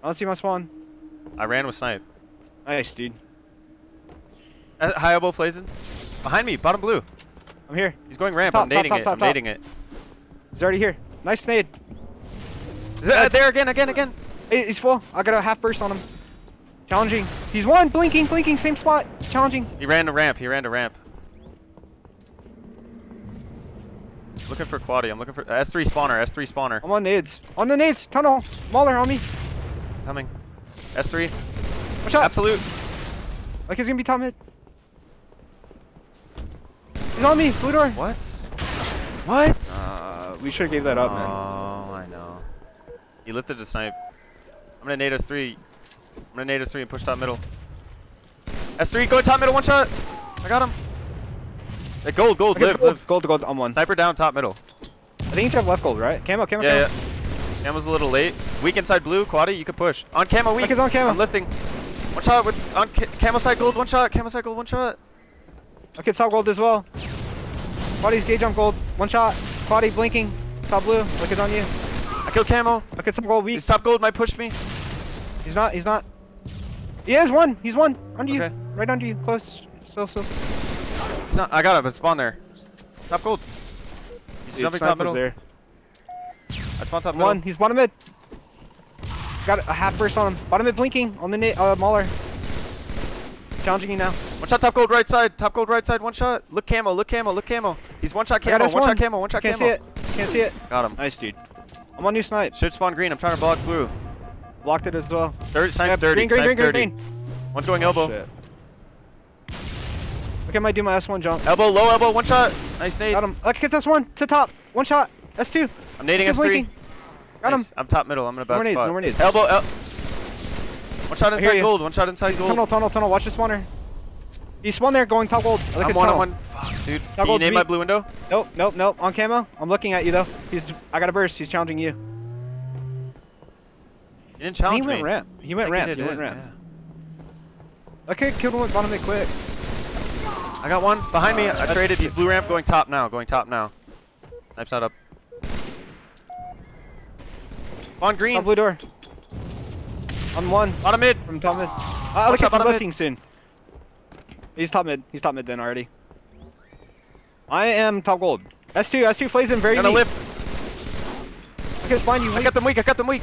I don't see my spawn. I ran with snipe. Nice, dude. Uh, high elbow Flazin. Behind me, bottom blue. I'm here. He's going ramp. Top, I'm top, nading top, it. I'm top. nading it. He's already here. Nice nade. Uh, there again, again, again. He's full. I got a half burst on him. Challenging. He's one. Blinking, blinking. Same spot. Challenging. He ran to ramp. He ran to ramp. Looking for quaddy. I'm looking for uh, S3 spawner. S3 spawner. I'm on nades. On the nades. Tunnel. Mauler on me. Coming. S3. Watch out. Absolute. Like he's gonna be top mid. He's on me. Blue door. What? What? Uh, we should have gave that up, man. Oh, I know. He lifted the snipe. I'm gonna nade us three. I'm gonna nade us three and push top middle. S3, go top middle, one shot. I got him. Hey, gold, gold, live, gold, live. gold, gold on one. Sniper down, top middle. I think you have left gold, right? Camo, camo, Yeah, camo. yeah. Camo's a little late. Weak inside blue, quaddy, you can push. On camo, weak. Look, it's on camo. I'm lifting. One shot with on ca camo side gold, one shot. Camo side gold, one shot. Okay, top gold as well. Body's gauge on gold. One shot. Body blinking. Top blue. Look, it's on you. I killed camo. Okay, top gold weak. His top gold might push me. He's not. He's not. He is one. He's one. Under you. Right under you. Close. So so. He's not, I got him. It's spawn there. Top gold. He's Dude, jumping top sniper's middle. there. I spawned top middle. One. He's bottom mid. Got a half burst on him. Bottom mid blinking on the na- uh, mauler. Challenging you now. One shot top gold right side. Top gold right side. One shot. Look camo. Look camo. Look camo. He's one shot camo. One S1. shot camo. One shot Can't camo. see it. Can't see it. Got him. Nice, dude. I'm on new snipe. Should spawn green. I'm trying to block blue. Blocked it as well. Third, snipe's Yeah, dirty. green, green, snipe's green, dirty. green, One's going elbow. Shit. Okay, I might do my S1 jump. Elbow, low elbow, one shot. Nice nade. Got him. Like, it's S1 to top. One shot. S2. I'm nading S3. blinking. Got him. I'm top middle. I'm in a No bad nades, spot. no more nades. Elbow, el One shot inside gold. One shot inside gold. Tunnel, tunnel, tunnel. Watch the spawner. He spawned there going top gold. I at one on one. Fuck, dude. Top Can you name my blue window? Nope, nope, nope. On camo. I'm looking at you though. He's. I got a burst. He's challenging you. You didn't challenge he went ramp. He went ramp. did, He went yeah. ramp. Okay, killed him with bottom mid quick. I got one behind me. I uh, traded. He's blue ramp going top now. Going top now. Knipe's not up. On green. On blue door. On one. Bottom mid. From top mid. Uh, Watch look out, at bottom mid. lifting soon. He's top mid. He's top mid then already. I am top gold. S2, S2 plays in very Gonna deep. lift. Okay, find you. I got them weak. I got them weak.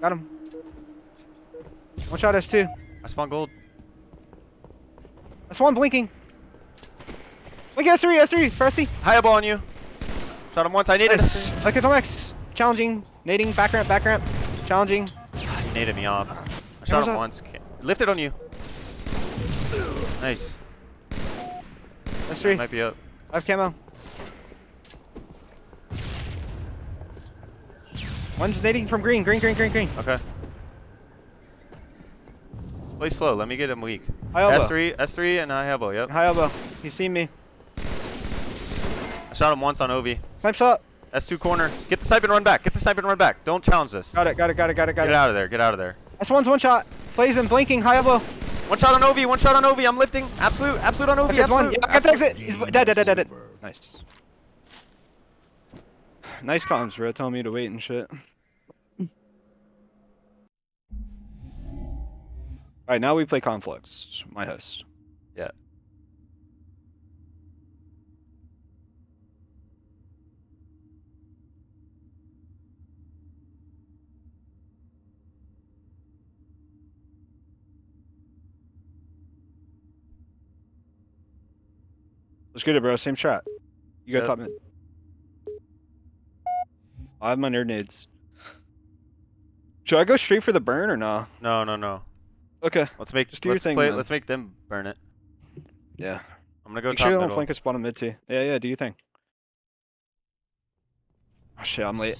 Got him. One shot S2. I spawned gold. That's one blinking. Look at S3, S3, Presty. High elbow on you. Shot him once. I needed. Nice. Look at some X. Challenging. Nading. Back ramp, back ramp. Challenging. He naded me off. I shot him once. Lifted on you. Nice. S3. Might be up. I have camo. One's nading from green. Green, green, green, green. Okay. Play slow. Let me get him weak. High elbow. S3, S3, and high elbow. Yep. High elbow. He's seen me. I shot him once on Ovi. Snipes up. S2 corner. Get the snipe and run back. Get the snipe and run back. Don't challenge this. Got it, got it, got it, got it, got Get it. out of there. Get out of there. That's one's one shot. Plays in blinking. High elbow. One shot on Ovi. One shot on Ovi. I'm lifting. Absolute. Absolute on Ovi. It's one. absolute, Yeah, got the exit. He's dead, dead, dead, dead, dead. Nice. Nice comms, bro. Telling me to wait and shit. Alright, now we play Conflux. My host. Yeah. Let's get it, bro. Same shot. You got Yep. top mid. I have my nerd nades. Should I go straight for the burn or nah? No, no, no. Okay. Let's make. Just do let's thing, play. Let's make them burn it. Yeah. I'm gonna go Make top sure you don't flank us bottom mid too. Yeah, yeah, do your thing. Oh shit, I'm late.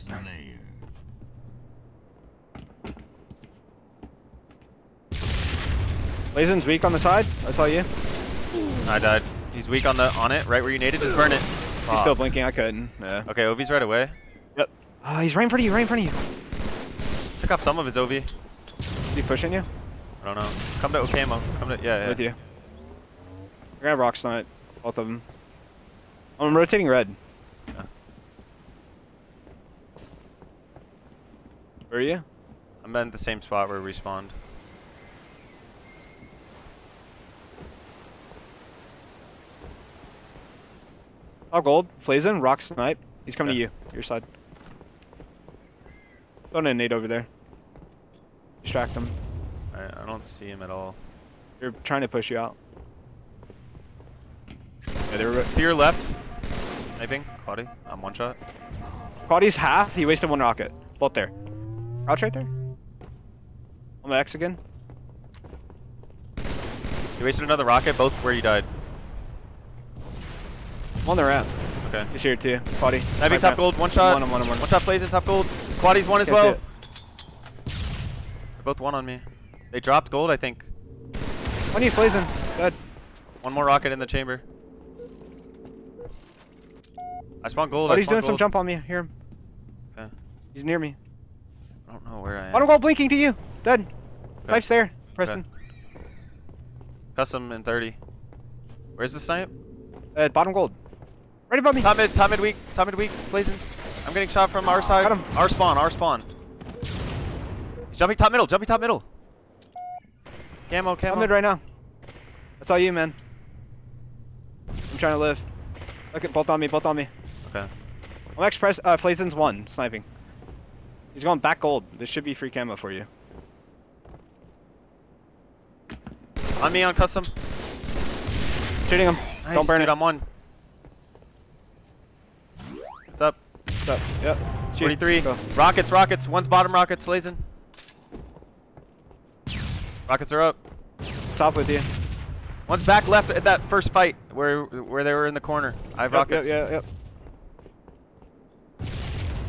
Lazen's weak on the side. I saw you. I died. He's weak on the on it. Right where you needed. Just burn it. He's still blinking. I couldn't. Yeah. Okay, Ovi's right away. Yep. Ah, he's right in front of you. Right in front of you. Took off some of his Ovi. Is he pushing you? I don't know. Come to Okamo. Come to yeah, yeah. With you. We're gonna rock snipe. Both of them. I'm rotating red. Where are you? I'm in the same spot where we respawned. Oh, gold. Flazin, rock snipe. He's coming to you. Your side. Throw in a nade over there. Distract him. I, I don't see him at all. They're trying to push you out. Yeah, they were. To your left. Sniping. Quaddy. I'm one shot. Quaddy's half. He wasted one rocket. Both there. Crouch right there. On the X again. You wasted another rocket. Both where you died. On the ramp. Okay. He's here too. Quaddy. Right top ramp. gold. One shot. One, one, one. One shot plays in top gold. Quaddy's one as well. it. They're both one on me. They dropped gold, I think. On you, Blazing. Good. One more rocket in the chamber. I spawned gold. Oh, he's doing some jump on me. I hear him. Okay. He's near me. I don't know where I am. Bottom gold blinking to you. Dead. Snipe's there. Preston. Custom in 30. Where's the snipe? Uh, bottom gold. Right above me. Top mid, top mid weak, top mid weak, blazing. I'm getting shot from our side. Got him. Our spawn, our spawn. He's jumping top middle, jumping top middle. Camo, camo. I'm mid right now. That's all you, man. I'm trying to live. Look at both on me, both on me. Okay. I'm express. Uh, Flazen's one sniping. He's going back gold. This should be free camo for you. On me on custom. Shooting him. Nice, Don't burn dude, it. I'm one. What's up? Yep. Shoot. 43. Go. Rockets, rockets. One's bottom rockets, blazing. Rockets are up. Top with you. One's back left at that first fight where where they were in the corner. I have Yep, rockets. Yep, yep, yep.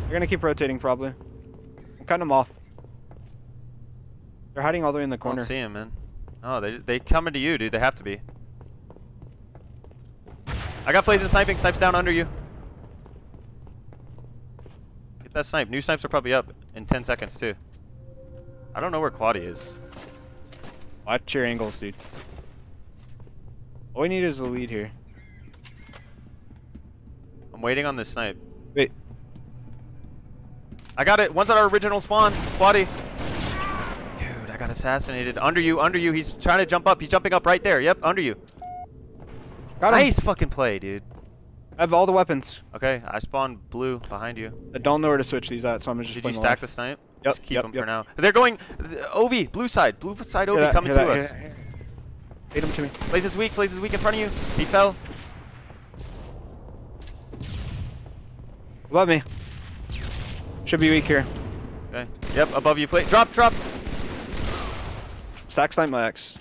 They're gonna keep rotating probably. I'm cutting them off. They're hiding all the way in the I corner. don't see him, man. Oh, they they coming to you, dude. They have to be. I got blazing sniping. Snipes down under you. Get that snipe. New snipes are probably up in 10 seconds too. I don't know where Quaddy is. Watch your angles, dude. All we need is a lead here. I'm waiting on this snipe. Wait. I got it. One's at our original spawn. Quaddy. Dude, I got assassinated. Under you, under you. He's trying to jump up. He's jumping up right there. Yep, under you. Got him. Nice fucking play, dude. I have all the weapons. Okay, I spawned blue behind you. I don't know where to switch these at, so I'm just Did you stack live. the snipe? Yep, Just keep yep, them yep. for now. They're going. the- Ovi, blue side. Blue side Ovi coming to that, us. hear that, hear that. Lead him to me. Blazes weak. Blazes weak in front of you. He fell. Above me. Should be weak here. Okay. Yep, above you. Play. Drop, drop. Stack snipe my X.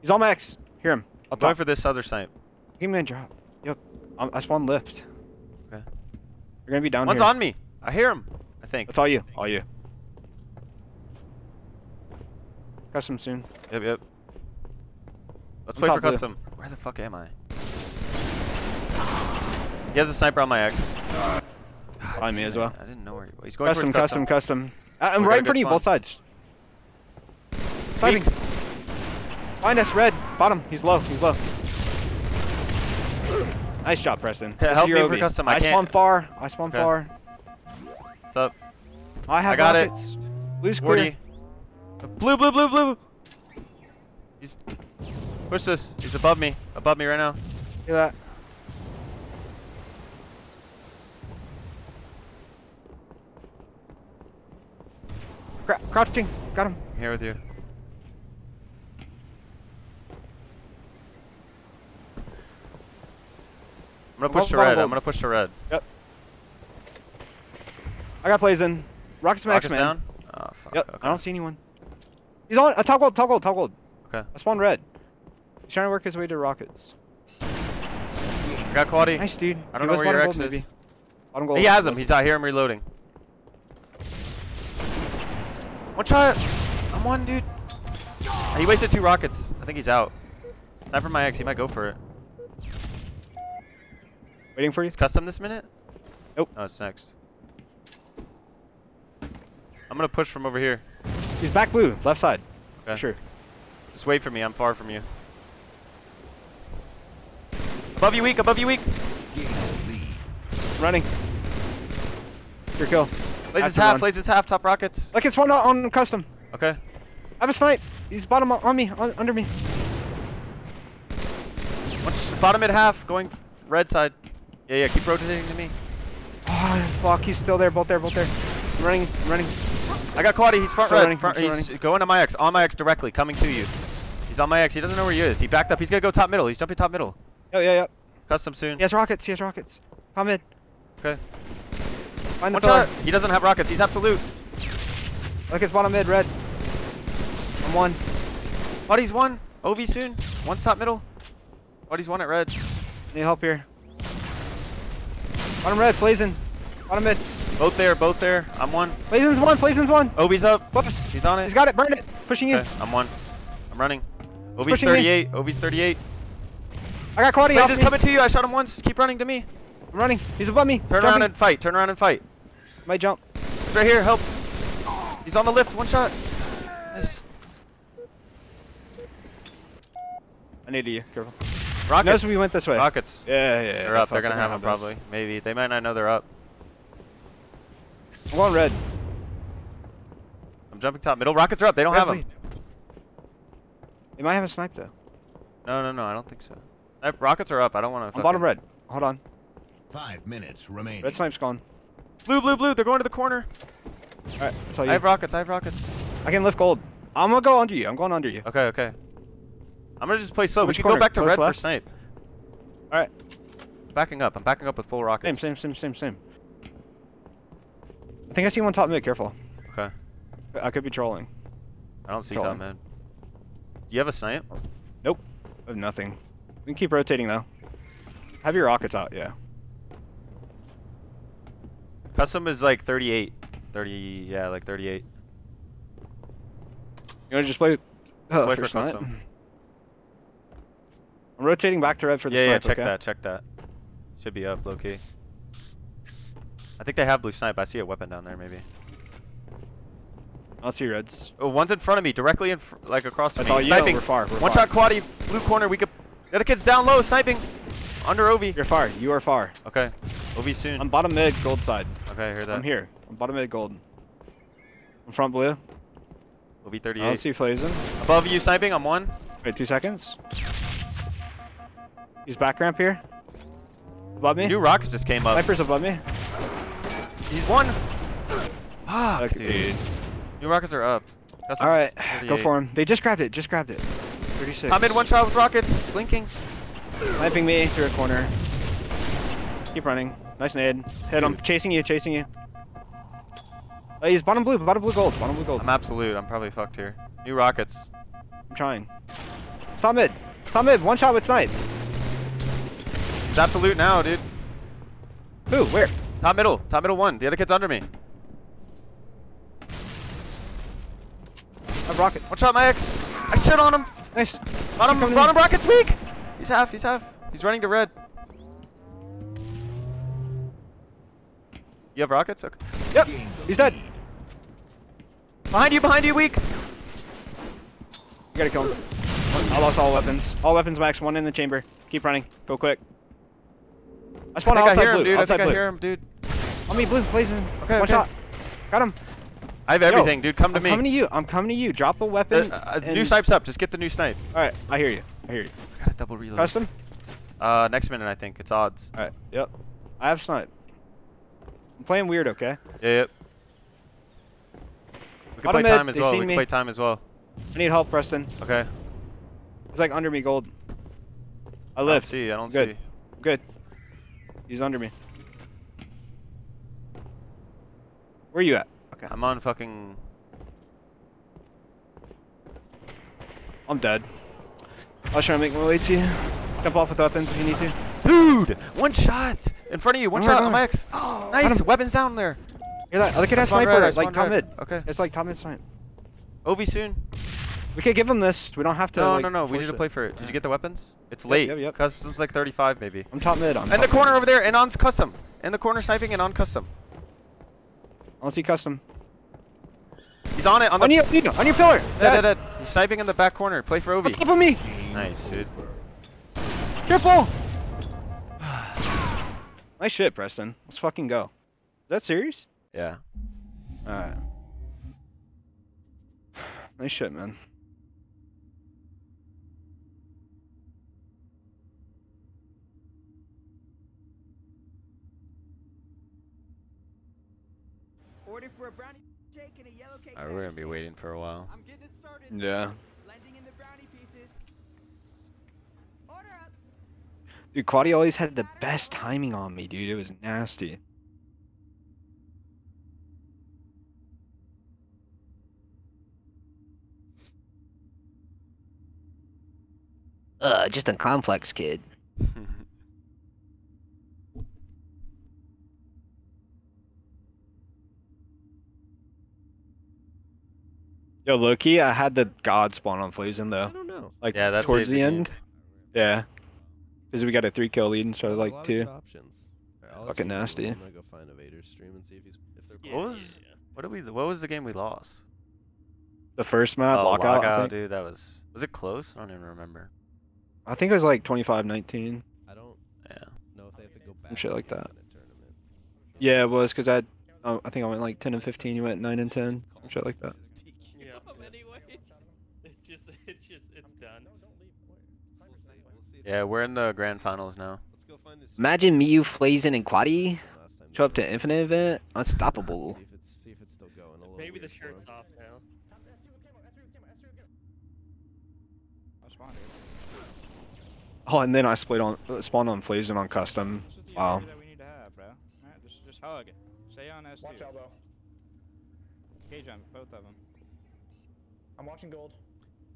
He's on my X. Hear him. I'm Up going for this other snipe. Give me a drop. Yep. I'm, I spawned lift. Okay. You're gonna be down One's here. on me. I hear him. I think. That's all you. All you. Custom soon. Yep, yep. Let's I'm play for top blue. custom. Where the fuck am I? He has a sniper on my X. On me as well. I didn't know where he was. He's going Custom, towards custom, custom. Uh, I'm We got right in front of you, both sides. Sniping. Find us, red. Bottom. He's low. He's low. Nice job, Preston. Okay, help me for OB. custom. I I spawn far. I spawn Okay. far. What's up? I have I got it. rockets. Blue's clear. 40. Blue, blue, blue, blue. He's push this. He's above me. Above me right now. Hear that? Crouching. Got him. I'm here with you. I'm gonna push to bottom red. I'm gonna push to red. Yep. I got plays in. Rockets max, Rockets man. down? Oh, fuck. Yep. okay. I don't see anyone. He's on. Uh, top gold. Top gold. Top gold. Okay. I spawned red. He's trying to work his way to rockets. I got Quaddy. Nice, dude. I don't He know where your X gold, is. Bottom gold. He has him. He's out here. I'm reloading. One shot. I'm one, dude. He wasted two rockets. I think he's out. Time for my X. He might go for it. Waiting for you. Is custom this minute? Nope. No, it's next. I'm gonna push from over here. He's back blue, left side. Okay. Sure. Just wait for me. I'm far from you. Above you weak. Above you weak. Running. Your kill. Blaze is half. Blaze is half. Top rockets. Like it's one on custom. Okay. I have a snipe. He's bottom on me, on, under me. Bottom mid half. Going red side. Yeah, yeah. Keep rotating to me. Oh, fuck. He's still there. Both there. Both there. I'm running. I'm running. I got Quaddy. He's front Still red. running, front, he's running. going to my X. On my X directly. Coming to you. He's on my X. He doesn't know where he is. He backed up. He's gonna go top middle. He's jumping top middle. Oh yeah, yeah. Custom soon. He has rockets. He has rockets. Come in. Okay. Find the One pillar. shot. He doesn't have rockets. He's absolute. Look, it's bottom mid, red. I'm one. Buddy's one. OV soon. One's top middle. Buddy's one at red. Need help here. Bottom red, blazing. Bottom mid. Both there, both there. I'm one. Flazen's one, Flazen's one. Obi's up. Whoops. He's on it. He's got it, burn it. Pushing you. Okay, I'm one. I'm running. Obi's pushing me. 38. Obi's 38. I got Quaddy off Blaze coming to you. I shot him once. Keep running to me. I'm running. He's above me. Turn around and fight. Turn around and fight. Might jump. He's right here. Help. He's on the lift. One shot. Nice. I need you. Careful. Rockets. Knows we went this way. Rockets. Yeah, yeah, yeah. They're up. They're gonna have them this. probably. Maybe. They might not know they're up. I'm going red. I'm jumping top. Middle. Rockets are up. They don't Red have lead. him. They might have a snipe though. No, no, no. I don't think so. Rockets are up. I don't want to. I'm bottom red. Hold on. Five minutes remaining. Red snipe's gone. Blue, blue, blue. They're going to the corner. Alright, that's all you. I have rockets. I have rockets. I can lift gold. I'm gonna go under you. I'm going under you. Okay, okay. I'm gonna just play slow. We can corner? go back to Close red for left? snipe. Alright. Backing up. I'm backing up with full rockets. same, same, same, same. same. I think I see one top mid. Careful. Okay. I could be trolling. I don't see Trolling. top mid. Do you have a snipe? Nope. I have nothing. We can keep rotating though. Have your rockets out, yeah. Custom is like 38. 30, yeah, like 38. You wanna just play? Oh, Play for for snipe? custom. I'm rotating back to red for the yeah, snipe. yeah, check okay? that, check that. Should be up, low key. I think they have blue snipe. I see a weapon down there, maybe. I'll see reds. Oh, one's in front of me, directly in, like across from That's me. you know, sniping. we're far, we're One far. shot quaddy, blue corner. We could. The other kid's down low, sniping. Under Ovi. You're far. You are far. Okay. Ovi soon. I'm bottom mid, gold side. okay, I hear that. I'm here. I'm bottom mid, gold. I'm front blue. Ovi I 38. don't see Flazen. Above you sniping, I'm one. Wait, two seconds. He's back ramp here. Above me. New rockets just came up. Sniper's above me. He's one. Ah, Fuck, dude. dude. New rockets are up. Custom's All right, go for him. They just grabbed it. Just grabbed it. 36. I'm in one shot with rockets, blinking. Sniping me through a corner. Keep running. Nice nade. Hit him. Chasing you. Chasing you. Oh, he's bottom blue. Bottom blue gold. Bottom blue gold. I'm absolute. I'm probably fucked here. New rockets. I'm trying. Stop mid. Stop mid. One shot with snipe. It's absolute now, dude. Who? Where? Top middle. Top middle one. The other kid's under me. I have rockets. Watch out, my ex. I shit on him. Nice. Bottom, bottom in. rocket's weak. He's half. He's half. He's running to red. You have rockets? Okay. Yep. He's dead. Behind you, behind you, weak. You gotta kill him. I lost all weapons. All weapons max. One in the chamber. Keep running. Go quick. I I spawned think I outside hear blue. him, dude. I outside think I blue. hear him, dude. On me, blue. Blazing. Okay, One okay. shot. Got him. I have Yo, everything, dude. Come to me. I'm coming to you. I'm coming to you. Drop a Uh, weapon. uh, and- new snipe's up. Just get the new snipe. All right. I hear you. I hear you. I got a double reload. Custom. Uh, next minute, I think. It's odds. All right. Yep. I have snipe. I'm playing weird. Okay. Yeah, yep. We can play time as well. We can me. play time as well. I need help, Preston. Okay. It's like under me, gold. I I live. don't see. I don't Good. see. Good. He's under me. Where you at? Okay. I'm on fucking. I'm dead. I was trying to make my way to you. Jump off with weapons if you need to. Dude, one shot in front of you. One oh Where shot on my ex. Got oh, nice. Weapons down there. Hear that? Other kid I has sniper. red, like top red. mid. Okay. It's like top mid snipe. Ovi soon. We could give him this. We don't have to. No, like, no, no. We need to play for it. Did you get the weapons? It's Yep, late. yep, yep. Custom's like 35 maybe. I'm top mid. I'm In the corner mid. over there, and on custom. In the corner sniping and on custom. I don't see custom. He's on it. On the. On you, on you, on your pillar. Dead, Dead. dead. He's sniping in the back corner. Play for On Ovi. top of me. Nice, dude. Triple. *sighs* nice shit, Preston. Let's fucking go. Is that serious? Yeah. All right. *sighs* Nice shit, man. And a yellow cake. Alright, we're gonna be waiting for a while. I'm getting it started. Yeah. Blending in the brownie pieces. Order up. Dude, Quaddy always had the best timing on me, dude. It was nasty. Uh, just a complex kid. *laughs* Yo, Loki, I had the god spawn on Flazen though. I don't know. Like Yeah, that towards the the end. Yeah. Because we got a three kill lead and started A like lot of two. options. Alright, Fucking nasty. I'm gonna go find a Vader stream and see if he's if they're. What was? What did we? What was the game we lost? The first map, oh, lockout. I think. dude. That was. Was it close? I don't even remember. I think it was like 25-19. I don't Yeah. know if they have to go back. Some shit like that. win a tournament. Yeah, it was because I, oh, I think I went like 10 and 15. You went 9 and 10. Some shit like that. Yeah. It's just, it's just, it's done. Yeah, we're in the grand finals now. Let's go find his. Imagine Miyu, Flazen, and Quaddy show up to Infinite event. Unstoppable. See if it's see if it's still going. A little Maybe the shirt's off now. I spawned here. Oh, and then I split on uh, spawned on Flazen on custom. This is the Wow. area that we need to have, bro. Just, just hug. Stay on S2. Watch elbow. Gauge on both of them. I'm watching gold.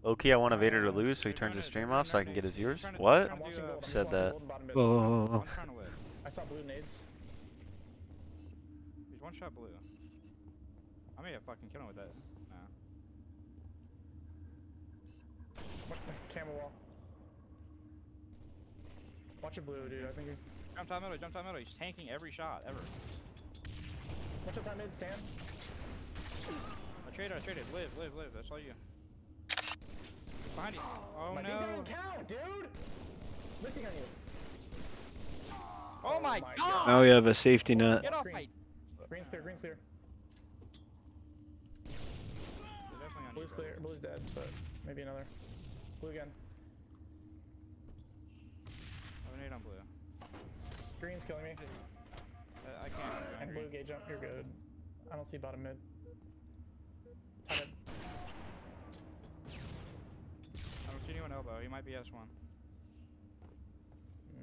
Loki, I want a Vader to lose so he turns his stream off so I can get his viewers. What? I'm watching gold. I'm Said that. gold and bottom mid. Oh. I'm trying to live. I saw blue nades. He's one shot blue. I may have fucking killed him with that. Nah. Watch the camera wall. Watch it blue, dude. I think. you- Jump top middle, jump top middle. He's tanking every shot ever. Watch out that mid stand. I traded, I traded. Live, live, live. That's all you. Behind you. Oh My no. game doesn't count, dude. Lifting on you. Oh my my god. Now we have a safety net. Get off Green. my. Green's clear. Green's clear. They're definitely on you, Blue's clear. Blue's dead, but maybe another. Blue again. I have a nade on blue. Green's killing me. Uh, I can't. I'm And blue gauge up. You're good. I don't see bottom mid. Top mid. Don't see anyone elbow. He might be S1.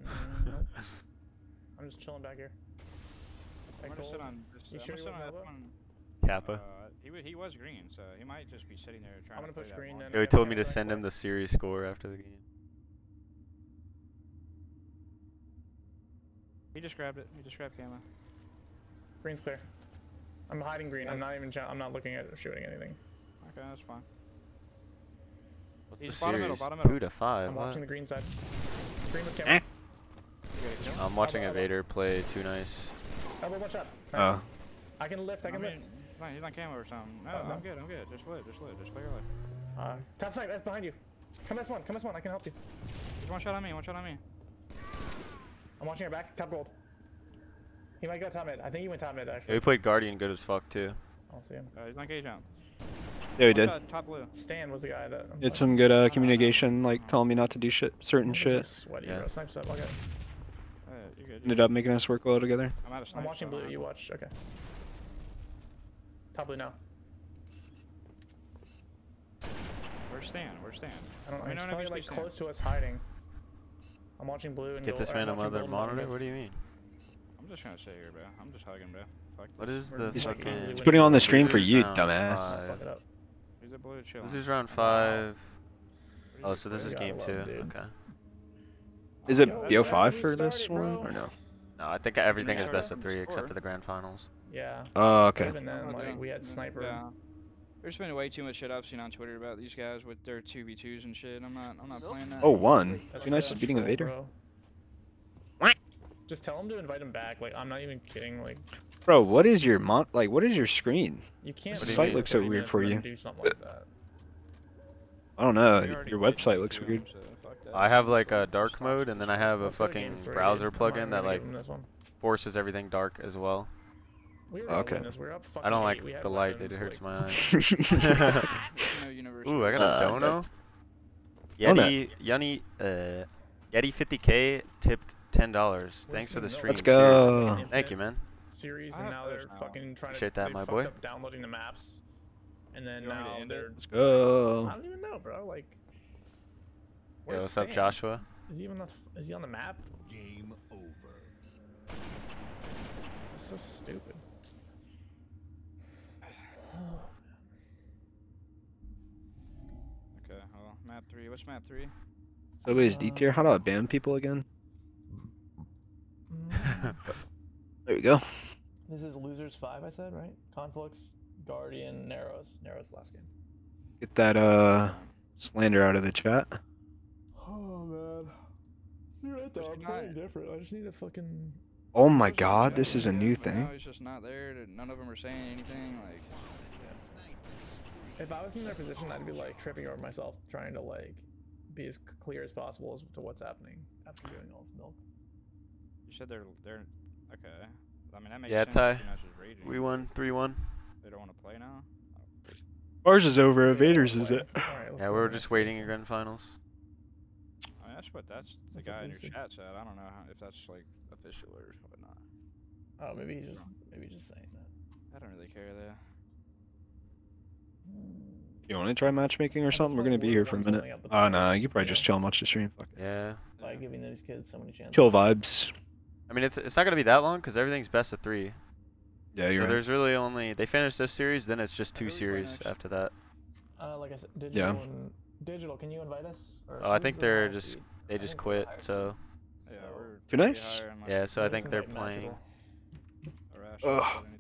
Mm, nope. *laughs* I'm just chilling back here. I'm At gonna sit on this. You I'm sure gonna he sit on wasn't Kappa. Uh, he, he was green, so he might just be sitting there trying I'm gonna to play push that green then. Yo, he told me to send him the series score after the game. He just grabbed it. He just grabbed Gamma. Green's clear. I'm hiding green. I'm not even. I'm not looking at or shooting anything. Okay, that's fine. What's He's the bottom middle, series? bottom middle. Two to five. I'm What? watching the green side. Green with Eh. camera. You got? I'm watching a Elbow, elbow. Play too nice. Elbow, watch out. Nice. Oh. I can lift. I I can mean, lift. he's not, he's on camera or something. No, Oh, no. I'm good. I'm good. Just live. Just live. Just play your life. Uh, top side. That's behind you. Come S1. Come S1. I can help you. He's one shot on me. One shot on me. I'm watching your back. Top gold. He might go top mid. I think he went top mid Yeah, actually. we played Guardian good as fuck too. I don't see him. Uh, he's on gauge jump. Yeah, we did. top blue. Stan was the guy that. I'm It's some good uh, communication, like telling me not to do shit, certain I'm shit. Sweaty, Yeah. bro. Snipe stuff. Okay. Uh, you're good. Ended You're up making us work well together. I'm out of I'm watching blue. You watch. Okay. Top blue now. Where's Stan? Where's Stan? I don't know. We He's don't probably like Stan. close to us hiding. I'm watching blue and Get gold- this or man I'm a mother gold monitor? What do you mean? I'm just trying to sit here, bro. I'm just hugging, bro. Fuck What this. is We're the just like fucking? He's putting on the stream for you, Round dumbass. Five. Fuck it up. He's a blue chill. This is round five. Oh, so this is game two. it. Okay. Is it BO5 for this started, one or no? No, I think everything is best of three Score. except for the grand finals. Yeah. Oh, okay. Even then, Oh, like we had sniper. Yeah. There's been way too much shit I've seen on Twitter about these guys with their two v twos and shit. I'm not. I'm not playing that. Oh, one. That's Be nice so as beating a Vader. bro. Just tell him to invite him back. Like I'm not even kidding. Like Bro, what is your mon? Like, what is your screen? you can't. The do you play site looks so weird for you. Do something like that. I don't know. Your website looks weird. so fuck that. I have like a dark mode, and then I have a Let's go to game fucking browser plugin that like give him this one. forces everything dark as well. Okay. all winners. We were up fucking I don't like the light. It hurts my eyes. *laughs* *laughs* Ooh, I got Uh, a dono. Donut. Yeti, Yeti, uh, Yeti 50k tipped ten dollars. Thanks for the the stream. Let's go. Infinite Thank you, man. Series I and ah, now they're now. fucking trying Appreciate to. that, they my fucked boy. Up downloading the maps, and then You want now they're. Let's go. I don't even know, bro. Like. Yo, where's what's up, Joshua? Is he even on the, Is he on the map? Game over. This is so stupid. *sighs* Okay, well, map three. What's map three? So is D uh, tier? How do I ban people again? Mm. *laughs* There we go. This is losers five. I said right. Conflux, Guardian, Narrows. Narrows last game. Get that uh slander out of the chat. Oh man. You're right though. I'm playing different. I just need to fucking. Oh my god, this is a new Now thing. he's just not there. None of them are saying anything. Like, If I was in their position, I'd be like tripping over myself, trying to like be as clear as possible as to what's happening after doing all this milk. you said they're they're okay. I mean that makes Yeah, sense. Ty. if you're not just raging. We won, 3-1. They don't want to play now. Ours is over. Invaders is it? Yeah, we're just waiting your grand finals. I mean, that's what that's the That's guy in your chat said. I don't know how, if that's like official or whatnot. Oh, maybe he's just maybe he's just saying that. I don't really care though. You want to try matchmaking or something? We're gonna be here for a minute. Oh ah, no, you probably just chill and watch the stream. Fuck it. Yeah. By giving these kids so many chances. Chill vibes. I mean, it's it's not gonna be that long because everything's best of three. Yeah, you're so right. There's really only they finish this series, then it's just two series after that. Uh, like I said, digital. Yeah. And, digital, can you invite us? Or Oh, I think the they're highest just seed? they just quit. So. Yeah, we're Too pretty nice? like, Yeah, so I think they're playing. Magical. Arrash Ugh. anything.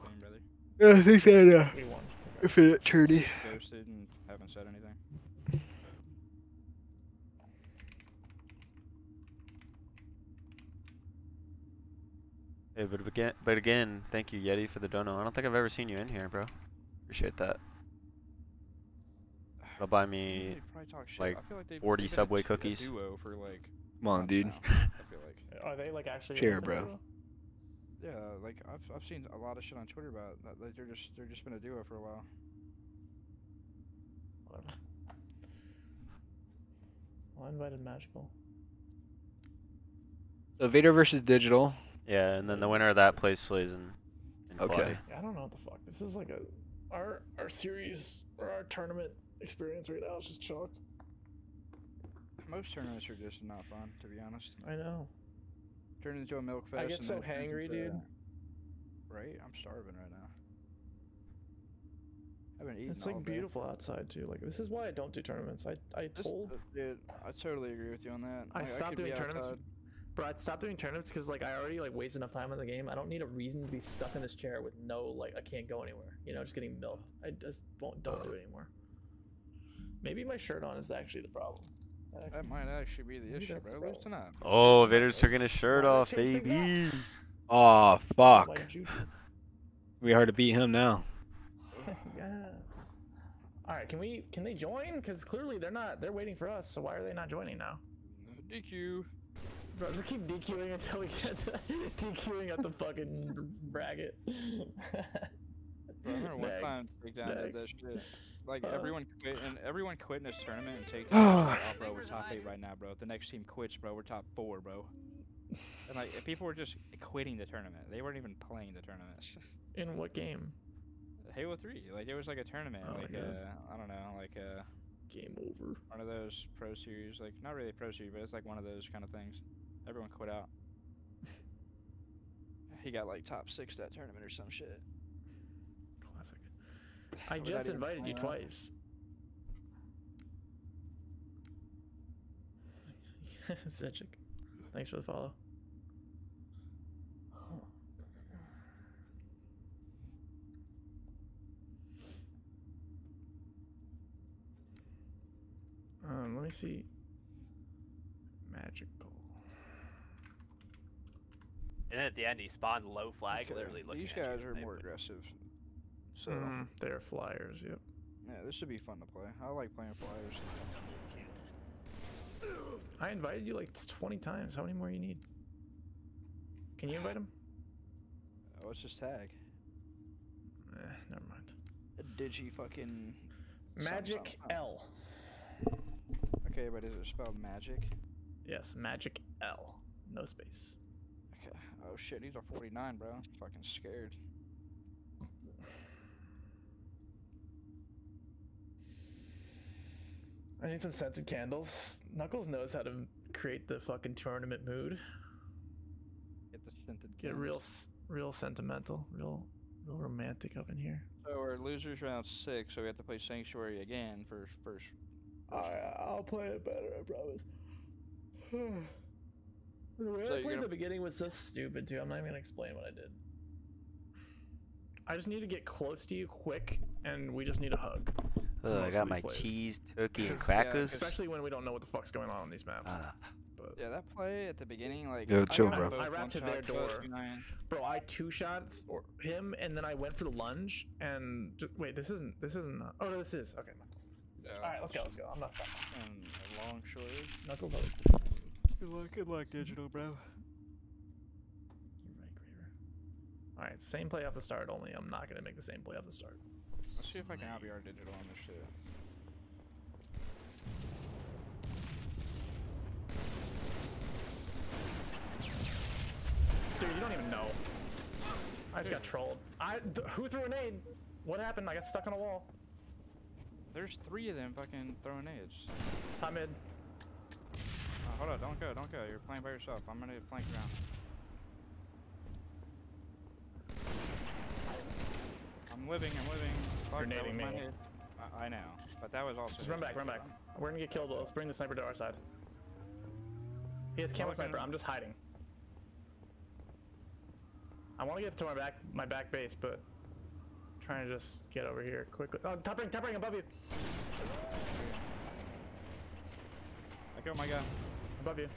Yeah, I think that uh, We won. infinite tourney. Ghosted and haven't said anything. Hey, but again, but again, thank you Yeti for the dono. I don't think I've ever seen you in here, bro. Appreciate that. It'll buy me They probably talk shit. like like 40 they've been a Subway cookies. duo for like. Come on, dude. now, *laughs* I feel like. Are they like actually? Share, bro. Digital? Yeah, like I've I've seen a lot of shit on Twitter about that. Like they're just they're just been a duo for a while. Whatever. Well, I invited Magical. So Vader versus Digital. Yeah, and then the winner of that plays plays in. in Okay. quali. Yeah, I don't know what the fuck. This is like a our our series or our tournament experience right now is just chalked. Most tournaments are just not fun, to be honest. I know. Turn into a milk fest. I get and so then turns hangry, into- dude. Right, I'm starving right now. I haven't eaten It's all like day. beautiful outside too. Like this is why I don't do tournaments. I I This- told uh, dude, I totally agree with you on that. I Like, stopped could doing tournaments. outside. Bro, I stopped doing tournaments because like I already like wasted enough time in the game. I don't need a reason to be stuck in this chair with no like I can't go anywhere. You know, just getting milked. I just won't don't do it anymore. Maybe my shirt on is actually the problem. That That might actually be the issue, bro. Lose problem. tonight. Oh, Vader's taking his shirt Why off, change baby. *laughs* Oh fuck. *laughs* We hard to beat him now. *laughs* yes. All right, can we can they join? Because clearly they're not. They're waiting for us. So why are they not joining now? DQ. Bro, just keep DQing until we get to *laughs* DQing at the fucking bracket. *laughs* Bro, I remember one time Takedown did that shit. Like Uh. everyone quit and everyone quit in this tournament and Takedown *sighs* was like, oh bro, we're top eight right now, bro. The next team quits, bro. We're top four, bro. And like people were just quitting the tournament. They weren't even playing the tournament. *laughs* In what game? Halo 3, like it was like a tournament, Oh like uh, I don't know, like uh, Game over. one of those pro series, like not really pro series, but it's like one of those kind of things. Everyone quit out. *laughs* he got like top six that tournament or some shit. Classic. *laughs* I just invited you playing out. twice. *laughs* Zedchik. Thanks for the follow. Um, let me see. Magical. And then at the end, he spawned low flag, Okay, literally looking These at you guys are more knife. aggressive. So Mm, they're flyers, yep. yeah, this should be fun to play. I like playing flyers. I invited you like 20 times. How many more you need? Can you invite him? Oh, what's his tag? Eh, never mind. A digi fucking Magic something, something. L. Okay, but is it spelled magic? Yes, Magic L. No space. Oh shit, he's a 49, bro. I'm fucking scared. I need some scented candles. Knuckles knows how to create the fucking tournament mood. Get the scented. Get real, real sentimental, real, real romantic up in here. So we're losers round six, so we have to play Sanctuary again for first. I, I'll play it better, I promise. *sighs* *sighs* *sighs* the way So I played gonna- the beginning was so stupid too. I'm not even gonna explain what I did. I just need to get close to you quick, and we just need a hug. for Ugh, I got my plays. cheese, turkey, and 'Cause, yeah, crackers. especially when we don't know what the fuck's going on on these maps. But Yeah, that play at the beginning, like. Yo, I chill, got bro. I ran one to their door. Bro, I two shot him, and then I went for the lunge, and ju- wait, this isn't this isn't. Uh, oh no, this is okay. Yeah, All right, let's go, let's go. I'm not stopping. And long short. Knuckles up. Good luck, good luck, digital, bro. You're right, Graver. All right, same play off the start. Only I'm not gonna make the same play off the start. Let's see if I can out our digital on this shit. Dude, you don't even know. I just got trolled. I th- who threw a nade? What happened? I got stuck on a wall. There's three of them fucking throwing nades. Top mid. Uh, hold on, don't go, don't go. You're playing by yourself. I'm gonna flank around. I'm living, I'm living. Fuck, You're nading me. I, I know, but that was also. Just run back, run nade. back. We're gonna get killed. Let's bring the sniper to our side. He has camo sniper. I'm just hiding. I want to get to my back, my back base, but trying to just get over here quickly. Oh, top ring, top ring above you, I killed my guy. Above you.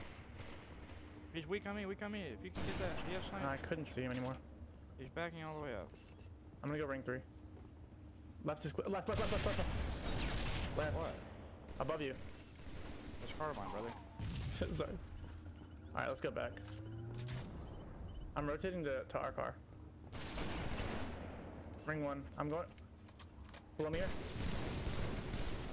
He's weak on me, weak on me. If you can get that, he has No, I couldn't see him anymore. He's backing all the way up. I'm gonna go ring three. Left is cl- left, left, left, left, left. Left. What? Above you. That's Carbine, brother. *laughs* Sorry. All right, let's go back. I'm rotating to, to our car. Ring one. I'm going. Below me here.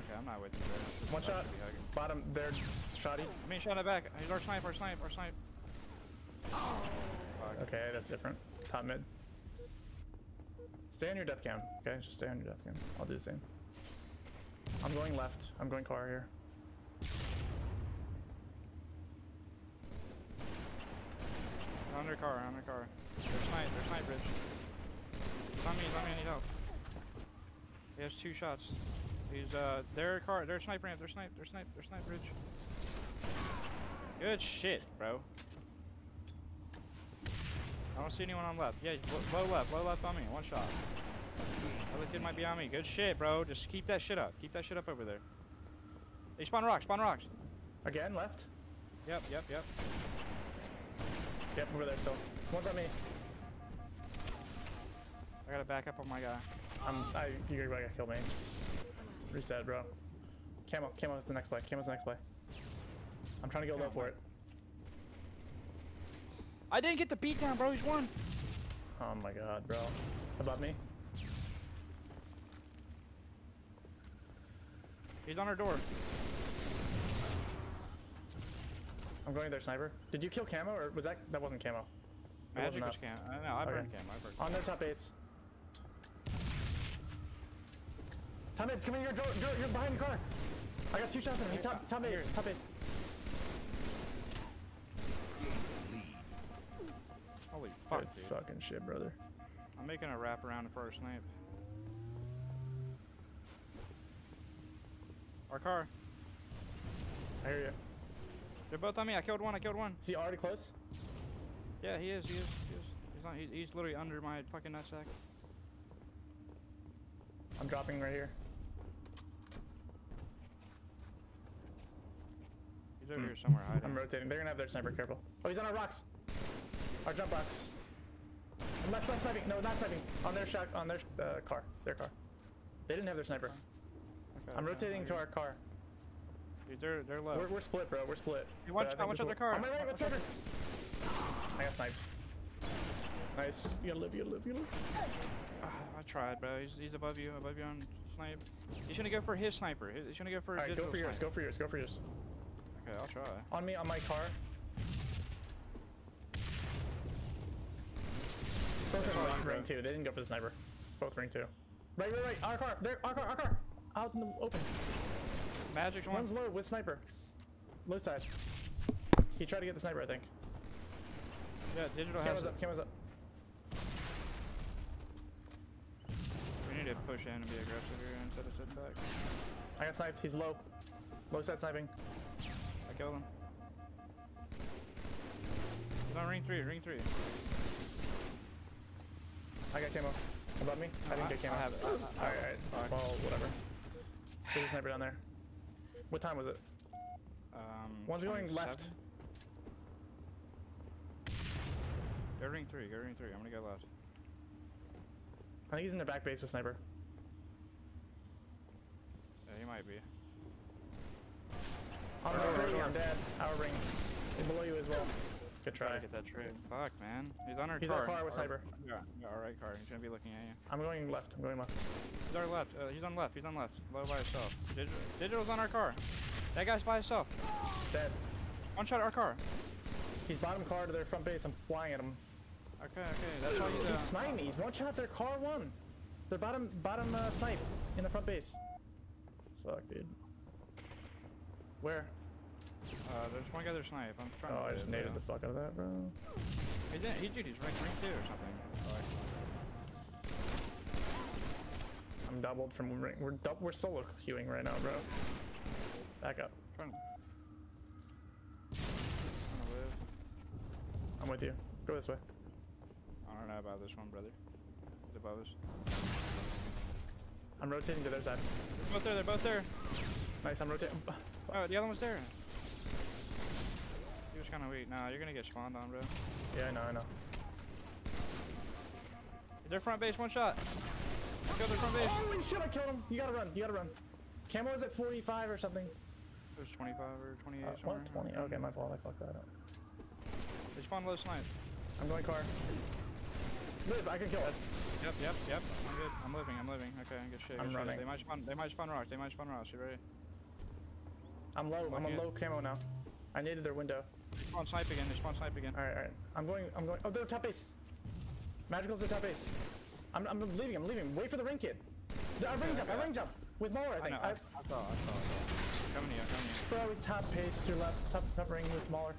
Okay, I'm not with you, bro. One shot. should be hugging. Bottom. There. Shoddy. I mean, shot it back. He's our sniper, our sniper, our sniper. Fuck. Oh. Okay, that's different. Top mid. Stay on your death cam. Okay, just stay on your death cam. I'll do the same. I'm going left. I'm going car here. Under car, under car. There's snipe, there's snipe bridge. He's on me, he's on me, I need help. He has two shots. He's, uh, their car, their sniper ramp, their snipe, their snipe, their snipe bridge. Good shit, bro. I don't see anyone on left. Yeah, low, left, low left on me, one shot. Other kid might be on me. Good shit, bro. Just keep that shit up. Keep that shit up over there. They spawn rocks, spawn rocks. Again, left. Yep, yep, yep. Yep, over there still. One's on me. I gotta back up on my guy. I'm. I. You gotta kill me. Reset, bro. Camo. Camo is the next play. Camo's the next play. I'm trying to go low for it. I didn't get the beat down, bro. He's won. Oh my god, bro. Above me. He's on our door. I'm going there, sniper. Did you kill camo or was that that wasn't camo? Magic was up. cam. I know, I Okay. burned cam. I burned On their top base. Tom Ed, come here, you're, you're, you're behind the car. I got two shots on him. He's top, top base, top base. Holy fuck, Good dude. fucking shit, brother. I'm making a wrap around the first snipe. Our car. I hear you. They're both on me. I killed one. I killed one. Is he already close? Yeah, he is. He is. He is. He's on. He, he's literally under my fucking nutsack. I'm dropping right here. He's over here somewhere hiding. I'm rotating. They're gonna have their sniper. Careful. Oh, he's on our rocks. Our jump box. And left, left sniping. No, not sniping. On their shot. On their uh, car. Their car. They didn't have their sniper. Okay, I'm rotating to our car. Dude, they're they're low. We're, we're split, bro. We're split. Hey, watch- But I think watch this out will- their car. On my right, what's sniper? I got sniped. Nice. You gotta live. You gotta live. You gotta live. Ah, I tried, bro. He's, he's above you. Above you on snipe. He's gonna go for his sniper. He's gonna go for All a right, go digital for yours. snipe. Go for yours. Go for yours. Okay, I'll try. On me, on my car. Both of them ring, two. They didn't go for the sniper. Both ring two. Right, right, right. Our car. There. Our car. Our car. Out in the open. Magic one. One's low with sniper. Low side. He tried to get the sniper, I think. Yeah, digital has Camera's up. Camera's up. We need to push in and be aggressive here instead of sitting back. I got sniped. He's low. Low side sniping. I killed him. He's on ring three. Ring three. I got camo. Above me. I didn't I- get camo. I have it. Alright, alright. Well, whatever. There's a sniper down there. What time was it? Um, One's going left. Go ring three. Go ring three. I'm gonna go left. I think he's in the back base with sniper. Yeah, he might be. I'm Oh, ring, sure. I'm dead. Our ring. He's below you as well. Good Try try. to get that trade. Fuck, man. He's on our He's car. He's on car with Cyber. sniper. Yeah, yeah, our right car. He's gonna be looking at you. I'm going left. I'm going left. He's our left. Uh, he's on left. He's on left. Low by himself. Digital, Digital's on our car. That guy's by himself. Dead. One shot our car. He's bottom car to their front base. I'm flying at him. Okay, okay. That's all you do. He's sniping me. He's one shot their car one. Their bottom bottom uh, snipe in the front base. Fuck, dude. Where? Uh, there's one guy there snipe. I'm trying Oh, to I just it, naded the fuck out of that, bro. He didn't. He dude. He's rank rank two or something. Oh, I'm doubled from ring. We're dou- we're solo queuing right now, bro. Back up. trying to. Trying to live. I'm with you. Go this way. I don't know about this one, brother. He's above us. I'm rotating to their side. They're both there. They're both there. Nice. I'm rotating. Oh, the other one's there. He was kind of weak. Nah, you're gonna get spawned on, bro. Yeah, I know. I know. Their front base, one shot. Kill their front base. Holy shit! I killed him. You gotta run. You gotta run. Camo is at 45 or something. It was 25 or 28 Uh, somewhere. 20. Okay, my fault. I fucked that up. They spawned low snipe. I'm going car. Live. I can kill it. Yep, yep, yep. I'm good. I'm living. I'm living. Okay, good shit. Good I'm shit. running. They might spawn. They might spawn rocks. They might spawn rocks. You ready? I'm low. I'm Okay. on low camo now. I needed their window. They spawn snipe again. They spawn snipe again. All right, all right. I'm going. I'm going. Oh, they're top base. Magical's at top base. I'm, I'm leaving. I'm leaving. Wait for the ring kid. I ring jump. I ring jump with Mauler. I I think. know. I, I saw. I saw. I saw. Coming to you. Coming to you. Bro, he's top pace to your left. Top top ring with Mauler.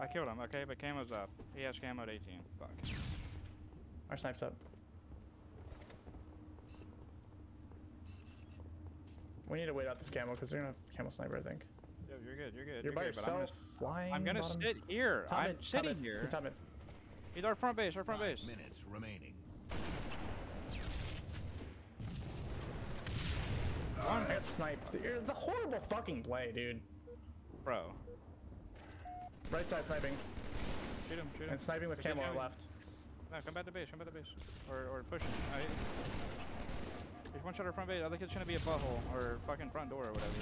I killed him. Okay, but camo's up. He has camo at 18. Fuck. Our snipe's up. We need to wait out this camo because they're gonna have camo sniper. I think. Yo, you're good. You're good. You're by good, but I'm yourself, gonna, flying. I'm gonna bottom. sit here. Top I'm mid, sitting mid. here. He's top mid. He's our front base. Our front Five base. minutes remaining. I got sniped. Dude, It's a horrible fucking play, dude. Bro. Right side sniping. Shoot him. Shoot him. And sniping with He's camo on left. No, come back to base. Come back to base. Or or push him. No, he- He's one shot our front base. Other kid's gonna be a butthole or fucking front door or whatever.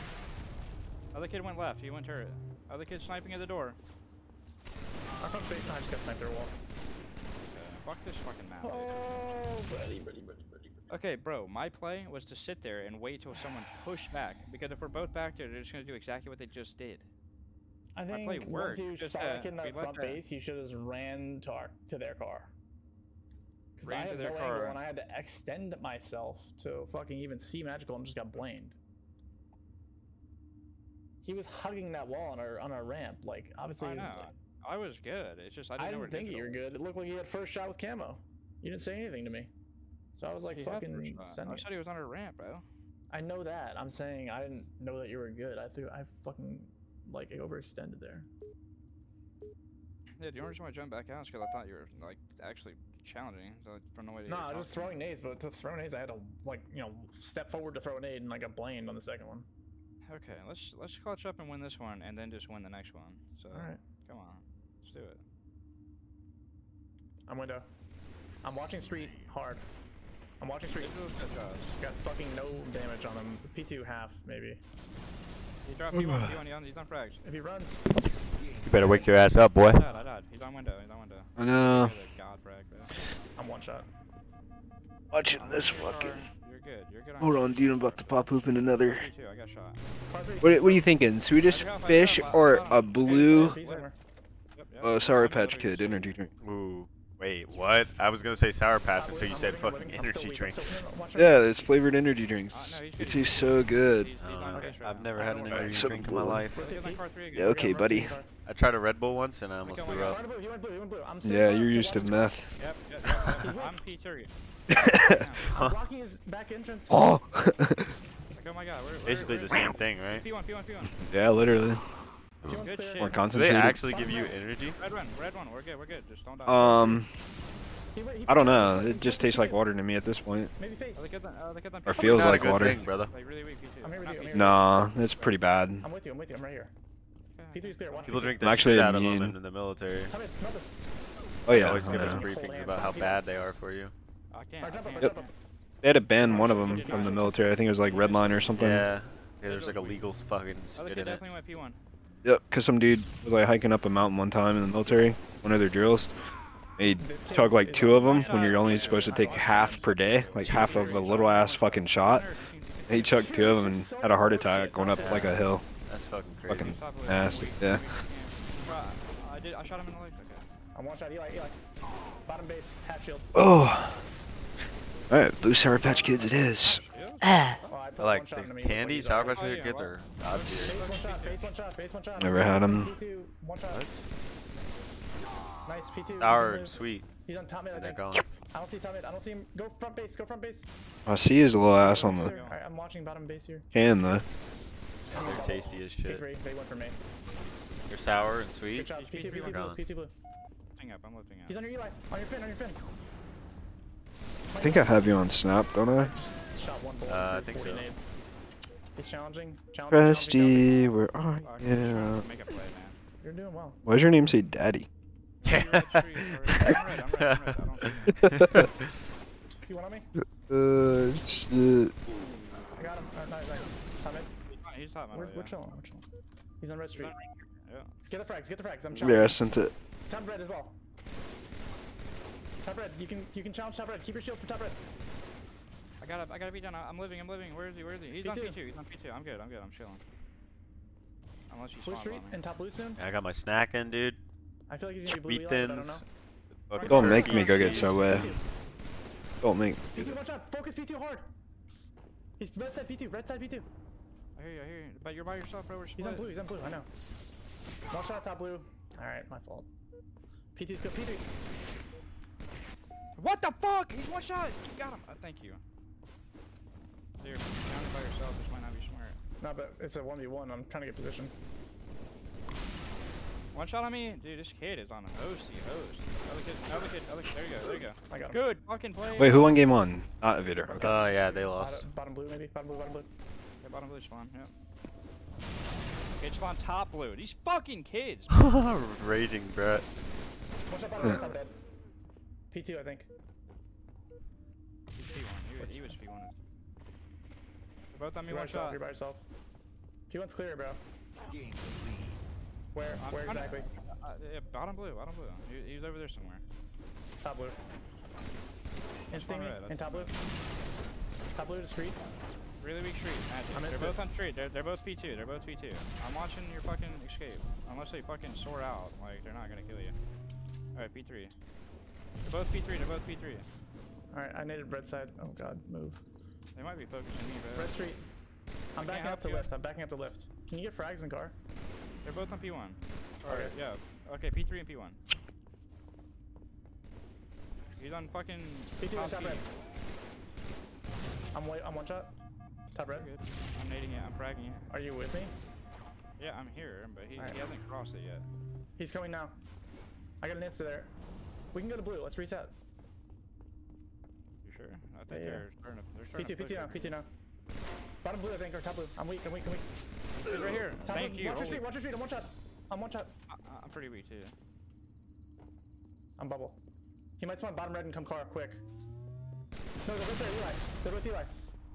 Other kid went left. He went turret. Other kid sniping at the door. Our front base. No, I just got sniped through a wall. Uh, fuck this fucking map. Oh, buddy, buddy, buddy, buddy. Okay, bro, my play was to sit there and wait till someone pushed back. Because if we're both back there, they're just gonna do exactly what they just did. I think once you just, saw uh, in we that left front that- base, you should have just ran to, our, to their car. Because I had no car. angle and I had to extend myself to fucking even see magical and just got blamed. He was hugging that wall on our on our ramp, like obviously. I. I was good. It's just I I didn't, didn't, know think you were good. It looked like he had first shot with camo. You didn't say anything to me, so I was like He fucking sending. Oh, I said he was on a ramp, bro. I know that. I'm saying I didn't know that you were good. I threw. I fucking like overextended there. Yeah, the only reason why I jumped back out is because I thought you were like actually challenging. So from the way No, were I was just throwing nades, but to throw nades, I had to like you know step forward to throw a nade, and I got blamed on the second one. Okay, let's let's clutch up and win this one, and then just win the next one. So Alright. come on, let's do it. I'm window. I'm watching street hard. I'm watching street. Digital's. Got fucking no damage on him. P2 half maybe. He dropped P1, P1, he's on, he's on frags. If he runs, You better wake your ass up, boy. I died, I died. He's on window, he's on window. I know. He had a God frag, bro. I'm one shot. Watching this fucking. You're good, you're good on Hold on, dude. I'm about to pop open another. Me too, I got shot. What, what are you thinking? Swedish fish or a blue? P somewhere. Oh, Sour Patch Kid energy drink. Ooh, wait, what? I was gonna say Sour Patch until you said living, fucking living. I'm still energy drink. still- no, no, watch out. Yeah, it's flavored energy drinks. No, he's It tastes so good. He's, he's on Uh, I've never had don't an energy drink in my life. He's on car three again. Yeah, okay, buddy. I tried a Red Bull once and I almost Okay, threw oh up. Yeah, you're used to meth. Yep, yep, yep, *laughs* yep. I'm P Turkey. I'm blocking his back entrance. Oh. Like, *laughs* oh my god, we're, Basically the same thing, right? P1, P1, P1. yeah, literally. He wants Good shit. More Do they actually give you energy? Red one, red one, we're good, we're good. Just don't die. Um, I don't know. It just tastes like water to me at this point. Maybe face. Oh, look at them. Oh, look at them. Or feels like water. thing, brother. Like really weak P2. I'm here with Not you, I'm P2. here with you. Nah, it's pretty bad. I'm with you, I'm with you, I'm right here. P3's clear, watch People P3. drink I'm the actually shit out of them in the military. Come in, smell this. Oh They yeah. always give us briefings about how bad they are for you. I can't. I can't. Yep. They had to ban one of them from the military. I think it was like Redline or something. Yeah. Yeah, there's like a legal fucking oh, Other spit kid in it. definitely went P1. Yep, because some dude was like hiking up a mountain one time in the military, one of their drills. He took like two of them when you're only supposed to take half per day, like half of a little ass fucking shot. He chucked two of them and had a heart attack going up like a hill. That's fucking crazy. Fucking nasty. Yeah. Bro, I did. I shot him in the leg. Okay. I'm one shot, Eli, Eli. Bottom base, half shields. Oh. Alright, Blue Sour Patch Kids it is. Ah. I put I one like these into me candy before Sour died. Patch Oh, Kids yeah, are god tier. Face one shot, face one shot, face one shot. Never had them. one shot. Nice, P2. Sour you can and move. sweet. He's on top mid, I And they're gone. I don't see top mid, I don't see him. Go front base, go front base. I see his little ass on the Alright, I'm watching bottom base here. can though. They're tasty as shit. P3, they went for me. They're sour and Good sweet. job, P2, P3 P2 blue, gone. P2 blue. Lifting up. I'm lifting up. He's on your Eli, on your fin, on your fin. I think I have you on Snap, don't I? Shot one bullet. Uh, I through think so. nades. He's challenging, challenging, challenging, challenging. Presty, where are Fuck, you? I'm trying to Make a play, man. You're doing well. Why does your name say Daddy? *laughs* You're red street, or- I'm red, I'm red, I'm red. I don't. You want on me? Uh, shit. I got him. Uh, nice, nice. Top mid. He's not- He's top We're, metal, we're chilling, we're chilling. He's on red street. Yeah. Get the frags, get the frags. I'm There, I sent it. Top red as well. Top red, you can you can challenge top red. Keep your shield for top red. I gotta, I gotta be done. I- I'm living, I'm living. Where is he? Where is he? He's on P2. P2. He's on P2. I'm good, I'm good. I'm chilling. Unless you Blue spawn street on me. and top blue soon. I got my snack in, dude. I feel like he's gonna be blue Wheat Eli, but I don't thins. know. Fucking Don't make me go get Subway. P2, Don't make. P2 one shot. Focus P2 hard. He's red side P2. Red side P2. I hear you, I hear you. But you're by yourself, bro. We're He's on blue. He's on blue. I know. One shot top blue. All right, my fault. P2's go P3. What the fuck? He's one shot. You got him. Uh, thank you. Dude, if you're surrounded by yourself, this might not be smart. No, but it's a one v one. I'm trying to get position. One shot on me? Dude, this kid is on a hosty host. Other kid, other kid, other kid. There you go, there you go. I got him. Good fucking play. Wait, who won game one? Not Evader. Okay. Oh yeah, they Bottom, lost. bottom blue maybe. Bottom blue. Bottom blue. Yeah, bottom blue spawn, yep. Kid spawn top blue. These fucking kids. *laughs* Raging Brett. One shot bottom right side dead. P2 I think. He's P1. He was, he was P1. They're both on me You're one yourself. shot. You're by yourself. P1's clear, bro. Gain the lead. Where? I'm- Where exactly? Uh, yeah, bottom blue, bottom blue. He, he's over there somewhere. Top blue. Instinct me. red, In top blue. Top blue to street. Really weak street. Magic. They're both on street. They're, they're both P2. They're both P2. I'm watching your fucking escape. Unless they fucking soar out. Like, they're not gonna kill you. Alright, P3. They're both P3. They're both P3. Alright, I needed red side. Oh god, move. They might be focusing me, bro. Red street. I I'm can't backing up to you. lift. I'm backing up to lift. Can you get frags in car? They're both on P1. Alright, Okay. yeah. Okay, P3 and P1. He's on fucking. P2 top and top C. red. I'm white. I'm one shot. Top red. Good. I'm nading it. I'm fragging it. Are you with me? Yeah, I'm here, but he, Alright. he hasn't crossed it yet. He's coming now. I got an insta there. We can go to blue. Let's reset. You sure? I think Yeah, yeah. they're starting to. They're starting P2, to P2 now. P2 now. Bottom blue, I think, or top blue. I'm weak. I'm weak. I'm weak. He's right here. Top Thank blue. you. Watch your street. Watch your street. I'm one shot. I'm one shot. I, I'm pretty weak too. I'm bubble. He might spawn bottom red and come car quick. No, they're both there, Eli. They're both Eli.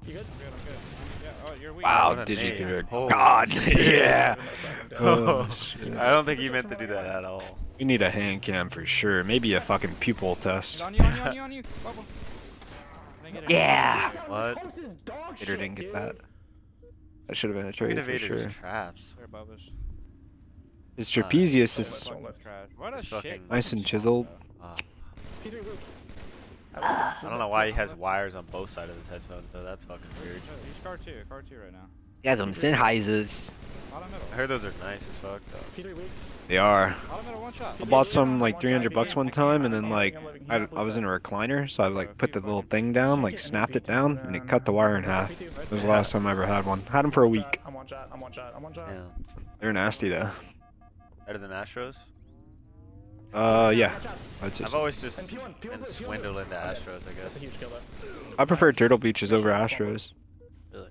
You good? I'm good. I'm good. Yeah. Oh, you're weak. Wow, What did you name. do it? Holy God, *laughs* shit. yeah. *laughs* Oh, Oh, shit. I don't think he meant to do that at all. We need a hand cam for sure. Maybe a fucking pupil test. On you, on you, on you, on you. Bubble. I didn't get it. Yeah. What? This host is dog Vader didn't get that. That should have been a trade for Innovators sure. traps. They're above us. His trapezius Uh, is Don't. Trash. What a It's shit. nice and chiseled. spawn, P3 weak. I don't know why he has wires on both sides of his headphones, though. That's fucking weird. Uh, He's car two, car two right now. Yeah, them Sennheisers. I heard those are nice as fuck, though. P3. They are. Bottom middle, one shot. I bought some like 300 bucks one time, and then like I, I was in a recliner, so I like put the little thing down, like snapped it down, and it cut the wire in half. It was the last time I ever had one. Had them for a week. I'm one shot. I'm one shot. I'm one shot. Yeah. They're nasty though. Better than Astros? Uh, yeah. I'd say I've so. always just been swindled into Astros, I guess. I prefer Turtle Beaches over Astros. Really?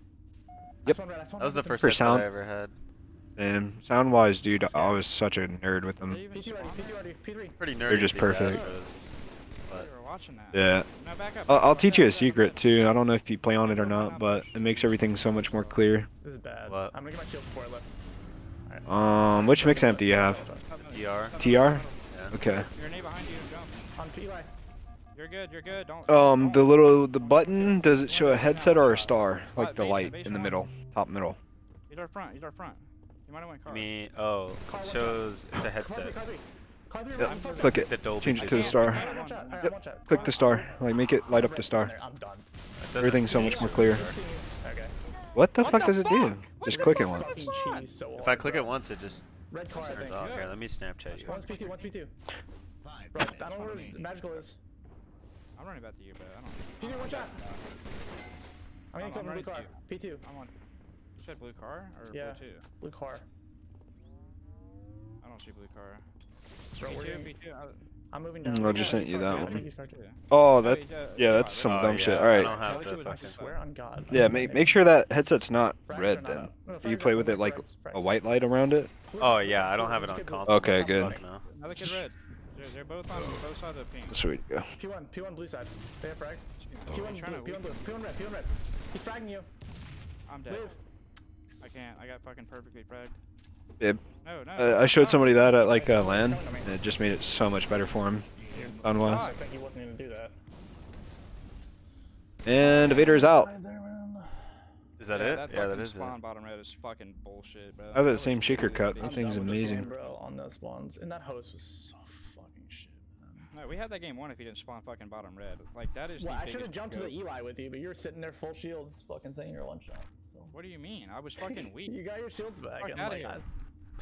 Yep. That was the first For sound. I ever had. And sound wise, dude, I was such a nerd with them. P2 ready, P2 ready, P3. Pretty nerdy. They're just perfect. But We were watching that. Yeah. No, back up. I'll, I'll teach you a up, back up. secret too. I don't know if you play on it or not, but it makes everything so much more clear. This is bad. What? I'm gonna get my shield before I left. Um, which mix amp do you have? DR. TR? Yeah. Okay. Your name behind you, jump. On PY. You're good, you're good. Don't. Um, the little the button does it show a headset or a star? Like the light in the middle, top middle. He's our front. He's our front. You might have went car. Me, oh, it shows it's a headset. Yeah, click it. Change it to the star. One shot, alright, Yep. Click the star. Like make it light up the star. I'm done. Everything's so much more clear. What the fuck does it do? Just click it once. Fucking cheese so If I click it once, it just Red car, I think. off. Here, let me Snapchat you. One's P2, one's P2. Five Bro, I don't know where remaining. magical is. I'm running back to you, but I don't. P2, one shot. Uh, I'm gonna I'm blue car. P2. I'm on. You said blue car or Yeah. blue two? Blue car. I don't see blue car. Bro, we're B2, getting- B2. I- I'm moving Mm, down. I just Yeah, sent you that car two. I one. think he's car two. Oh, that yeah, that's some Oh, dumb yeah, shit. I don't have I the would fucking. swear on God. Yeah, make make sure that headset's not Fracture red not then. Do you play with it like fracture, a white light around it? Oh yeah, I don't have it on console. Okay, good. Fuck. Another kid red. They're, they're both on both sides of pink. Sweet. Yeah. P1, P1 blue side. They have frags. Oh, P1 he's blue, P1 blue, P1 red, P1 red. He's fragging you. I'm dead. Live. I can't. I got fucking perfectly fragged. Yeah. No, no. Uh, I showed somebody that at like uh, LAN, and it just made it so much better for him. Sound I think he wasn't gonna do that. And Vader is out. Is that yeah, it? That yeah, that is fucking is it. spawn bottom red is fucking bullshit, bro. I have That that same shaker really cut. That I'm thing's done with this amazing. game, bro, on those spawns. And that host was so fucking shit. No, we had that game won if he didn't spawn fucking bottom red. Like that is. Well, the I should have jumped to the. Eli with you, but you were sitting there full shields, fucking saying you're a one shot. So. What do you mean? I was fucking *laughs* weak. you got your shields back. Fuck and outta like,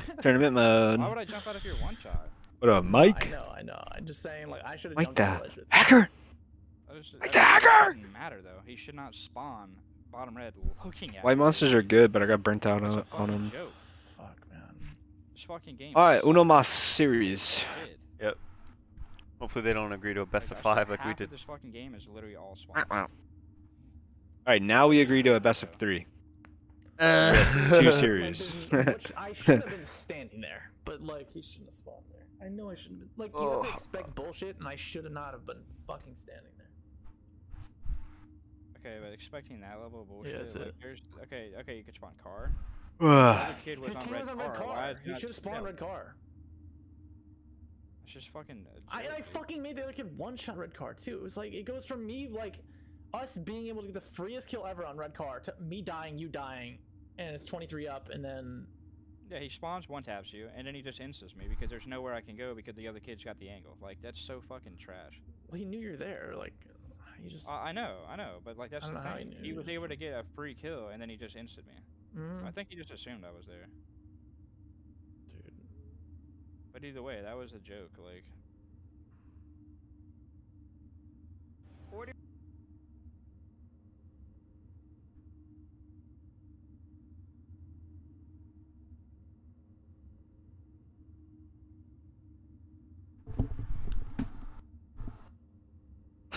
here. *laughs* *laughs* Tournament mode. Why would I jump out if you're one shot? What up, I Mike? know, I know. I'm just saying, like, I should have Mike jumped on the the ledge with you. hacker. That is, Like the hacker! doesn't matter though. He should not spawn bottom red looking at. White me. monsters are good, but I got burnt out It's on, on fucking them. joke. Fuck, man. This fucking game. All right, Uno Mas series. Yep. Hopefully they don't agree to a best Like, of five like we did. Of this fucking game is literally all spawn. All right, now we agree to a best of three. Two Like, *laughs* series. which I *laughs* should have been standing there, but like he shouldn't have spawned there. I know I shouldn't have been. Like you have to expect bullshit, and I should have not have been fucking standing there. Okay, but expecting that level of bullshit. Yeah, that's like, it. There's okay, okay, you could spawn car. The kid was His on team red was on car. red Why car. is He should have spawned red car. It's just fucking. a I, and I fucking made the other kid one shot red car too. It was like it goes from me like us being able to get the freest kill ever on red car to me dying, you dying, and it's 23 up, and then Yeah, he spawns one taps you, and then he just instas me because there's nowhere I can go because the other kid's got the angle. Like that's so fucking trash. well he knew you're there. Like he just I, I know, I know, but like that's I the don't know thing. he knew, He he was just able to get a free kill, and then he just insted me. Mhm. I think he just assumed I was there. dude. But either way, that was a joke. Like.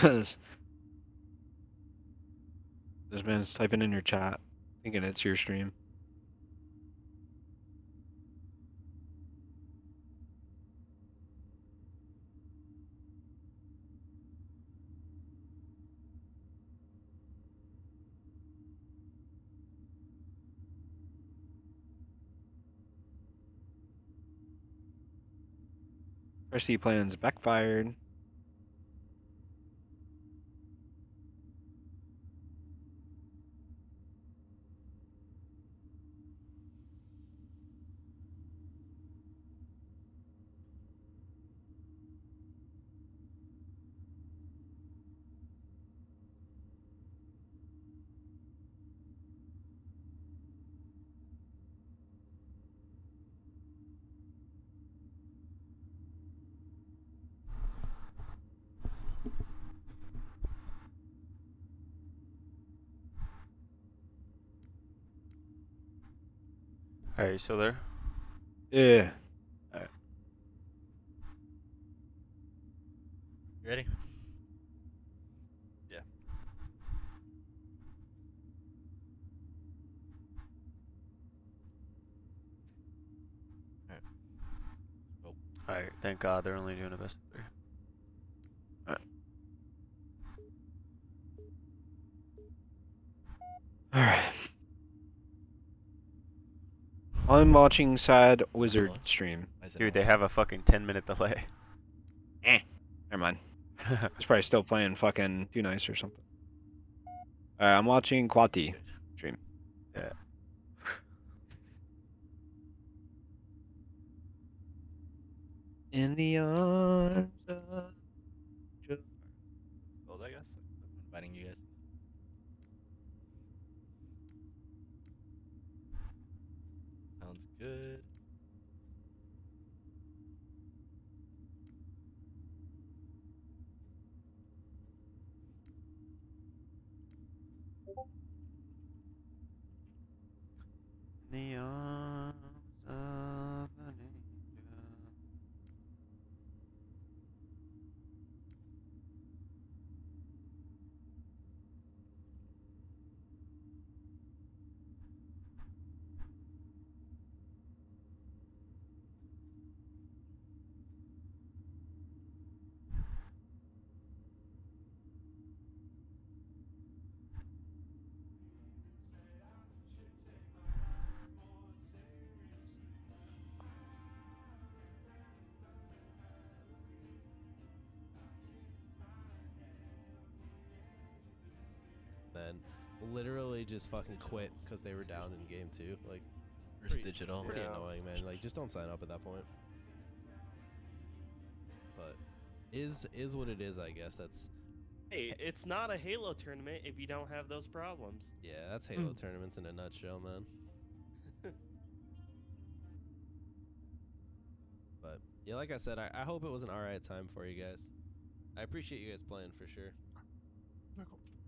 This this man's typing in your chat, thinking it's your stream. Rusty plans backfired. Alright, you still there? Yeah. Alright. Ready? Yeah. Alright. Go. Alright, thank God they're only doing a best three. Alright. I'm watching Sad Wizard stream. Dude, they have a fucking 10 minute delay. *laughs* Eh. Never mind. *laughs* He's probably still playing fucking Too Nice or something. Alright, I'm watching Quaddy stream. Yeah. In the arms of The arms of just fucking quit because they were down in game two. Like, pretty, digital. Pretty Yeah. annoying, man. Like, just don't sign up at that point. But is is what it is, I guess. That's Hey, it's not a Halo tournament if you don't have those problems. yeah, that's Halo hmm. tournaments in a nutshell, man. *laughs* but yeah, like I said, I, I hope it was an alright time for you guys. I appreciate you guys playing for sure.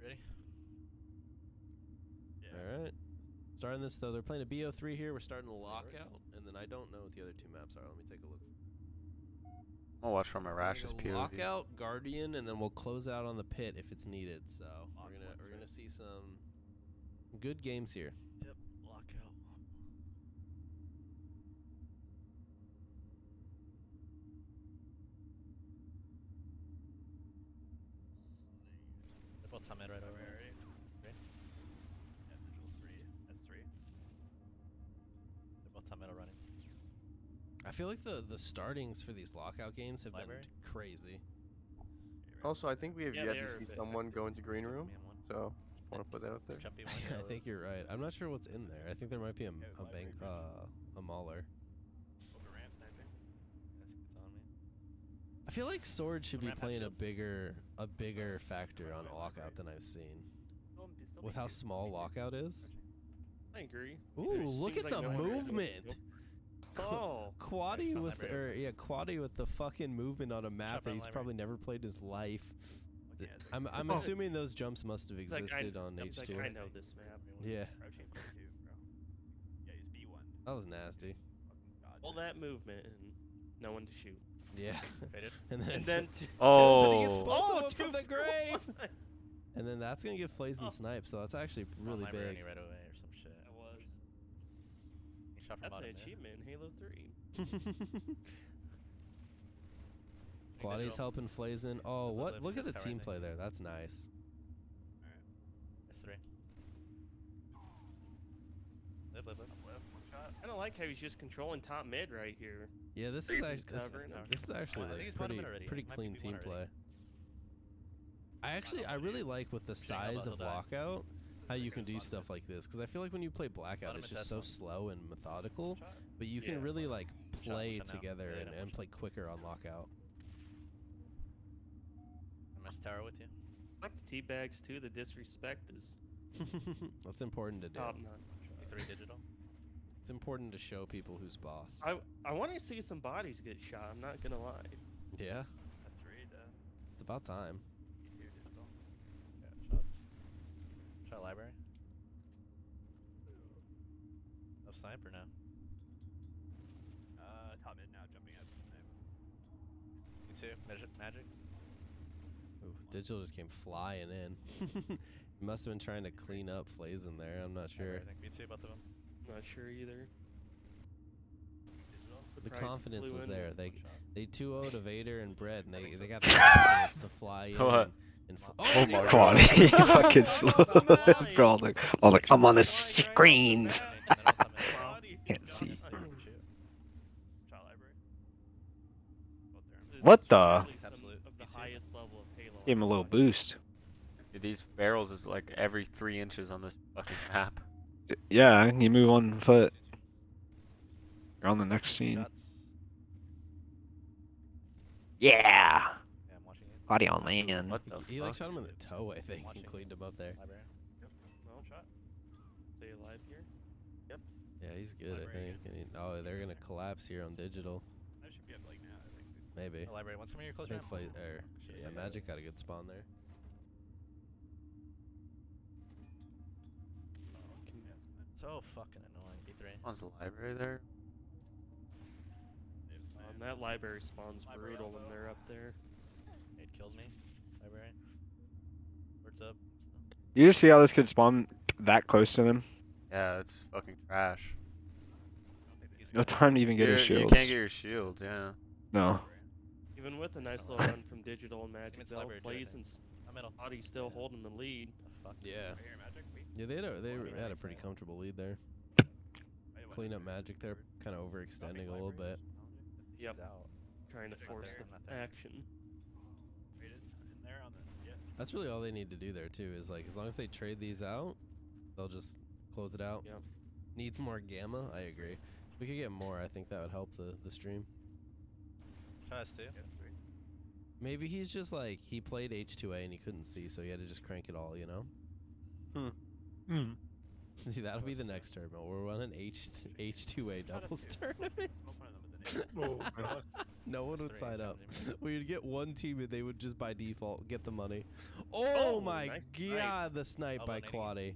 Ready? All right. Starting this though, they're playing a BO3 here. We're starting a lockout, and then I don't know what the other two maps are. Let me take a look. I'll watch from a We're Rash's go POV. Lockout, Guardian, and then we'll close out on the pit if it's needed. So we're gonna we're gonna see some good games here. Yep. Lockout. They're both time right over feel like the the startings for these lockout games have Library? been crazy. Also, I think we have Yeah, yet to see someone go into green room. So, just want to put that out there. *laughs* I think you're right. I'm not sure what's in there. I think there might be a, a bank uh, a mauler. Over ramp sniping. That's it's on me. I feel like Sword should be playing a bigger a bigger factor on lockout than I've seen. With how small lockout is. I agree. Ooh, look at the no one really knows movement. What- Oh. *laughs* Quaddy with or yeah, Quaddy with the fucking movement on a map that he's probably never played his life. Looking I'm I'm Oh. assuming those jumps must have He's like, I- existed on he's H2. I know this map. Yeah, Crouching play too, bro. Yeah, he's B1. that was nasty. God. All that movement and no one to shoot. Yeah, *laughs* *laughs* and then And then just- Oh. but he gets both Oh, of them from the grave. And then that's gonna get Flays and Oh. Snipe, so that's actually really library big. right away or some shit. That was. He shot from That's an achievement in Halo 3. *laughs* Quaddy's helping Flazen. Oh, what? Look at the team play there. That's nice. That's three. Live, live, live. I don't like how he's just controlling top mid right here. Yeah, this is actually this, this is actually like pretty pretty He might be clean team play. I actually I really like with the size of he'll lockout how you can do bottom stuff like this because I feel like when you play blackout it's just so one. slow and methodical, but you can Yeah. really like play one for now. together Yeah, and, and play quicker on lockout. I'm a tower with you. I like the teabags too. The disrespect is *laughs* That's important to do. top notch. Three digital. It's important to show people who's boss. I I want to see some bodies get shot. I'm not gonna lie. Yeah, That's three. Dead. it's about time. Here, digital. Yeah, shot. Shot library. No sniper now. Uh, top mid now, jumping at snipe. You too. Magic. Magic. Ooh, Digital just came flying in. *laughs* He must have been trying to clean up Flazen there. I'm not sure. I think me too, both of them. Not sure either. The Surprised he confidence was there. They one shot. they 2 0 to Vader and Bread, and they, they got the *laughs* confidence to fly *laughs* in. What? And, and Oh my god, he fucking slow for all the all the I'm on the screens. *laughs* Can't see. What the? Absolute. Of the highest level of Halo. Gave him a little boost. Dude, these barrels is like every three inches on this fucking map. Yeah, you move one foot. You're on the next scene. Yeah. Body on land. What the He, he like shot him in the toe, I think, and cleaned him up there. Yep. Well shot. Stay alive here. Yep. Yeah, he's good, I think. And he, oh, they're gonna collapse here on digital. That should be up like now, I think. Maybe. The library, one's coming here close I think right Fla- or, yeah, Magic got a good spawn there. So fucking annoying. B3. One's the library there. Um, that library spawn's brutal when they're up there. It kills me. Library. What's up? You just see how this could spawn that close to them? Yeah, it's fucking trash. No time to even get his You're- shields. You can't get your shields, yeah. No. Even with a nice *laughs* little run from Digital and Magic, it's though, library Blaze and I'm middle. Body's still holding the lead. Yeah. Yeah, they had a, they had a pretty comfortable lead there. Clean up Magic there, kind of overextending a little bit. Yep. Trying to force the action. That's really all they need to do there too. Is like as long as they trade these out, they'll just close it out. Yep. Needs more gamma. I agree. If we could get more. I think that would help the the stream. Tries to. Maybe he's just like he played H2A and he couldn't see, so he had to just crank it all. You know. Hmm. Hmm. Dude, *laughs* that'll be the next tournament. We're running H H2A doubles tournament. *laughs* Oh, God. no one would sign up. We'd get one team and they would just by default get the money. Oh, Oh, my nice snipe. god, the snipe Elbow by nading. Quaddy.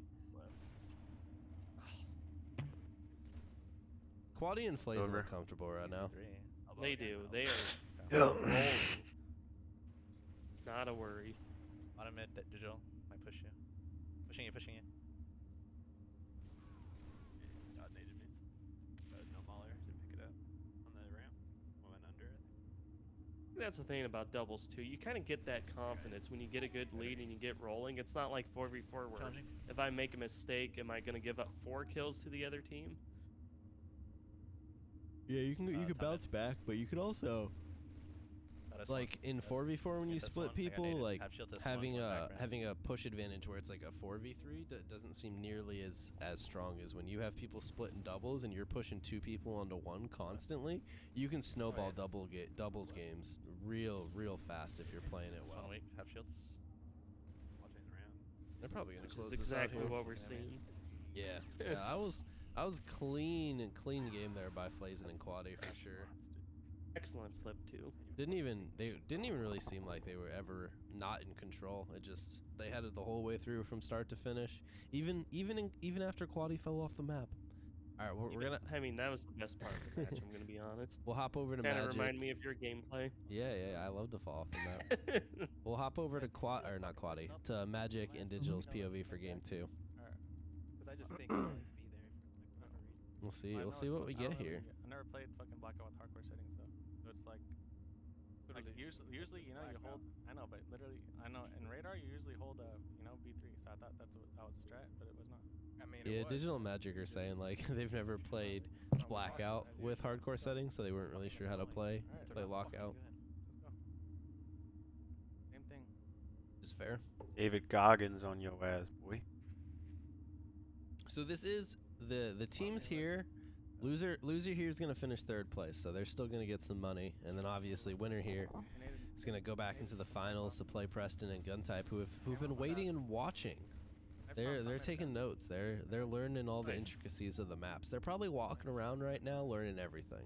Quaddy and Flaze Over. look comfortable right now. They do. They are Not *coughs* a worry. Bottom mid, di- digital. Might push you. Pushing you, pushing you. God naded me. But no mauler to pick it up on the ramp. Went under it. That's the thing about doubles too. You kind of get that confidence when you get a good lead and you get rolling. It's not like 4v4 where Challenging. if I make a mistake, am I going to give up four kills to the other team? Yeah, you can you Uh, can top bounce back, but you can also Got us like in 4v4 when you split one. People, like Half shield this one, having a having a push advantage where it's like a 4v3 doesn't seem nearly as as strong as when you have people split in doubles and you're pushing two people onto one constantly. You can snowball double ga- doubles games real real fast if you're playing it well. one weak, half shields. Watching the ramp. They're probably gonna Which close is this out exactly here. what we're seeing. Yeah, yeah, I was I was clean and clean game there by Flazen and Quaddy for sure. Excellent flip too. Didn't even they didn't even really seem like they were ever not in control. It just they had it the whole way through from start to finish. Even even in, even after Quaddy fell off the map. All right, we're, we're gonna I mean, that was the best part of the match. I'm going to be honest. *laughs* we'll hop over to Kind of Magic. remind me of your gameplay. Yeah, yeah, I love to fall off the map. *laughs* we'll hop over to Quad or not Quaddy to Magic and Digital's POV for game two. Because I just think *coughs* I'd be there. for no reason. We'll see. We'll see what we get here. I never played fucking blackout with hardcore settings though, so it's like, like usually, usually you know you hold. I know, but literally, I know in radar you usually hold a you know B three. So I thought that's what that was a strat, but it was not. I mean, Yeah, Digital Magic are saying like *laughs* they've never played blackout with hardcore settings, so they weren't really sure how to play play lockout. Same thing. Is fair. David Goggins on your ass, boy. So this is the the teams here. Loser loser here is gonna finish third place, so they're still gonna get some money, and then obviously winner here is gonna go back into the finals to play Preston and Guntype, who have who've been waiting and watching. They're they're taking notes. They're they're learning all the intricacies of the maps. They're probably walking around right now learning everything,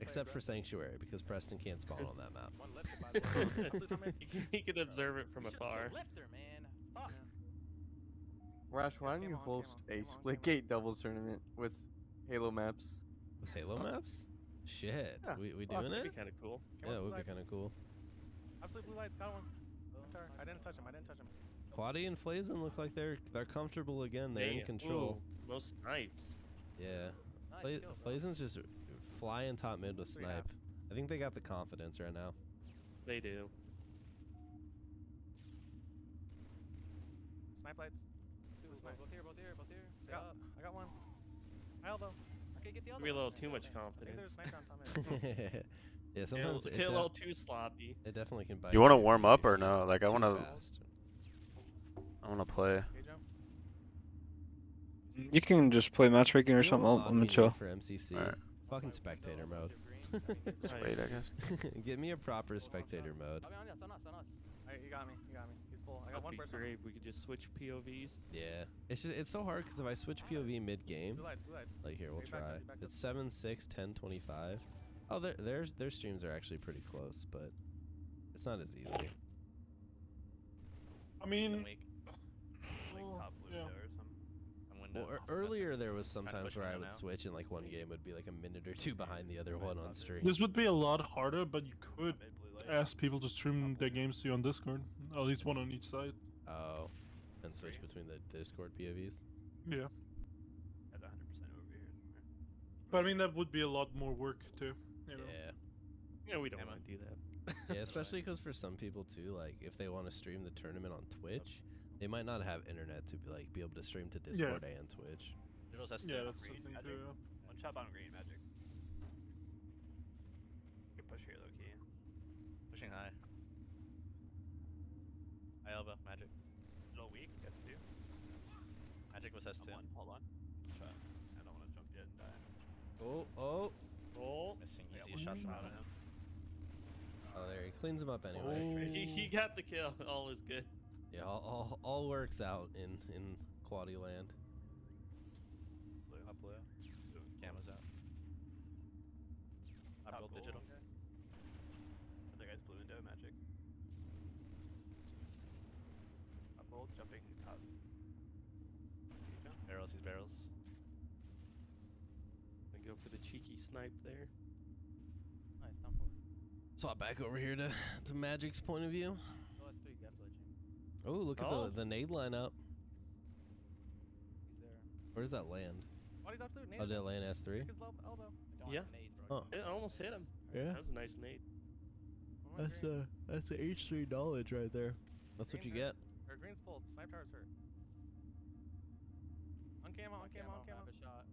except for Sanctuary because Preston can't spawn on that map. he, *laughs* *laughs* can, observe it from afar. Rash, why don't you host a Splitgate doubles tournament with Halo maps? With Halo oh. maps? Shit, Yeah. we we Fuck, doing That'd it? be kind of cool. Yeah, it would be kind of cool. Absolute blue lights, got one. tower. I didn't touch him. I didn't touch him. Quaddy and Flazen look like they're they're comfortable again. They're in control. Ooh, most snipes. Yeah. Nice Fla- kills, though. Flazen's just flying top mid with Three and a half. snipe. I think they got the confidence right now. They do. Snipe lights. Two, both, here, both here, both here. I got. I got one. I held though. I can't get the other Maybe *laughs* *laughs* a little too much I think there's a confidence. sniper on top yeah, a sometimes little- it, get a de- little too sloppy. it definitely can bite. You want to warm up or no? Like I want to. I want to play. You can just play matchmaking or something. what I'll, I'm gonna chill. for MCC. Alright. Fucking spectator mode. *laughs* Just wait, I guess. Give me a proper spectator mode. I'll be on us, on us. Alright, you got me. That'd one be person. great if we could just switch POVs. Yeah, it's just it's so hard because if I switch POV mid game, Blue lights. Blue lights. like here we'll try. up, back up. It's 7, 6, 10, 25. Oh, their their their streams are actually pretty close, but it's not as easy. I mean, Like top blue yeah. or some. some. Well, earlier there was sometimes where I would now. switch and like one game would be like a minute or two behind the other one on stream. this would be a lot harder, but you could Mid blue light. Ask people to stream their games to you on Discord. At least one on each side. Oh, and switch between the Discord POVs. Yeah. That's 100% over here. But I mean, that would be a lot more work too. You know? Yeah. Yeah, we don't want to do that. Yeah, *laughs* especially because for some people too, like if they want to stream the tournament on Twitch, they might not have internet to be like be able to stream to Discord and Twitch. Diddles has Yeah, that's the thing magic. too. One shot on green magic. Good push here, low key. pushing high. High elbow, magic. Little weak. Guess two. Magic was I'm S2. one. Hold on. Shot. I don't want to jump yet and die. Oh, oh, Oh, Missing easy one shot shot from on him. him. oh, there he cleans him up oh, anyways. *laughs* he, he got the kill. *laughs* All is good. Yeah, all, all, all works out in in Quaddy land. Blue, up blue. Camo's out. Up Top gold gold, digital. okay. Other guy's blue window magic. Top gold jumping top. Barrels, he's barrels. And go for the cheeky snipe there. Nice, down four. Swap back over here to to Magic's point of view. Oh, that's three. Oh, look Oh. at the the nade lineup. He's there. Where does that land? Why does that flute? Oh, did it land S three? Check his low elbow. I don't Yeah. have nades. Oh, It almost hit him. yeah. That was a nice nade. That's green. uh that's the H three knowledge right there. That's what you get. Hurt. Or green's full. Snipe tower's hurt. On camo, on camo, on I camo. have a shot.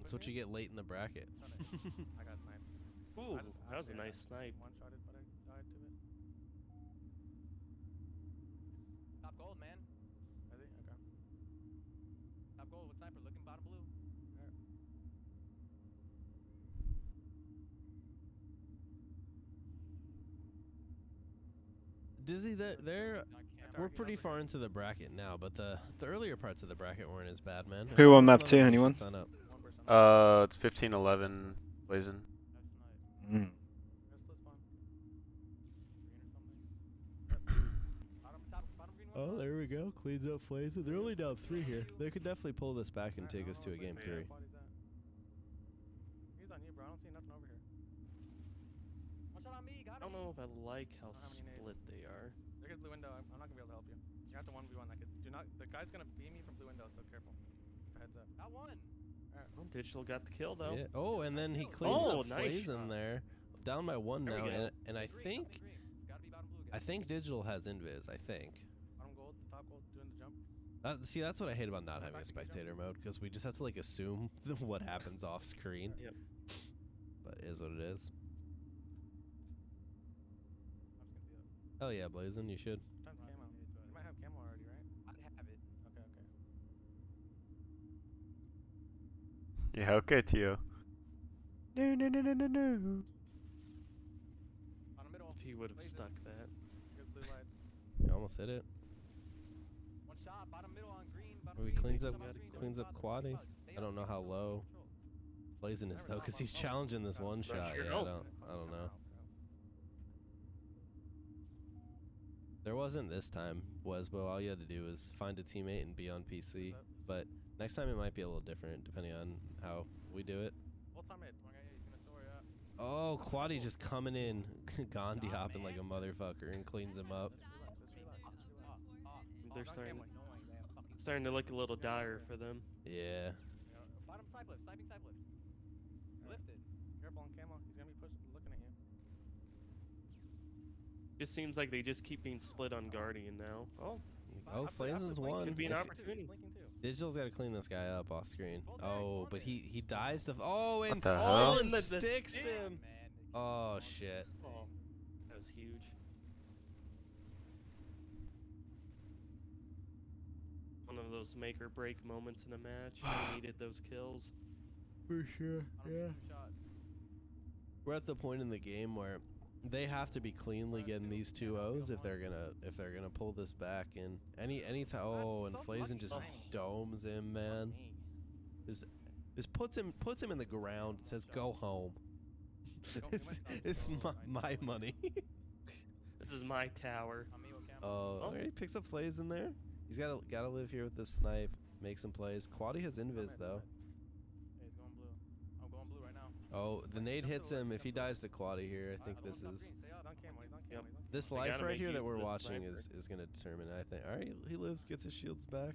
That's what you get late in the bracket. *laughs* I got sniped. Ooh, just- that was a nice snipe. One shotted, but I died to it. Top gold, man. I think. Okay. Top gold with sniper looking bottom blue. Dizzy, they're, they're we're pretty far into the bracket now, but the the earlier parts of the bracket weren't as bad, man. Who won There's map another two, anyone? Sign up. One. Uh, it's 15, 11, blazing. Mm. There's split spawn. Green or something. Bottom, top, bottom green one. Oh, there we go. Cleans up Flazen. They're only down three here. They could definitely pull this back and take us to a game three. He's on you, bro. I don't see nothing over here. One shot on me. Got I don't know if I like how Don't have any nades. split they are. There's blue window. I'm, I'm not gonna be able to help you. You have to one v one. I could do not. The guy's gonna beam me from blue window, so careful. Heads up. Got one. Oh, Digital got the kill though. Yeah. Oh, and then he cleans Oh, up nice Flazen there. Down by one There now, and, and I Green, think something green. It's gotta be bottom blue. I think Digital has invis. I think. Bottom gold, top gold, doing the jump. Uh, see, that's what I hate about not having a back to good spectator mode because we just have to like assume *laughs* what happens off screen. Yep. But it is what it is. I'm just gonna be up. Hell yeah, Blazing, you should. Times camo. You might have camo already, right? I have it. Okay, okay. Yeah, okay, Tio. No, no, no, no, no, no. Bottom middle. If he would have Blazing. stuck that. Good blue lights. You almost hit it. One shot. Bottom middle on green. Bottom he green. cleans up green, cleans don't up bother, Quaddy. don't bother. Stay I don't know how low control. Blazing is though because he's challenging this one shot. Yeah, I Oh. don't I don't know. There wasn't this time, Wesbo. All you had to do was find a teammate and be on PC. But next time it might be a little different depending on how we do it. Hold time mid. One guy, he's gonna store you up. Oh, Quaddy just oh. coming in, *laughs* Gandhi hopping like a motherfucker and cleans him up. They're oh, oh. starting, starting to look a little dire for them. Yeah. Bottom side lift, sniping side lift. Lift it. Careful on camo. He's gonna be pushing, looking at you. Just seems like they just keep being split on Guardian now. Oh. Oh, Flazen's one. Could be an If- opportunity. Digital's got to clean this guy up off screen. Oh, but he he dies to. Oh, and the oh, hell? and The- the sticks stick. him. Oh shit. Oh, that was huge. One of those make or break moments in a match. You *sighs* needed those kills. For sure. Yeah. We're at the point in the game where they have to be cleanly getting these two O's if they're gonna if they're gonna pull this back. And any any time. Oh, and Flazen just domes him, man. Just just puts him puts him in the ground. Says go home. *laughs* it's it's my, my money. *laughs* This is my tower. Oh, Oh. he picks up Flazen there. He's gotta gotta live here with this snipe. Make some plays. Quaddy has invis though. Hey, he's going blue. I'm going blue right now. Oh, the nade hits him. If he dies to Quaddy here, I think this is Stay out on camo. He's on camo. Yep. He's on this life right here that we're watching is is gonna determine. I think. All right, he lives, gets his shields back.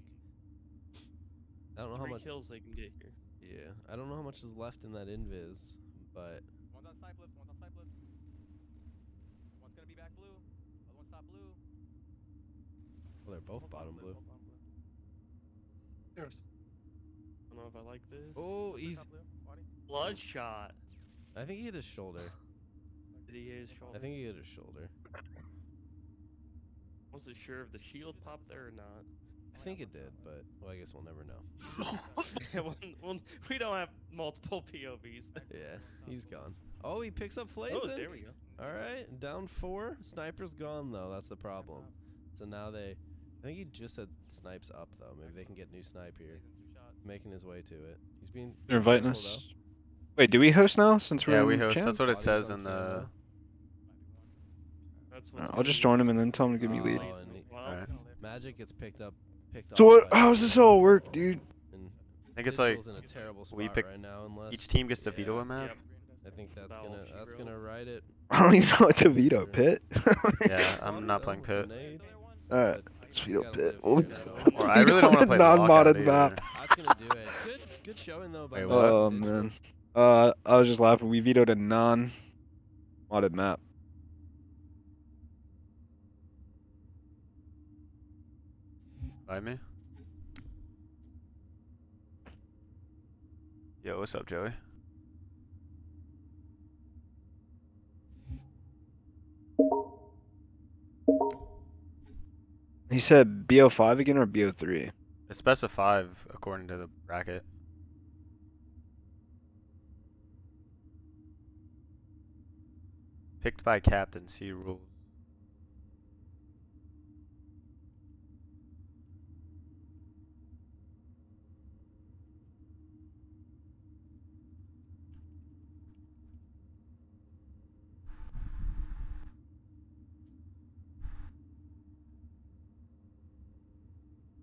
I don't know how much. kills they can get here. Yeah, I don't know how much is left in that invis, but One's on side lift. One's on side lift. One's gonna be back blue. Other one's top blue. well, they're both bottom blue. Both bottom blue. I don't know if I like this. Oh, he's. Top blue. Body. Bloodshot. I think he hit his shoulder. Did he hit his shoulder? I think he hit his shoulder. *coughs* Wasn't sure if the shield popped there or not. I think it did, but well, I guess we'll never know. *laughs* *laughs* well, well, we don't have multiple POVs. *laughs* Yeah, he's gone. Oh, he picks up Flazen. Oh, there we go. All right, down four. Sniper's gone though. That's the problem. So now they, I think he just said snipes up though. Maybe they can get new snipe here. Making his way to it. He's being. They're inviting careful, us. Wait, do we host now? Since we're Yeah, we host. cam? That's what it says on in the. camera. That's Alright, what's I'll just join him and then tell him to give me Oh, lead. and he- Well, Alright. Magic gets picked up. Picked So off what? How does this all work, dude? And I think it's like in a terrible spot we pick right now unless each team gets to yeah, veto a map. Yep. I think that's about all gonna that's wrote. gonna write it. *laughs* I don't even know what to veto. Pit. *laughs* Yeah, I'm not playing pit. Alright, but let's veto pit. live Let's *laughs* I really don't veto wanna play non-modded map. That's gonna do it. Good good showing though by Wait, what? Oh Digital. man. Uh, I was just laughing. We vetoed a non-modded map. By me. Yo, what's up, Joey? He said BO5 again or BO3? It's best of five according to the bracket. Picked by captain. See rules.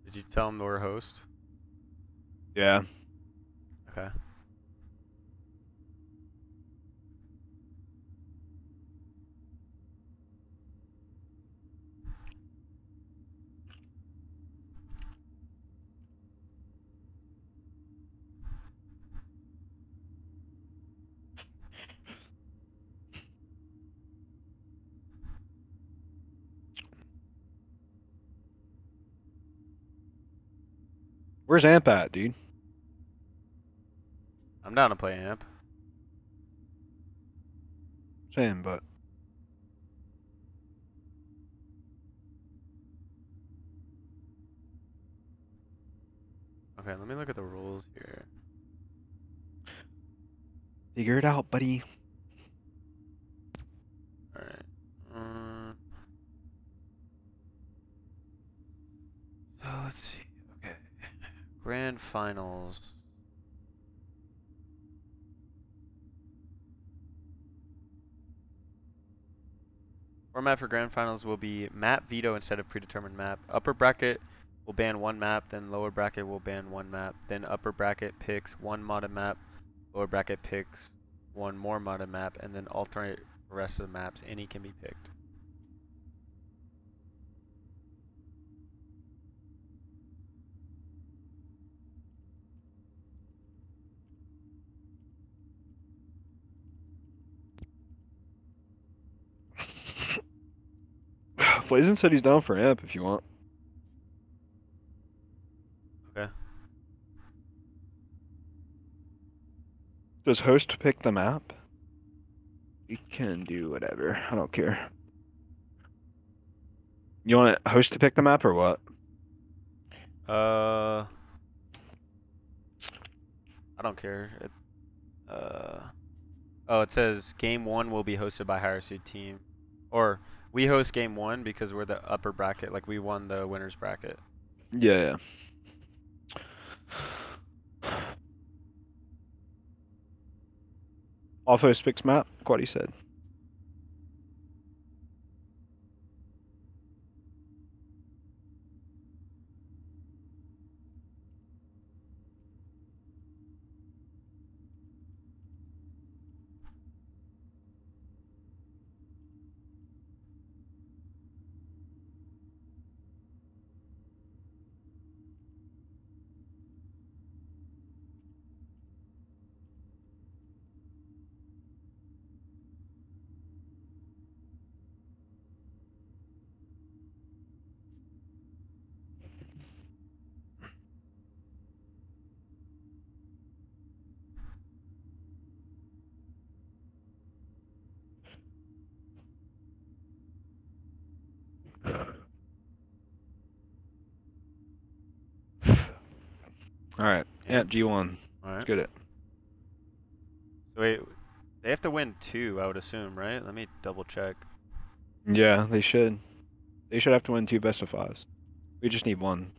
Did you tell him we're host? Yeah. Okay. Where's Amp at, dude? I'm down to play amp. Same, but Okay, let me look at the rules here. figure it out, buddy. Alright. Um, so let's see. Grand finals. Format for grand finals will be map veto instead of predetermined map. Upper bracket will ban one map, then lower bracket will ban one map. Then upper bracket picks one modded map, lower bracket picks one more modded map, and then alternate rest of the maps. Any can be picked. Flazen said he's down for amp if you want. Okay. Does host pick the map? We can do whatever. I don't care. You want host to pick the map or what? Uh, I don't care. It, uh, oh, it says game one will be hosted by higher seed team, or we host game one because we're the upper bracket. Like we won the winners bracket. Yeah, yeah. Off host picks map. Quaddy said. Right, G1. All Let's get it. So wait, they have to win two, I would assume, right? Let me double check. Yeah, they should. They should have to win two best of fives. We just need one.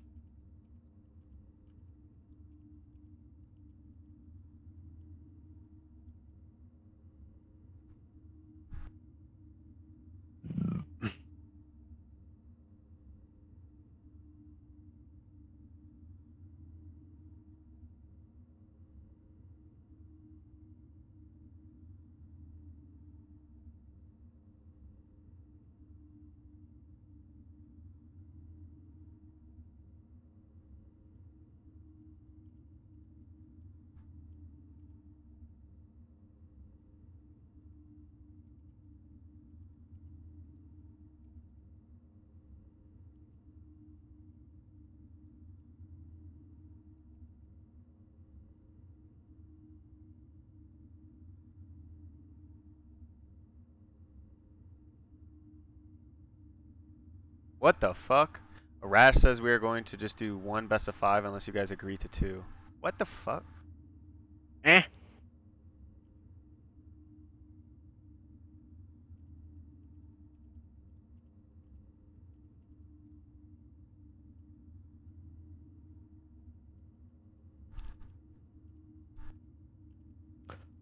What the fuck? Rash says we are going to just do one best of five unless you guys agree to two. What the fuck? Eh.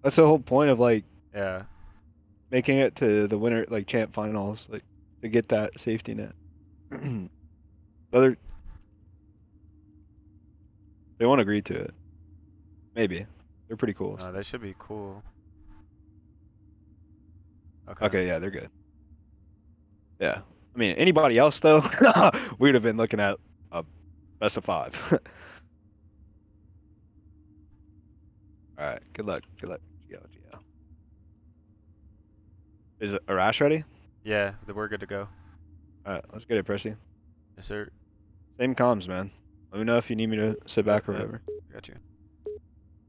That's the whole point of like Yeah. making it to the winner like champ finals, like to get that safety net. The *clears throat* other they won't agree to it. Maybe. They're pretty cool. No, that should be cool. Okay. Okay, yeah, they're good. Yeah. I mean, anybody else though, *laughs* we'd have been looking at a best of five. *laughs* All right. Good luck. Good luck. GL, GL. Is Arrash ready? Yeah, we're good to go. All right. Let's get it, Percy. Yes, sir. Same comms, man. Let me know if you need me to sit back or whatever. Got you.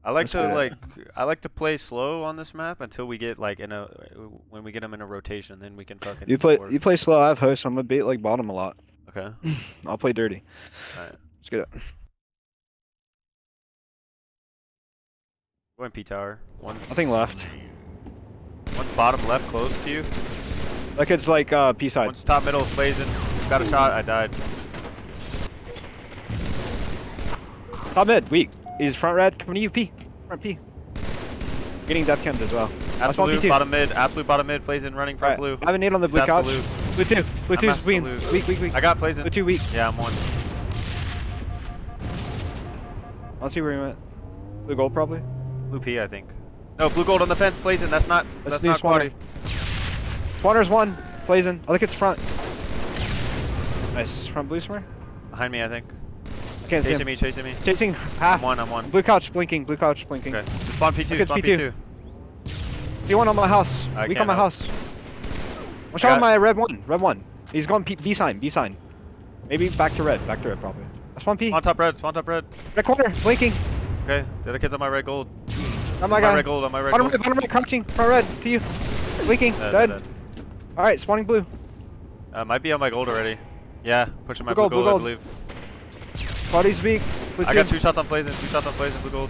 I like Let's to get it. like I like to play slow on this map until we get like in a when we get them in a rotation, then we can fucking. You play. You play slow. I have host. I'm gonna beat like bottom a lot. Okay. *laughs* I'll play dirty. Alright. Let's get it. In P tower. One's Nothing left. One's bottom left, close to you. Like it's like uh P side. One's top middle, blazing. Got a shot. I died. Top mid, weak. He's front red, coming to you, P. Front P. Getting death chems as well. Absolute bottom mid. Absolute bottom mid. Blazing running front Alright, blue. I have a nade on the blue couch. absolute. Blue two. Blue two's weak. Weak, weak, weak. I got blazing. Blue two weak. Yeah, I'm one. I'll see where he went. Blue gold probably. Blue P, I think. No, blue gold on the fence, blazing. That's not. That's do not spawner. Spawner's one. Blazing. I think it's front. Nice. Front blue somewhere. Behind me, I think. I can't see chasing him. me, chasing me. Chasing half. I'm one, I'm one. Blue couch blinking. Blue couch blinking. Okay. Spawn P2, spawn P2. P2. D1 on my house. I Weak on my help. house. One I shot on my red one. Red one. He's going P, B sign. B sign. Maybe back to red. Back to red probably. Spawn P. Spawn top red, spawn top red. Red corner. Blinking. Okay, the other kid's on my red gold. Oh my on god. my red gold, on my red bottom gold. red. Bottom red. Crouching. Front red. To you. Blinking. Dead, Dead. dead, All right. Spawning blue. Uh, might be on my gold already. Yeah, pushing my Blue blue, gold, gold, blue I gold. believe. Body's weak. Blue I got two. two shots on blazing, two shots on blazing, blue gold.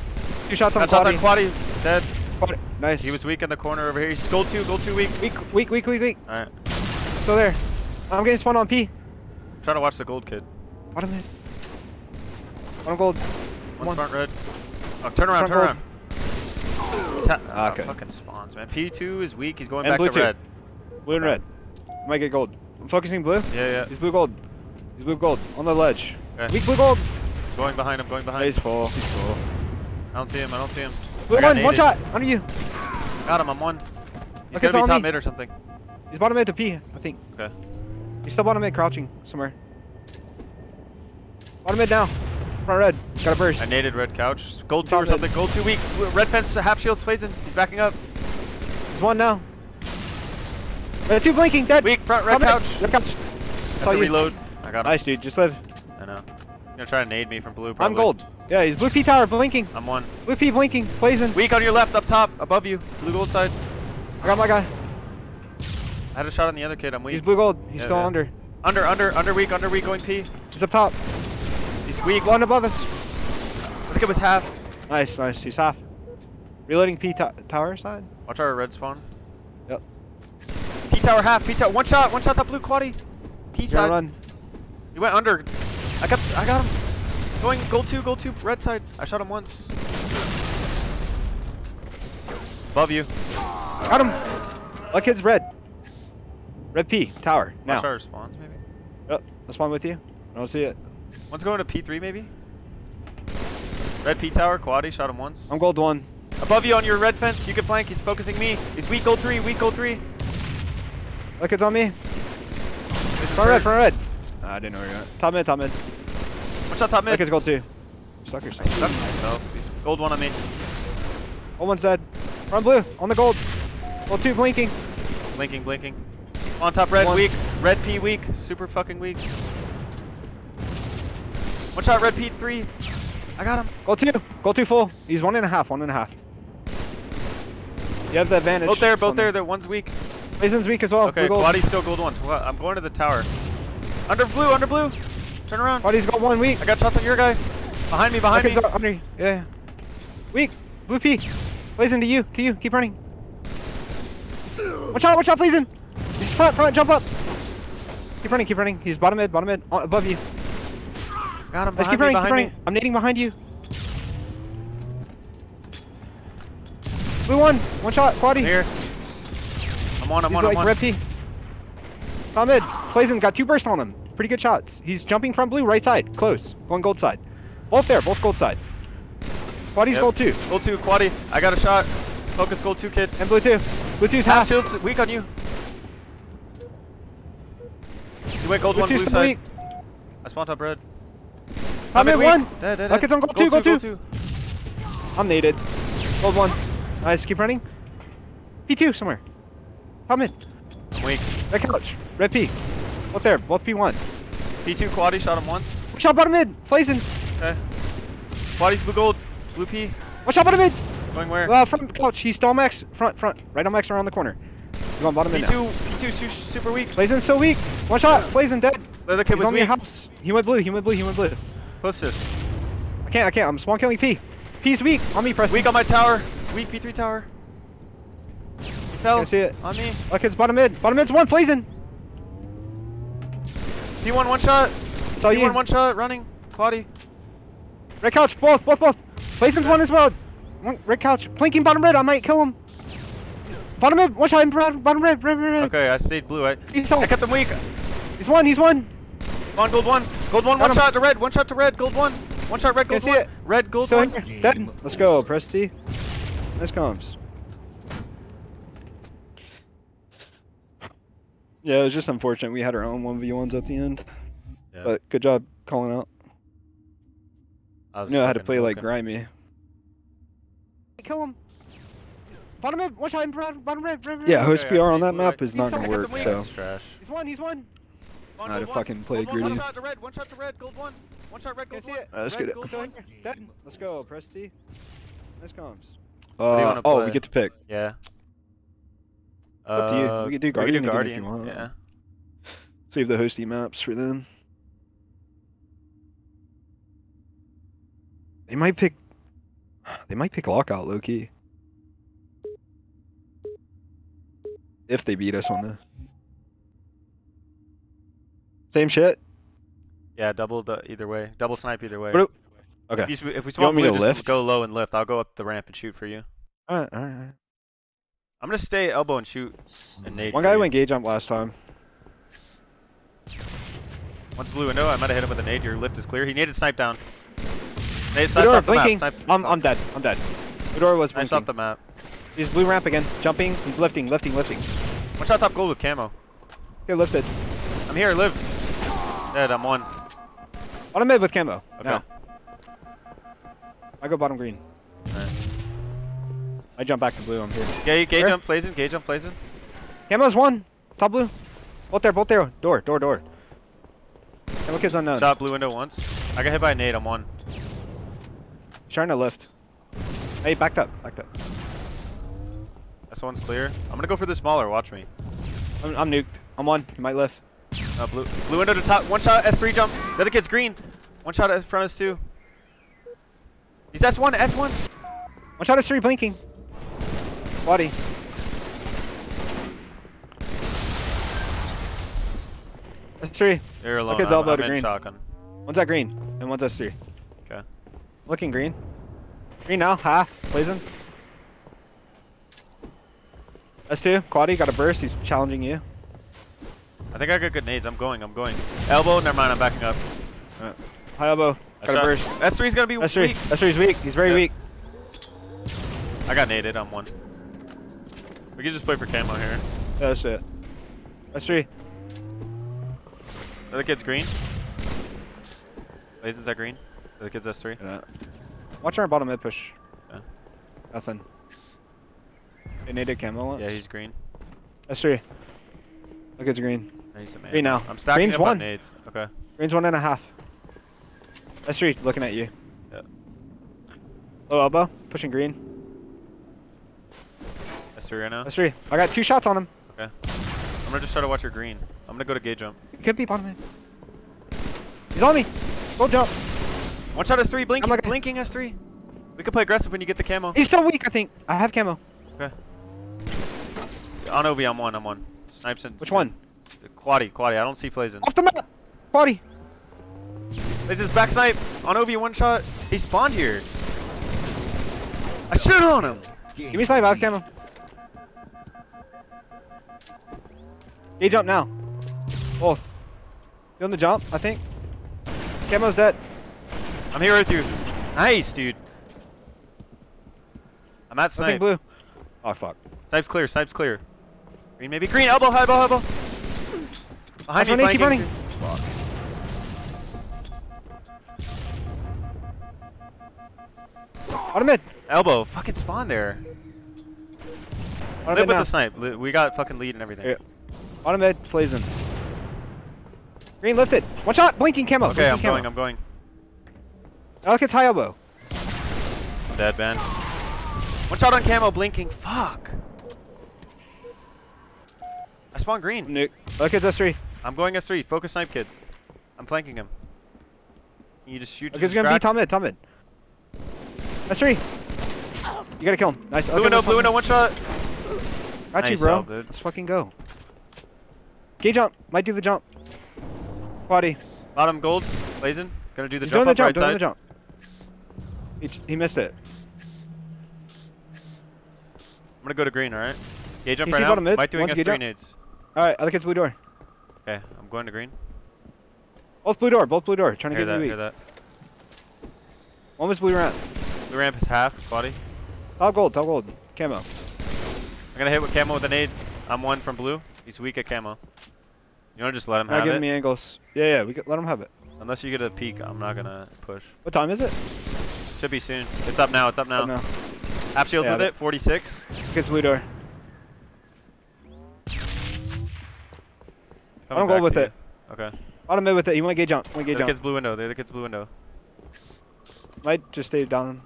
Two shots on Got shots on Quaddy. quaddy, dead. Quaddy. Nice. He was weak in the corner over here. He's gold two, gold two weak. Weak. Weak. Weak. Weak. Weak. Alright. So there. I'm getting spawned on P. Trying to watch the gold kid. Bottom mid. Bottom gold. One, One. front red. Oh, turn around, Front turn gold. around. He's ha- Ah, oh, okay. fucking spawns, man. P2 is weak. He's going And back blue to two. red. Blue and red. I might get gold. I'm focusing blue. Yeah, yeah. He's blue gold. He's blue gold. On the ledge. Okay. Weak blue gold. Going behind him, going behind. He's full. He's four. I don't see him, I don't see him. Blue one. One shot. Under you. Got him, I'm one. He's Look, gonna be top me. mid or something. He's bottom mid to P, I think. Okay. He's still bottom mid crouching somewhere. Bottom mid now. Front red. Got a burst. I naded red couch. Gold two or something. Gold two weak. Red fence, half shield, phasing. He's backing up. He's one now. Red two blinking. Dead. Weak, front red couch. Red couch. Saw you. reload. I got him. Nice, dude. Just live. I know. He's gonna try to nade me from blue, probably. I'm gold. Yeah, he's blue P tower blinking. I'm one. Blue P blinking. Blazing. Weak on your left, up top, above you. Blue gold side. I got my guy. I had a shot on the other kid. I'm weak. He's blue gold. He's Yeah, still yeah. under. Under, under, under weak, under weak, going P. He's up top. He's weak. One above us. I think it was half. Nice, nice. He's half. Reloading P tower side. Watch our red spawn. Yep. P tower half, P tower. One shot, one shot, that blue quaddy. P He's gonna side. run. He went under. I got, I got him. Going gold two, gold two, red side. I shot him once. Above you. Got him. That kid's red. Red P tower now. Watch our spawns, maybe. Yep. I'll spawn with you. I don't see it. One's going to P3, maybe. Red P tower, quaddy. Shot him once. I'm gold one. Above you on your red fence. You can flank. He's focusing me. He's weak gold three, weak gold three. That it's on me. Front red, front red. I didn't know where you're at. Top mid, top mid. One shot top mid. kid's gold two. Sucker. I stuck myself. He's gold one on me. Gold one's dead. Front blue. On the gold. Gold two blinking. Blinking, blinking. On top red, One. weak. Red P weak. Super fucking weak. One shot red P three. I got him. Gold two. Gold two full. He's one and a half. One and a half. You have the advantage. Both there, both on there. There, one's weak. Mason's weak as well. Okay. Quaddy's still gold one. I'm going to the tower. Under blue, under blue. Turn around. Body's got one weak. I got shots on your guy. Behind me, behind That me. under. Yeah. yeah. Weak. Blue P. Blazing to you. To you. Keep running. Watch out. Watch out, Blazing. He's front. Front. Jump up. Keep running. Keep running. He's bottom mid. Bottom mid. uh, above you. Got him Let's keep me, running. Keep running. me. I'm nading behind you. Blue one. One shot. Quaddy. Here. I'm on, I'm He's on, like I'm on. red P. Top mid. Got two bursts on him. Pretty good shots. He's jumping from blue right side. Close. Going gold side. Both there. Both gold side. Quaddy's Yep. gold two. Gold two, Quaddy. I got a shot. Focus gold two, kid. And blue two. Blue two's Half half. shields weak on you. You went gold Blue one, blue side. weak. I spawned top red. Weak. one. Dead, dead, it's on gold two. Gold gold two. I'm needed. Gold one. Nice. Keep running. P2 somewhere. Top mid. Weak. Red couch. Red P. Both there. Both P1. P2 Quaddy shot him once. Out bottom mid. Blazing. Okay. Quaddy's blue gold. Blue P. Watch out bottom mid. Going where? Well, front couch. He's still max. Front, front. Right on max around the corner. He's on bottom mid now. P2, P2 su super weak. Blazing so weak. One shot. Blazing dead. The other kid He's was on weak. house. He went blue. He went blue. He went blue. Close this. I can't. I can't. I'm spawn killing P. P's weak. On me, press. Weak on my tower. Weak P3 tower. Fell. Can't see it. On me. Look, it's bottom mid. Bottom mid's one. Blazing. P1 one shot. all P1 you. one shot. Running. Quaddy. Red couch. Both. Both. Both. Blazing's one as well. One, red couch. Plinking bottom red. I might kill him. Bottom mid. One shot. Bottom red. Red. Red. red. Okay, I stayed blue. I, He's. I kept them weak. He's one. He's one. On gold one. Gold one. Got One him. shot to red. One shot to red. Gold one. One shot red. Can't Gold see one. it. Red. Gold Still one. Dead. Let's go, Presty. Nice comms. Yeah, it was just unfortunate we had our own 1v1s at the end. Yeah. But good job calling out. I was You know how to fucking play like grimy. Kill him. Bottom mid, one shot, bottom, bottom red, red, red. Yeah, host I PR on that map is not gonna work, so. Trash. He's one, he's one. One, Not gold to fucking play Gold one, greedy. One shot to red, one shot to red, gold one. One shot red, Can I gold see one. it? Uh, let's red, get it. gold Still one. in here. Dead. Let's go, Presty. Nice comms. do Uh, oh, play? we get to pick. Yeah. Up to you. Uh, We could do Guardian again if Guardian. you want. Yeah. Save the hosty maps for them. They might pick. They might pick lockout low key. If they beat us on the Same shit. Yeah, double the either way. Double snipe either way. What Okay. If, you, if we You want spawn me blue, to just lift? go low and lift. I'll go up the ramp and shoot for you. Alright, alright, alright. I'm gonna stay elbow and shoot and nade. One guy you. went gauge jump last time. One's blue window. I might have hit him with a nade. Your lift is clear. He naded snipe down. Nade snipe Fedora off the map. blinking. Snipe, I'm, I'm dead. I'm dead. Fedora was blinking. off the map. He's blue ramp again. Jumping. He's lifting, lifting, lifting. One shot top gold with camo. Okay, lifted. I'm here. Live. Dead. I'm one. Bottom mid with camo. Okay. Now. I go bottom green. Alright. I jump back to blue. I'm here. Gauge, gauge Where? jump plays in. Gauge jump plays in. Camo's one. Top blue. Both there, both there. Door, door, door. Camo kid's unknown. Shot blue window once. I got hit by a nade. I'm one. Trying to lift. Hey, backed up, backed up. This one's clear. I'm gonna go for the smaller. Watch me. I'm, I'm nuked. I'm one. You might lift. Uh, blue, blue window to top. One shot. S3 jump. The other kid's green. One shot at front is two. He's S1. S1. One shot is three blinking. Body. That's three. You're alone. Look at I'm, elbow I'm green. shotgun. One's at green, and one's S3. Okay. Looking green. Green now, half. Blazing. S2, Quaddy, got a burst. He's challenging you. I think I got good nades. I'm going. I'm going. Elbow. Never mind. I'm backing up. High elbow. I Got a burst. S3's gonna be S3. weak. S3's weak. He's very weak. I got naded. I'm one. We can just play for camo here. Yeah, that's it. S3. The other kid's green. Flazen's at green. The other kid's S3. Yeah. Watch our bottom mid push. Yeah. Nothing. They needed camo once. Yeah, he's green. S3. Look, it's green. He's a man. Green now. I'm stacking Green's up one. on nades. Okay. Green's one and a half. S3 looking at you. Yeah. Low elbow. Pushing green. S3 right now. S3. I got two shots on him. Okay. I'm gonna just try to watch your green. I'm gonna go to gauge jump. It could be bottom mid. He's on me. Go jump. One shot S3. Blinking. God. Blinking S3. We can play aggressive when you get the camo. He's still weak, I think. I have camo. Okay. On OB, I'm one. I'm one. Snipes and. Which one? Quaddy. Quaddy. I don't see Flazen. Off the map. Body. Flazen's back snipe. On OB, one shot. He spawned here. I shoot on him. Give me snipe. I have camo. He jump now. Both. You on the jump, I think. Camo's dead. I'm here with you. Nice, dude. I'm at I snipe. think blue. Oh, fuck. Snipe's clear. Snipe's clear. Green maybe. Green. Elbow. Elbow. Elbow. Behind Keep me. running, keep running. Bottom mid. Elbow. Fucking spawn there. Bottom Live with now. the snipe. We got fucking lead and everything. Yeah. Bottom mid. Blazing. Green lifted. One shot. Blinking camo. Okay, I'm blinking going. I'm going. It's high elbow. Dead, Ben. One shot on camo. Blinking. Fuck. I spawned green. Nuke. Look, it's S3. I'm going S3. Focus snipe kid. I'm flanking him. Can you just shoot? To gonna be top mid. Top mid. S3. You gotta kill him. Nice. Blue window. Blue window. One shot. Got you, Nice bro. help. Let's fucking go. Gay jump. Might do the jump. Body. Bottom gold. Blazing. Gonna do the He's jump doing the jump. right doing side. the jump. He, he missed it. I'm gonna go to green. All right. Gauge jump He right now. mid, Might doing us three jump. nades. All right. Other kid's blue door. Okay, I'm going to green. Both blue door. Both blue door. Trying to Hear get that. you Hear that. One was blue ramp. The ramp is half. Body. Top gold. Top gold. Camo. I'm gonna hit with camo with a nade. I'm one from blue. He's weak at camo. You wanna just let him Not have giving it? me angles. Yeah, yeah, we could, let him have it. Unless you get a peek, I'm not gonna push. What time is it? Should be soon. It's up now. It's up now. Up now. Half shields Yeah, with it. 46. Gets blue door. I Coming don't go with to it. you. Okay. Bottom mid with it. You want gauge jump. Want They're the jump. kid's blue window. They're the kid's blue window. Might just stay down.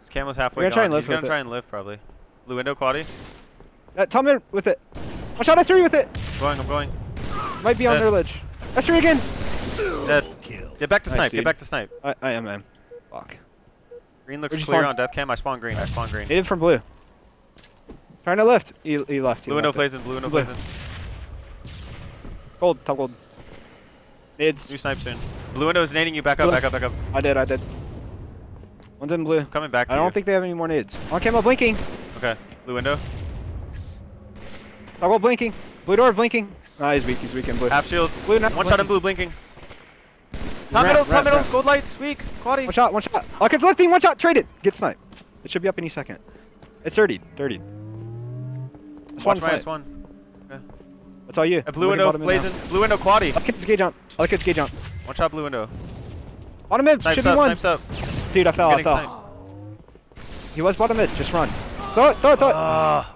This camo's halfway We're gonna try gone. and live He's gonna try it. and live probably. Blue window, quaddy. Uh, top mid with it. Watch out, S3 with it. I'm going. I'm going. Might be on their ledge. S3 again. Dead. Get back to Nice, snipe. dude. Get back to snipe. I, I am, man. Fuck. Green looks Where'd clear spawn? on death cam. I spawn green. I spawn green. Native from blue. Trying to lift. He, he left. He Blue window left it. plays in. Blue window Blue. plays in. Gold. Top gold. Nids. New snipe soon. Blue window is nading you. Back up. Blue. Back up. Back up. I did. I did. One's in blue. Coming back to I don't you. think they have any more nades. On camo blinking. Okay. Blue window. Top gold blinking. Blue door blinking. Ah, he's weak. He's weak in blue. Half shield. Blue now. One shot in blue blinking. Top middle. Top middle. Gold lights. Weak. Quaddy. One shot. One shot. Oh, it's lifting. One shot. Trade it. Get sniped. It should be up any second. It's 30. 30. That's Watch one one. Okay. That's all you. A blue window bottom mid now. blazing. Blue window quaddy. Other kid's gauge jump. Other kid's gauge jump. One shot blue window. Bottom mid. Snipes should be one. Up. Dude, I fell. I fell. sniped. He was bottom mid. Just run. Throw it. Throw it. Throw it. Ah.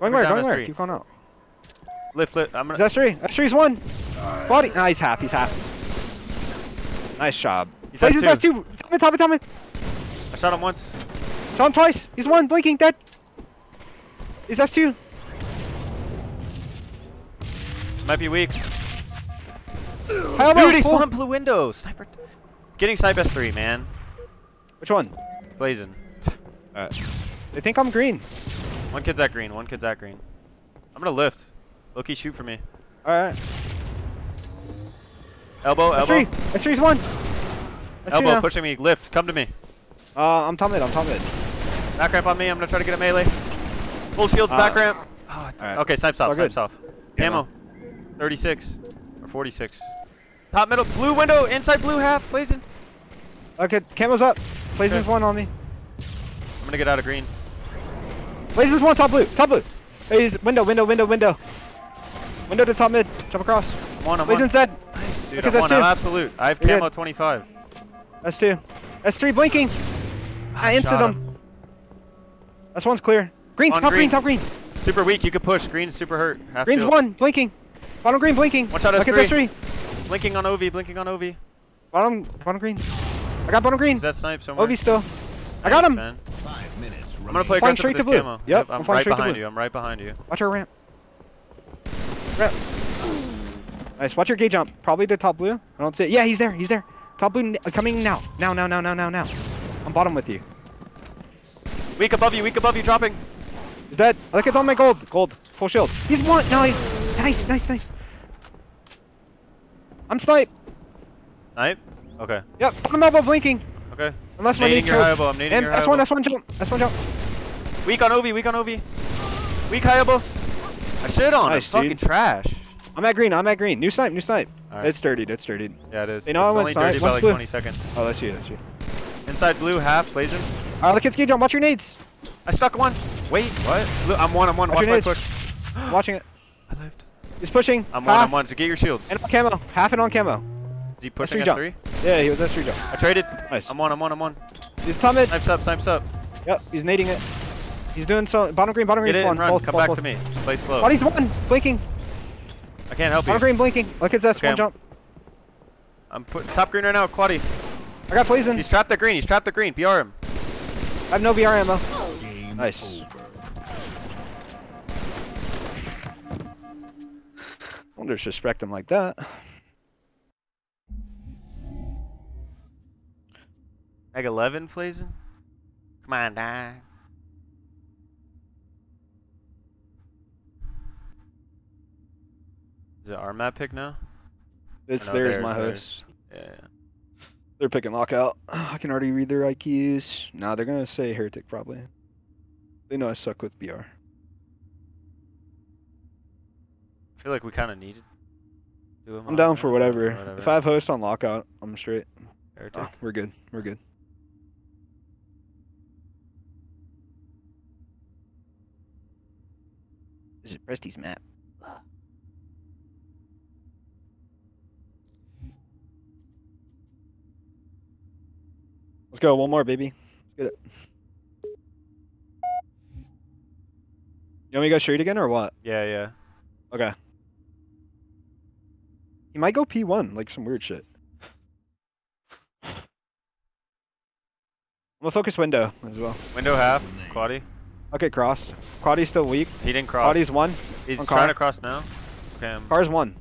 Going We're where? Going where? Keep going out. Lift, lift. I'm Is gonna. S3? S3's one. Body. Nah, he's half. He's half. Nice job. He's Plays S2. with S2. Top mid. Top mid. Top mid. I shot him once. Shot him twice. He's one. Blinking. Dead. He's S2. Might be weak. High elbow, Dude, he full. spawned blue window. Sniper. Getting snipe S3, man. Which one? Blazing. Alright. They think I'm green. One kid's at green. One kid's at green. I'm gonna lift. Loki, shoot for me. Alright. Elbow, elbow. S3. S3's one. S3 Elbow, now. pushing me. Lift. Come to me. Uh, I'm top mid. I'm top mid. Back ramp on me. I'm gonna try to get a melee. Full shields, Uh, back ramp. Oh, alright. Okay, snipes off. All. Snipes off. Camo. Camo. 36 or 46. Top middle, blue window, inside blue half, blazing. Okay, camo's up. Blazing's one on me. I'm gonna get out of green. Blazing's one. Top blue. Top blue. Hey, he's window. Window. Window. Window. Window to top mid. Jump across. I'm on, I'm on. Blazing's dead. Dude, Because I'm on. that's I'm absolute. I have You're camo good. 25. S2. S3 blinking. Ah, I instant shot him. That's one's clear. Green. On top green. green. Top green. Super weak. You could push. Green's super hurt. Half Green's shield. one. Blinking. Bottom green. Blinking. One shot Look at S3. S3. Blinking on OV, Blinking on OV. Bottom. Bottom green. I got bottom green. Is that snipe somewhere? OV still. I got Nice, him. man. Five minutes I'm gonna play Flying straight to blue. camo. Yep, I'm I'm flying right straight to behind blue. you. I'm right behind you. Watch our ramp. Ramp. Nice. Watch your gauge jump. Probably the top blue. I don't see it. Yeah, he's there. He's there. Top blue n- uh, coming now. Now, now, now, now, now, now. I'm bottom with you. Weak above you. Weak above you. Dropping. He's dead. Look, it's on my gold. Gold. Full shield. He's one. No, he's nice, nice, nice. I'm snipe. Snipe. Okay. Yep. Bottom elbow blinking. Okay. Unless my Nading knee your choke. high elbow. I'm nading And your that's high one. elbow. That's one jump. That's one jump. Weak on Ovi. Weak on Ovi. Weak high elbow. I shit on Nice, him. Fucking trash. I'm at green. I'm at green. New snipe. New snipe. Alright. It's dirty. It's dirty. Yeah, it is. You know, I it's went only snipe. dirty by One's like blue. 20 seconds. Oh, that's you. That's you. Inside blue, half, blazing. Alright, look at ski jump. Watch your nades. I stuck one. Wait, what? Look, I'm one, I'm one. Watch Watch your my nades. push. *gasps* Watching it. I lived. He's pushing. I'm one, I'm one. So get your shields. And on camo. Half and on camo. Is he pushing S3 jump. S3? Yeah, he was S3 jump. I traded. Nice. I'm one, I'm one, I'm one. He's coming. Snipes up, snipes up. Yep, he's nading it. He's doing so. Bottom green, bottom Get green it one. and run. Both, Come both, back both. to me. Play slow. Oh, Body's one. Blinking. I can't help you. Bottom green blinking. Look at that Okay, one I'm- jump. I'm put top green right now, Quaddy. I got poison. He's trapped the green. He's trapped the green. PR him. I have no VR ammo. Game Nice. over. Don't disrespect him like that. Meg 11, blazing. Come on, die. Is it our map pick now? It's no, theirs, my theirs. host. Yeah. They're picking lockout. *sighs* I can already read their IQs. Nah, they're gonna say heretic probably. They know I suck with BR. I feel like we kind of needed. to do I'm down for whatever. whatever. If I have host on lockout, I'm straight. Heretic. Ah, we're good. We're good. This is Presty's map. Let's go. One more, baby. Get it. You want me to go street again or what? Yeah, yeah. Okay. He might go P1, like some weird shit. I'm gonna focus window as well. Window half, Quaddy. Okay, crossed. Quaddy's still weak. He didn't cross. Quaddy's one. He's on trying to cross now. Okay, I'm- Car's one.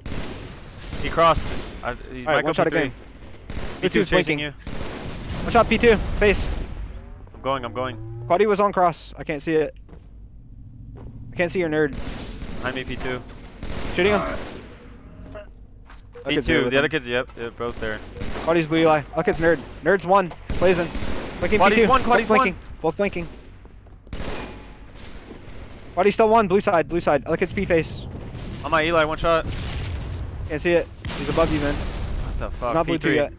He crossed. I, he Alright, might one shot P3. again. P2 P2's chasing blinking. you. One shot P2. Face. I'm going, I'm going. Quaddy was on cross. I can't see it. I can't see your nerd. Behind me, P2. Shooting him. That kid's there P2, with the other kids, yep, they're both there. Quaddy's blue eye. That kid's nerd. Nerd's one. Blazing. Blinking Quaddy's P2. one, Both blinking. one. Both blinking. Quaddy's still one. Blue side. Blue side. Other kid's P face. On my Eli, one shot. Can't see it. He's above you, man. What the fuck? Not blue two P3. yet.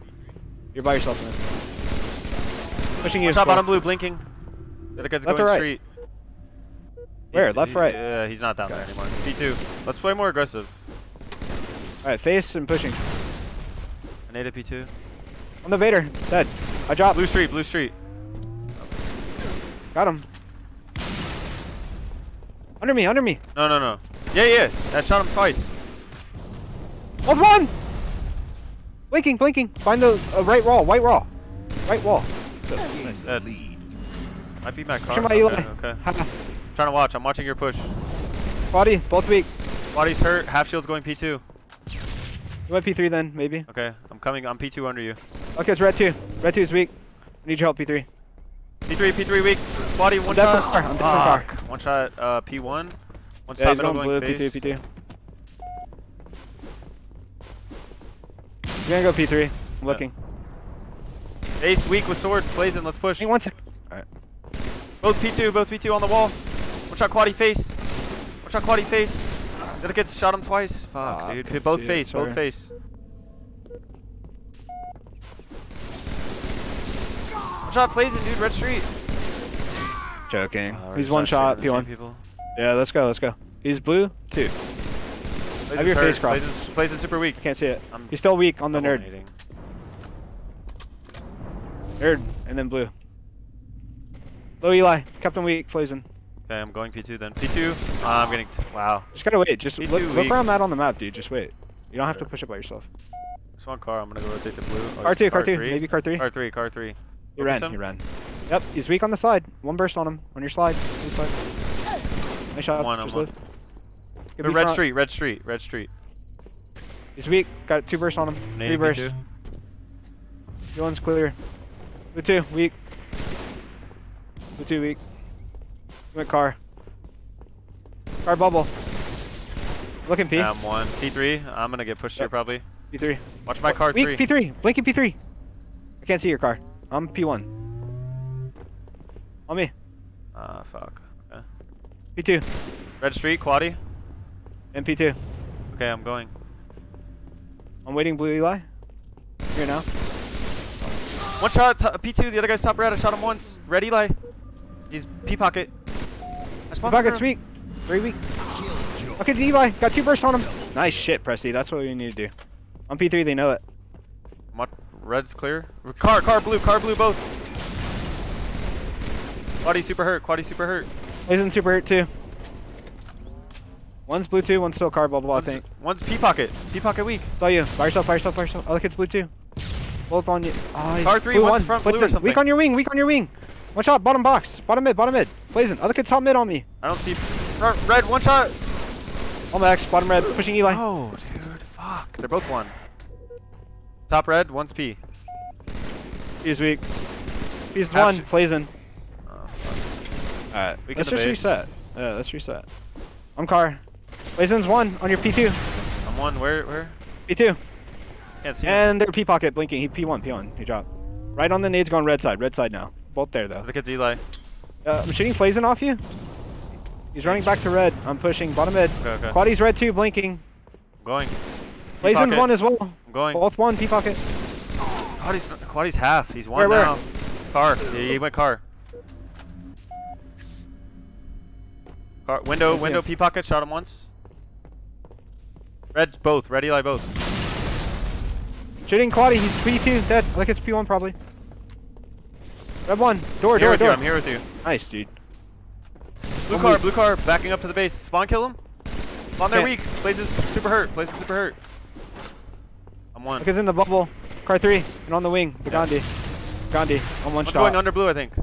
You're by yourself, man. Pushing you. Shot bottom blue, blinking. The other kid's Left going right? street. Where? He- Left, he- right? Yeah, he's not down there anymore. P2. Let's play more aggressive. Alright, face and pushing. I need a P2. On the Vader. Dead. I dropped. Blue street, blue street. Got him. Under me, under me. No, no, no. Yeah, yeah. That shot him twice. Off one! Blinking, blinking. Find the uh, right wall, white wall. Right wall. Nice, dead. Might be my car. Pushing my okay, Eli. okay. Trying to watch. I'm watching your push. Body, both weak. Body's hurt. Half shield's going P2. You went P3 then, maybe. Okay, I'm coming. I'm P2 under you. Okay, it's red 2. Red 2 is weak. I need your help, P3. P3, P3 weak. Body, one I'm dead shot. from car, I'm dead from car. Fuck. One shot, uh, P1. One Yeah, stop he's middle going going blue, face. P2, P2. You're gonna go P3. I'm looking. Ace weak with sword. Blazing, let's push. Hang one sec. Alright. Both P2, both P2 on the wall. One shot quaddy face. One shot quaddy face. The other kid shot him twice. Fuck, Ah, dude. couldn't Both face, both sorry. face. One shot blazing, dude. Red street. Joking. Uh, he's one shot, shooting the P1. people. Yeah, let's go, let's go. He's blue, 2. Blazing's Have your hurt. face crossed. Blazing's, Blazing's super weak. Can't see it. I'm He's still weak on the double nerd. nading. Nerd, and then blue. Low Eli, Captain Weak, Flazen. Okay, I'm going P2 then. P2. Uh, I'm getting. T wow. Just gotta wait. Just P2 look, look weak. where I'm at on the map, dude. Just wait. You don't have to push it by yourself. Just one car. I'm gonna go rotate to blue. Oh, Car it's two, car two, three? maybe car three. Car three, car three. He ran, him. he ran. Yep, he's weak on the slide. One burst on him. On your slide. Blue slide. Nice shot. One, I'm one. live. Could be Red front. street, red street, red street. He's weak. Got two bursts on him. Three bursts. P2. One's clear. Blue two, weak. Blue two, weak. Went car. Car bubble. Looking P. Yeah, I'm one. P3. I'm gonna get pushed here probably. P3. Watch my car Weak three. P3. Blinking P3. I can't see your car. I'm P1. On me. Ah, fuck. Okay. P2. Red street, quaddy. And P2. Okay, I'm going. I'm waiting blue Eli. Here now. One shot, P2, The other guy's top red. I shot him once. Red Eli. He's P pocket. I spawned Pocket's weak. Very weak. Okay, Eli. Got two bursts on him. Nice shit, Pressy. That's what we need to do. On P3, they know it. What? Red's clear. Car, car, blue, car, blue, both. Quaddy super hurt. Quaddy super hurt. Isn't super hurt too. One's blue two, one's still car bubble, One's, I think. one's P pocket. P pocket weak. Saw you. By yourself, by yourself, by yourself. Other kid's blue two. Both on you. Oh, he's Car three, blue one's one. front blue or something. Weak on your wing, weak on your wing. One shot, bottom box. Bottom mid, bottom mid. Blazing. Other kid's top mid on me. I don't see. Red, red one shot. On the X, bottom red, pushing Eli. Oh, dude. Fuck. They're both one. Top red, one's P. He's weak. He's Half one, Blazing. Oh. Alright, We let's can just debate. reset. Yeah, let's reset. I'm car. Blazing's one on your P2. I'm one. Where? Where? P2. Can't see. And they're P pocket blinking. He P1, P1. He dropped. Right on the nades going red side. Red side now. Both there though. The kid's Eli. Uh, I'm shooting Flazin off you. He's running back to red. I'm pushing bottom mid. Okay, okay. Quaddy's red too, blinking. I'm going. Flazen's pocket. one as well. I'm going. Both one, P pocket. Quaddy's, Quaddy's half. He's one Where, where? now. Car. Yeah, he went car. Car. Window. I see Window. him. P pocket. Shot him once. Red both. Red Eli both. Shooting Quaddy, he's P2, dead. I think it's P1 probably. Red one, door, Here door, with you. I'm here with you. Nice, dude. Blue One car. weak. Blue car. Backing up to the base. Spawn kill him. Spawn their Can't. weaks. Places super hurt. Places super hurt. I'm one. It's in the bubble. Car three, and on the wing, the Gandhi. Gandhi, on one One's shot. going under blue, I think.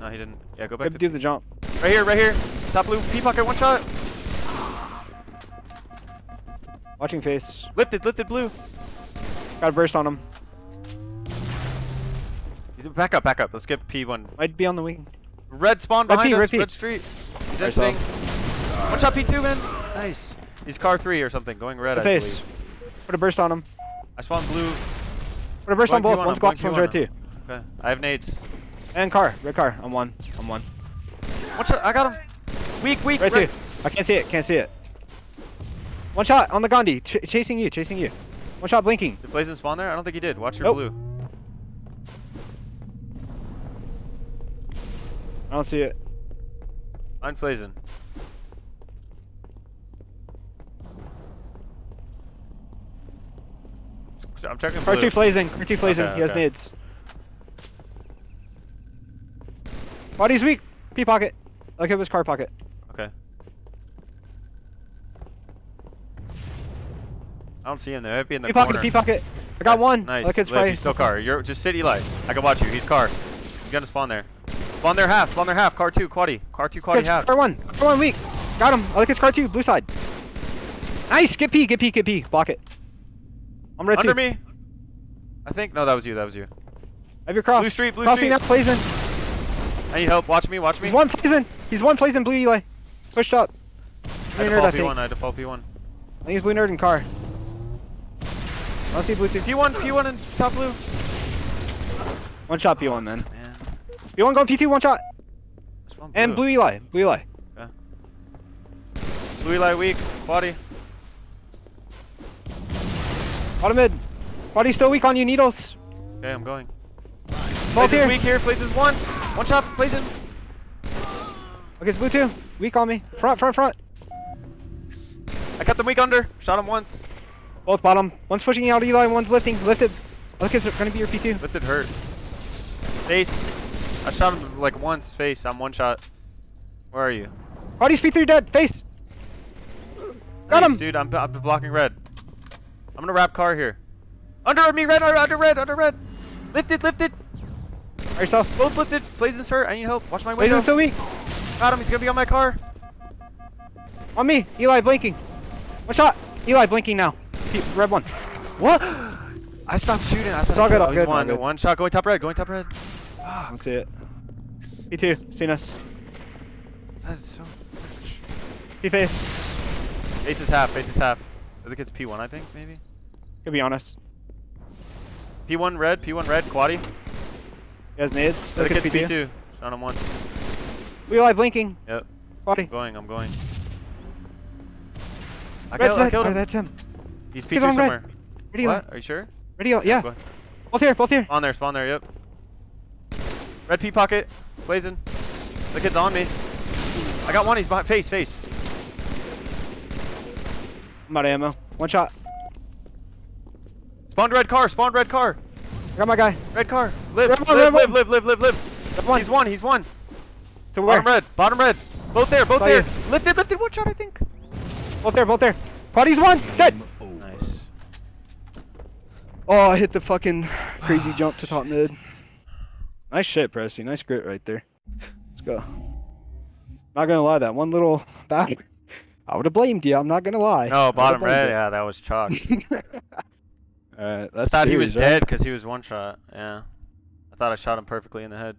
No, he didn't. Yeah, go back to do the jump. Right here, right here. Top blue. P pocket. One shot. Watching face. Lifted. Lifted blue. Got a burst on him. He's back up. Back up. Let's get P1. Might be on the wing. Red spawn Red behind P, us. red P. Red street. He's. One shot P2, man. Nice. He's car three or something. Going red. The I face. believe. Put a burst on him. I spawned blue. Put a burst on both. P1, One's Glock, one's P1 red too. Okay. I have nades. And car, red car. I'm one. I'm one. One shot. I got him. Weak, weak. Right red. two. I can't see it. Can't see it. One shot on the Gandhi. Ch chasing you. Chasing you. One shot blinking. Did Flazen spawn there? I don't think he did. Watch your Nope. blue. I don't see it. I'm Flazen. I'm checking blue. two Flazen. Car two Flazen. Okay, he has okay. nades. Body's weak. P pocket. Like it was car pocket. Okay. I don't see him there. Might be in the P pocket. P pocket. I got one. Nice. Liv, probably. he's still car. You're just city Eli. I can watch you. He's car. He's gonna spawn there. Spawn their half. Spawn their half. Car two. Quaddy. Car two. Quaddy half. car one. Car one weak. Got him. I like it's car two. Blue side. Nice. Get P. Get P. Get P. Block it. I'm red Under two. me. I think no, that was you. That was you. Have your cross. Blue street. Blue Crossing street. now. Flazen. I need help. Watch me. Watch me. He's one Flazen. He's one Flazen. Blue Eli. Pushed up. I Blue nerd, I think. P1. I default P1. I think he's blue nerd in car. I see blue two. P1. P1 and top blue. One shot P1 then. Man. P1 going P2. One shot. Spawn And blue Eli. Blue Eli. Blue Eli weak. Quaddy. Bottom mid. Body's still weak on you. Needles. Okay, I'm going. Both here. weak here. Blazes one. One shot. Flazen. Okay, it's blue two. Weak on me. Front, front, front. I kept him weak under. Shot him once. Both bottom. One's pushing out Eli, one's lifting. Lifted. Look, it's gonna be your P2. Lifted hurt. Face. I shot him like once. Face. I'm one shot. Where are you? Body's P3 dead. Face. Got Nice, him. dude. I'm, I'm blocking red. I'm gonna wrap car here. Under me, red, under, under red, under red. Lifted, lifted. Are yourself. Both lifted. Flazen's hurt. I need help. Watch my window. Flazen's still weak. Got him. He's gonna be on my car. On me. Eli blinking. One shot. Eli blinking now. Red one. What? *gasps* I stopped shooting. I It's all good, all He's good, one, good. one shot. Going top red. Going top red. I don't see it. P2. Seen us. That's so. P face. Face is half. Face is half. I think it's P1. I think maybe. To be honest. P1 red. P1 red. Quaddy. He has nades. At it's P2. P2. Shot him once. Eli blinking. Yep. Body. I'm going. I'm going. I, Red's killed, I killed Oh, that's him. He's He's P2 on somewhere. Red Eli. What? Are you sure? Red Eli. Yeah. Both here. Both here. Spawn there. Spawn there. Yep. Red P pocket. Flazen. The kid's on me. I got one. He's behind. Face. Face. I'm out of ammo. One shot. Spawned red car. Spawned red car. I got my guy. Red car. Live. Red one, live, red live, one. live. Live. Live. Live. one. He's one. He's one. To where? Bottom red. Bottom red. Both there. Both there. you. Lifted. Lifted. One shot. I think. Both there. Both there. Body's one. Dead. Nice. Oh, I hit the fucking crazy *sighs* jump to top mid. Nice shit, Presty. Nice grit right there. Let's go. Not gonna lie, that one little back, I would have blamed you. I'm not gonna lie. No, bottom would've red. Yeah, that was chalk. *laughs* Uh, you. Alright, I that's thought he was right? dead because he was one shot. Yeah. I thought I shot him perfectly in the head.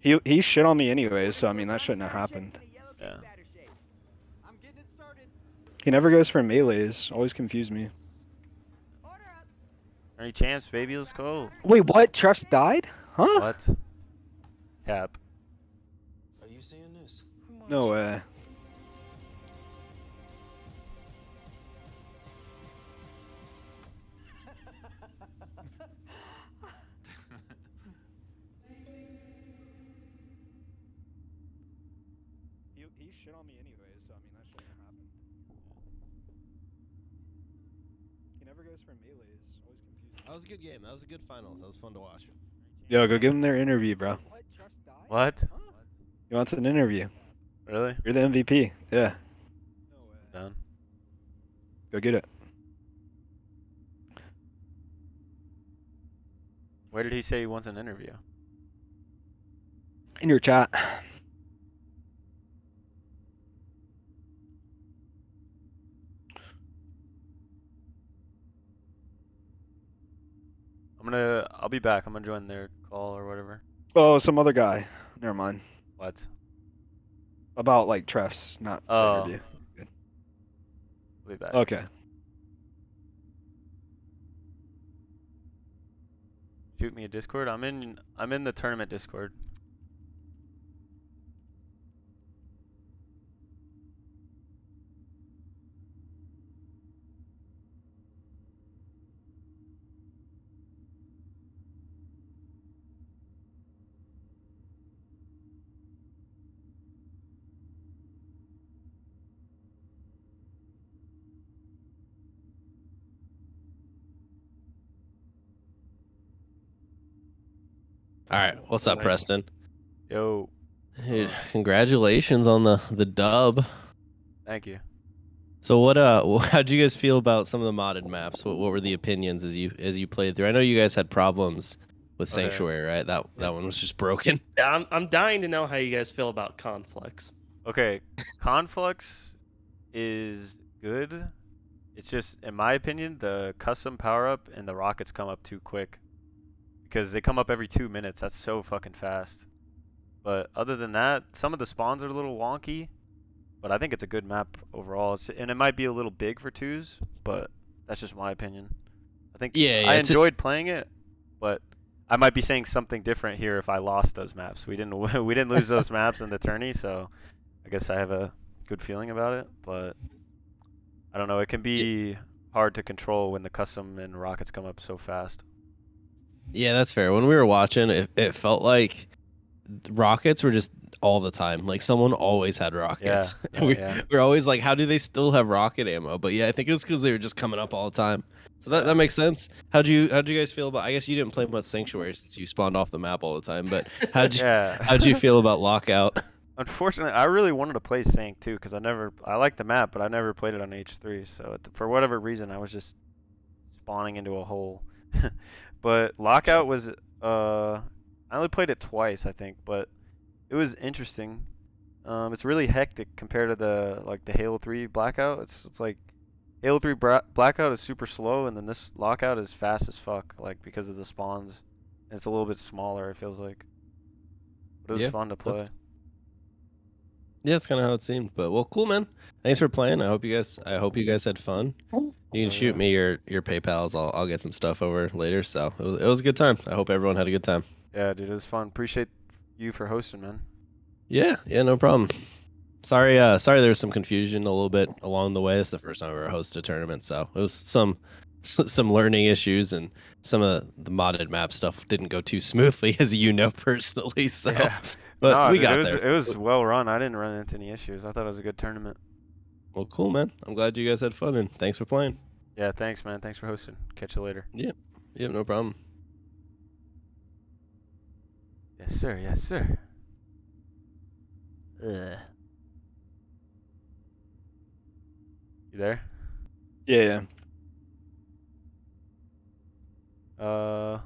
He he shit on me anyways, so I mean that shouldn't have happened. Yeah. He never goes for melees. Always confuse me. Any chance, baby? Let's go. Wait, what? Treff's died? Huh? What? Cap. Are you seeing this? No way. Was a good game. That was a good finals. That was fun to watch. Yo, go give him their interview, bro. What? He wants an interview. Really? You're the MVP. Yeah. No Done. Go get it. Where did he say he wants an interview? In your chat. I'm gonna. I'll be back. I'm gonna join their call or whatever. Oh, some other guy. Never mind. What? About like Trefs, not Oh. the interview. I'll be back. Okay. Shoot me a Discord. I'm in. I'm in the tournament Discord. All right, what's up, Nice. Preston? Yo. Hey, congratulations on the the dub. Thank you. So what uh *laughs* how'd you guys feel about some of the modded maps? What what were the opinions as you as you played through? I know you guys had problems with yeah. Sanctuary, right? That that one was just broken. Yeah, I'm, I'm dying to know how you guys feel about Conflux. Okay, Conflux is good. It's just, in my opinion, the custom power up and the rockets come up too quick. Because they come up every two minutes. That's so fucking fast. But other than that, some of the spawns are a little wonky. But I think it's a good map overall. It's, and it might be a little big for twos, but that's just my opinion. I think Yeah, yeah, I it's a- enjoyed playing it, but I might be saying something different here if I lost those maps. We didn't *laughs* we didn't lose those *laughs* maps in the tourney, so I guess I have a good feeling about it. But I don't know. It can be hard to control when the custom and rockets come up so fast. Yeah, that's fair. When we were watching, it, it felt like rockets were just all the time. Like someone always had rockets. Yeah, And *laughs* oh, we, yeah. we were always like, how do they still have rocket ammo? But yeah, I think it was because they were just coming up all the time. So that, that makes sense. How'd you how'd you guys feel about? I guess you didn't play much Sanctuary since you spawned off the map all the time. But *laughs* how'd you Yeah. how'd you feel about *laughs* Lockout? Unfortunately, I really wanted to play Sank too because I never I like the map, but I never played it on H3. So it, for whatever reason, I was just spawning into a hole. But Lockout was uh I only played it twice, I think, but it was interesting. Um, it's really hectic compared to the like the Halo 3 Blackout. It's it's like Halo 3 Bra- Blackout is super slow, and then this Lockout is fast as fuck, like because of the spawns. And it's a little bit smaller. It feels like, but it was Yeah, fun to that's- play. Yeah, that's kind of how it seemed. But well, cool, man. Thanks for playing. I hope you guys. I hope you guys had fun. You can shoot me your your PayPal's. I'll I'll get some stuff over later. So it was, it was a good time. I hope everyone had a good time. Yeah, dude, it was fun. Appreciate you for hosting, man. Yeah, yeah, no problem. Sorry, uh, sorry there was some confusion a little bit along the way. It's the first time I ever hosted a tournament, so it was some *laughs* some learning issues and some of the modded map stuff didn't go too smoothly, *laughs* as you know personally. So, Yeah. but No, we dude, got it was, there. It was well run. I didn't run into any issues. I thought it was a good tournament. Well, cool, man. I'm glad you guys had fun and thanks for playing. Yeah, thanks, man. Thanks for hosting. Catch you later. Yep, yep, no problem. Yes, sir. Yes, sir. Ugh. You there? Yeah, yeah. Uh,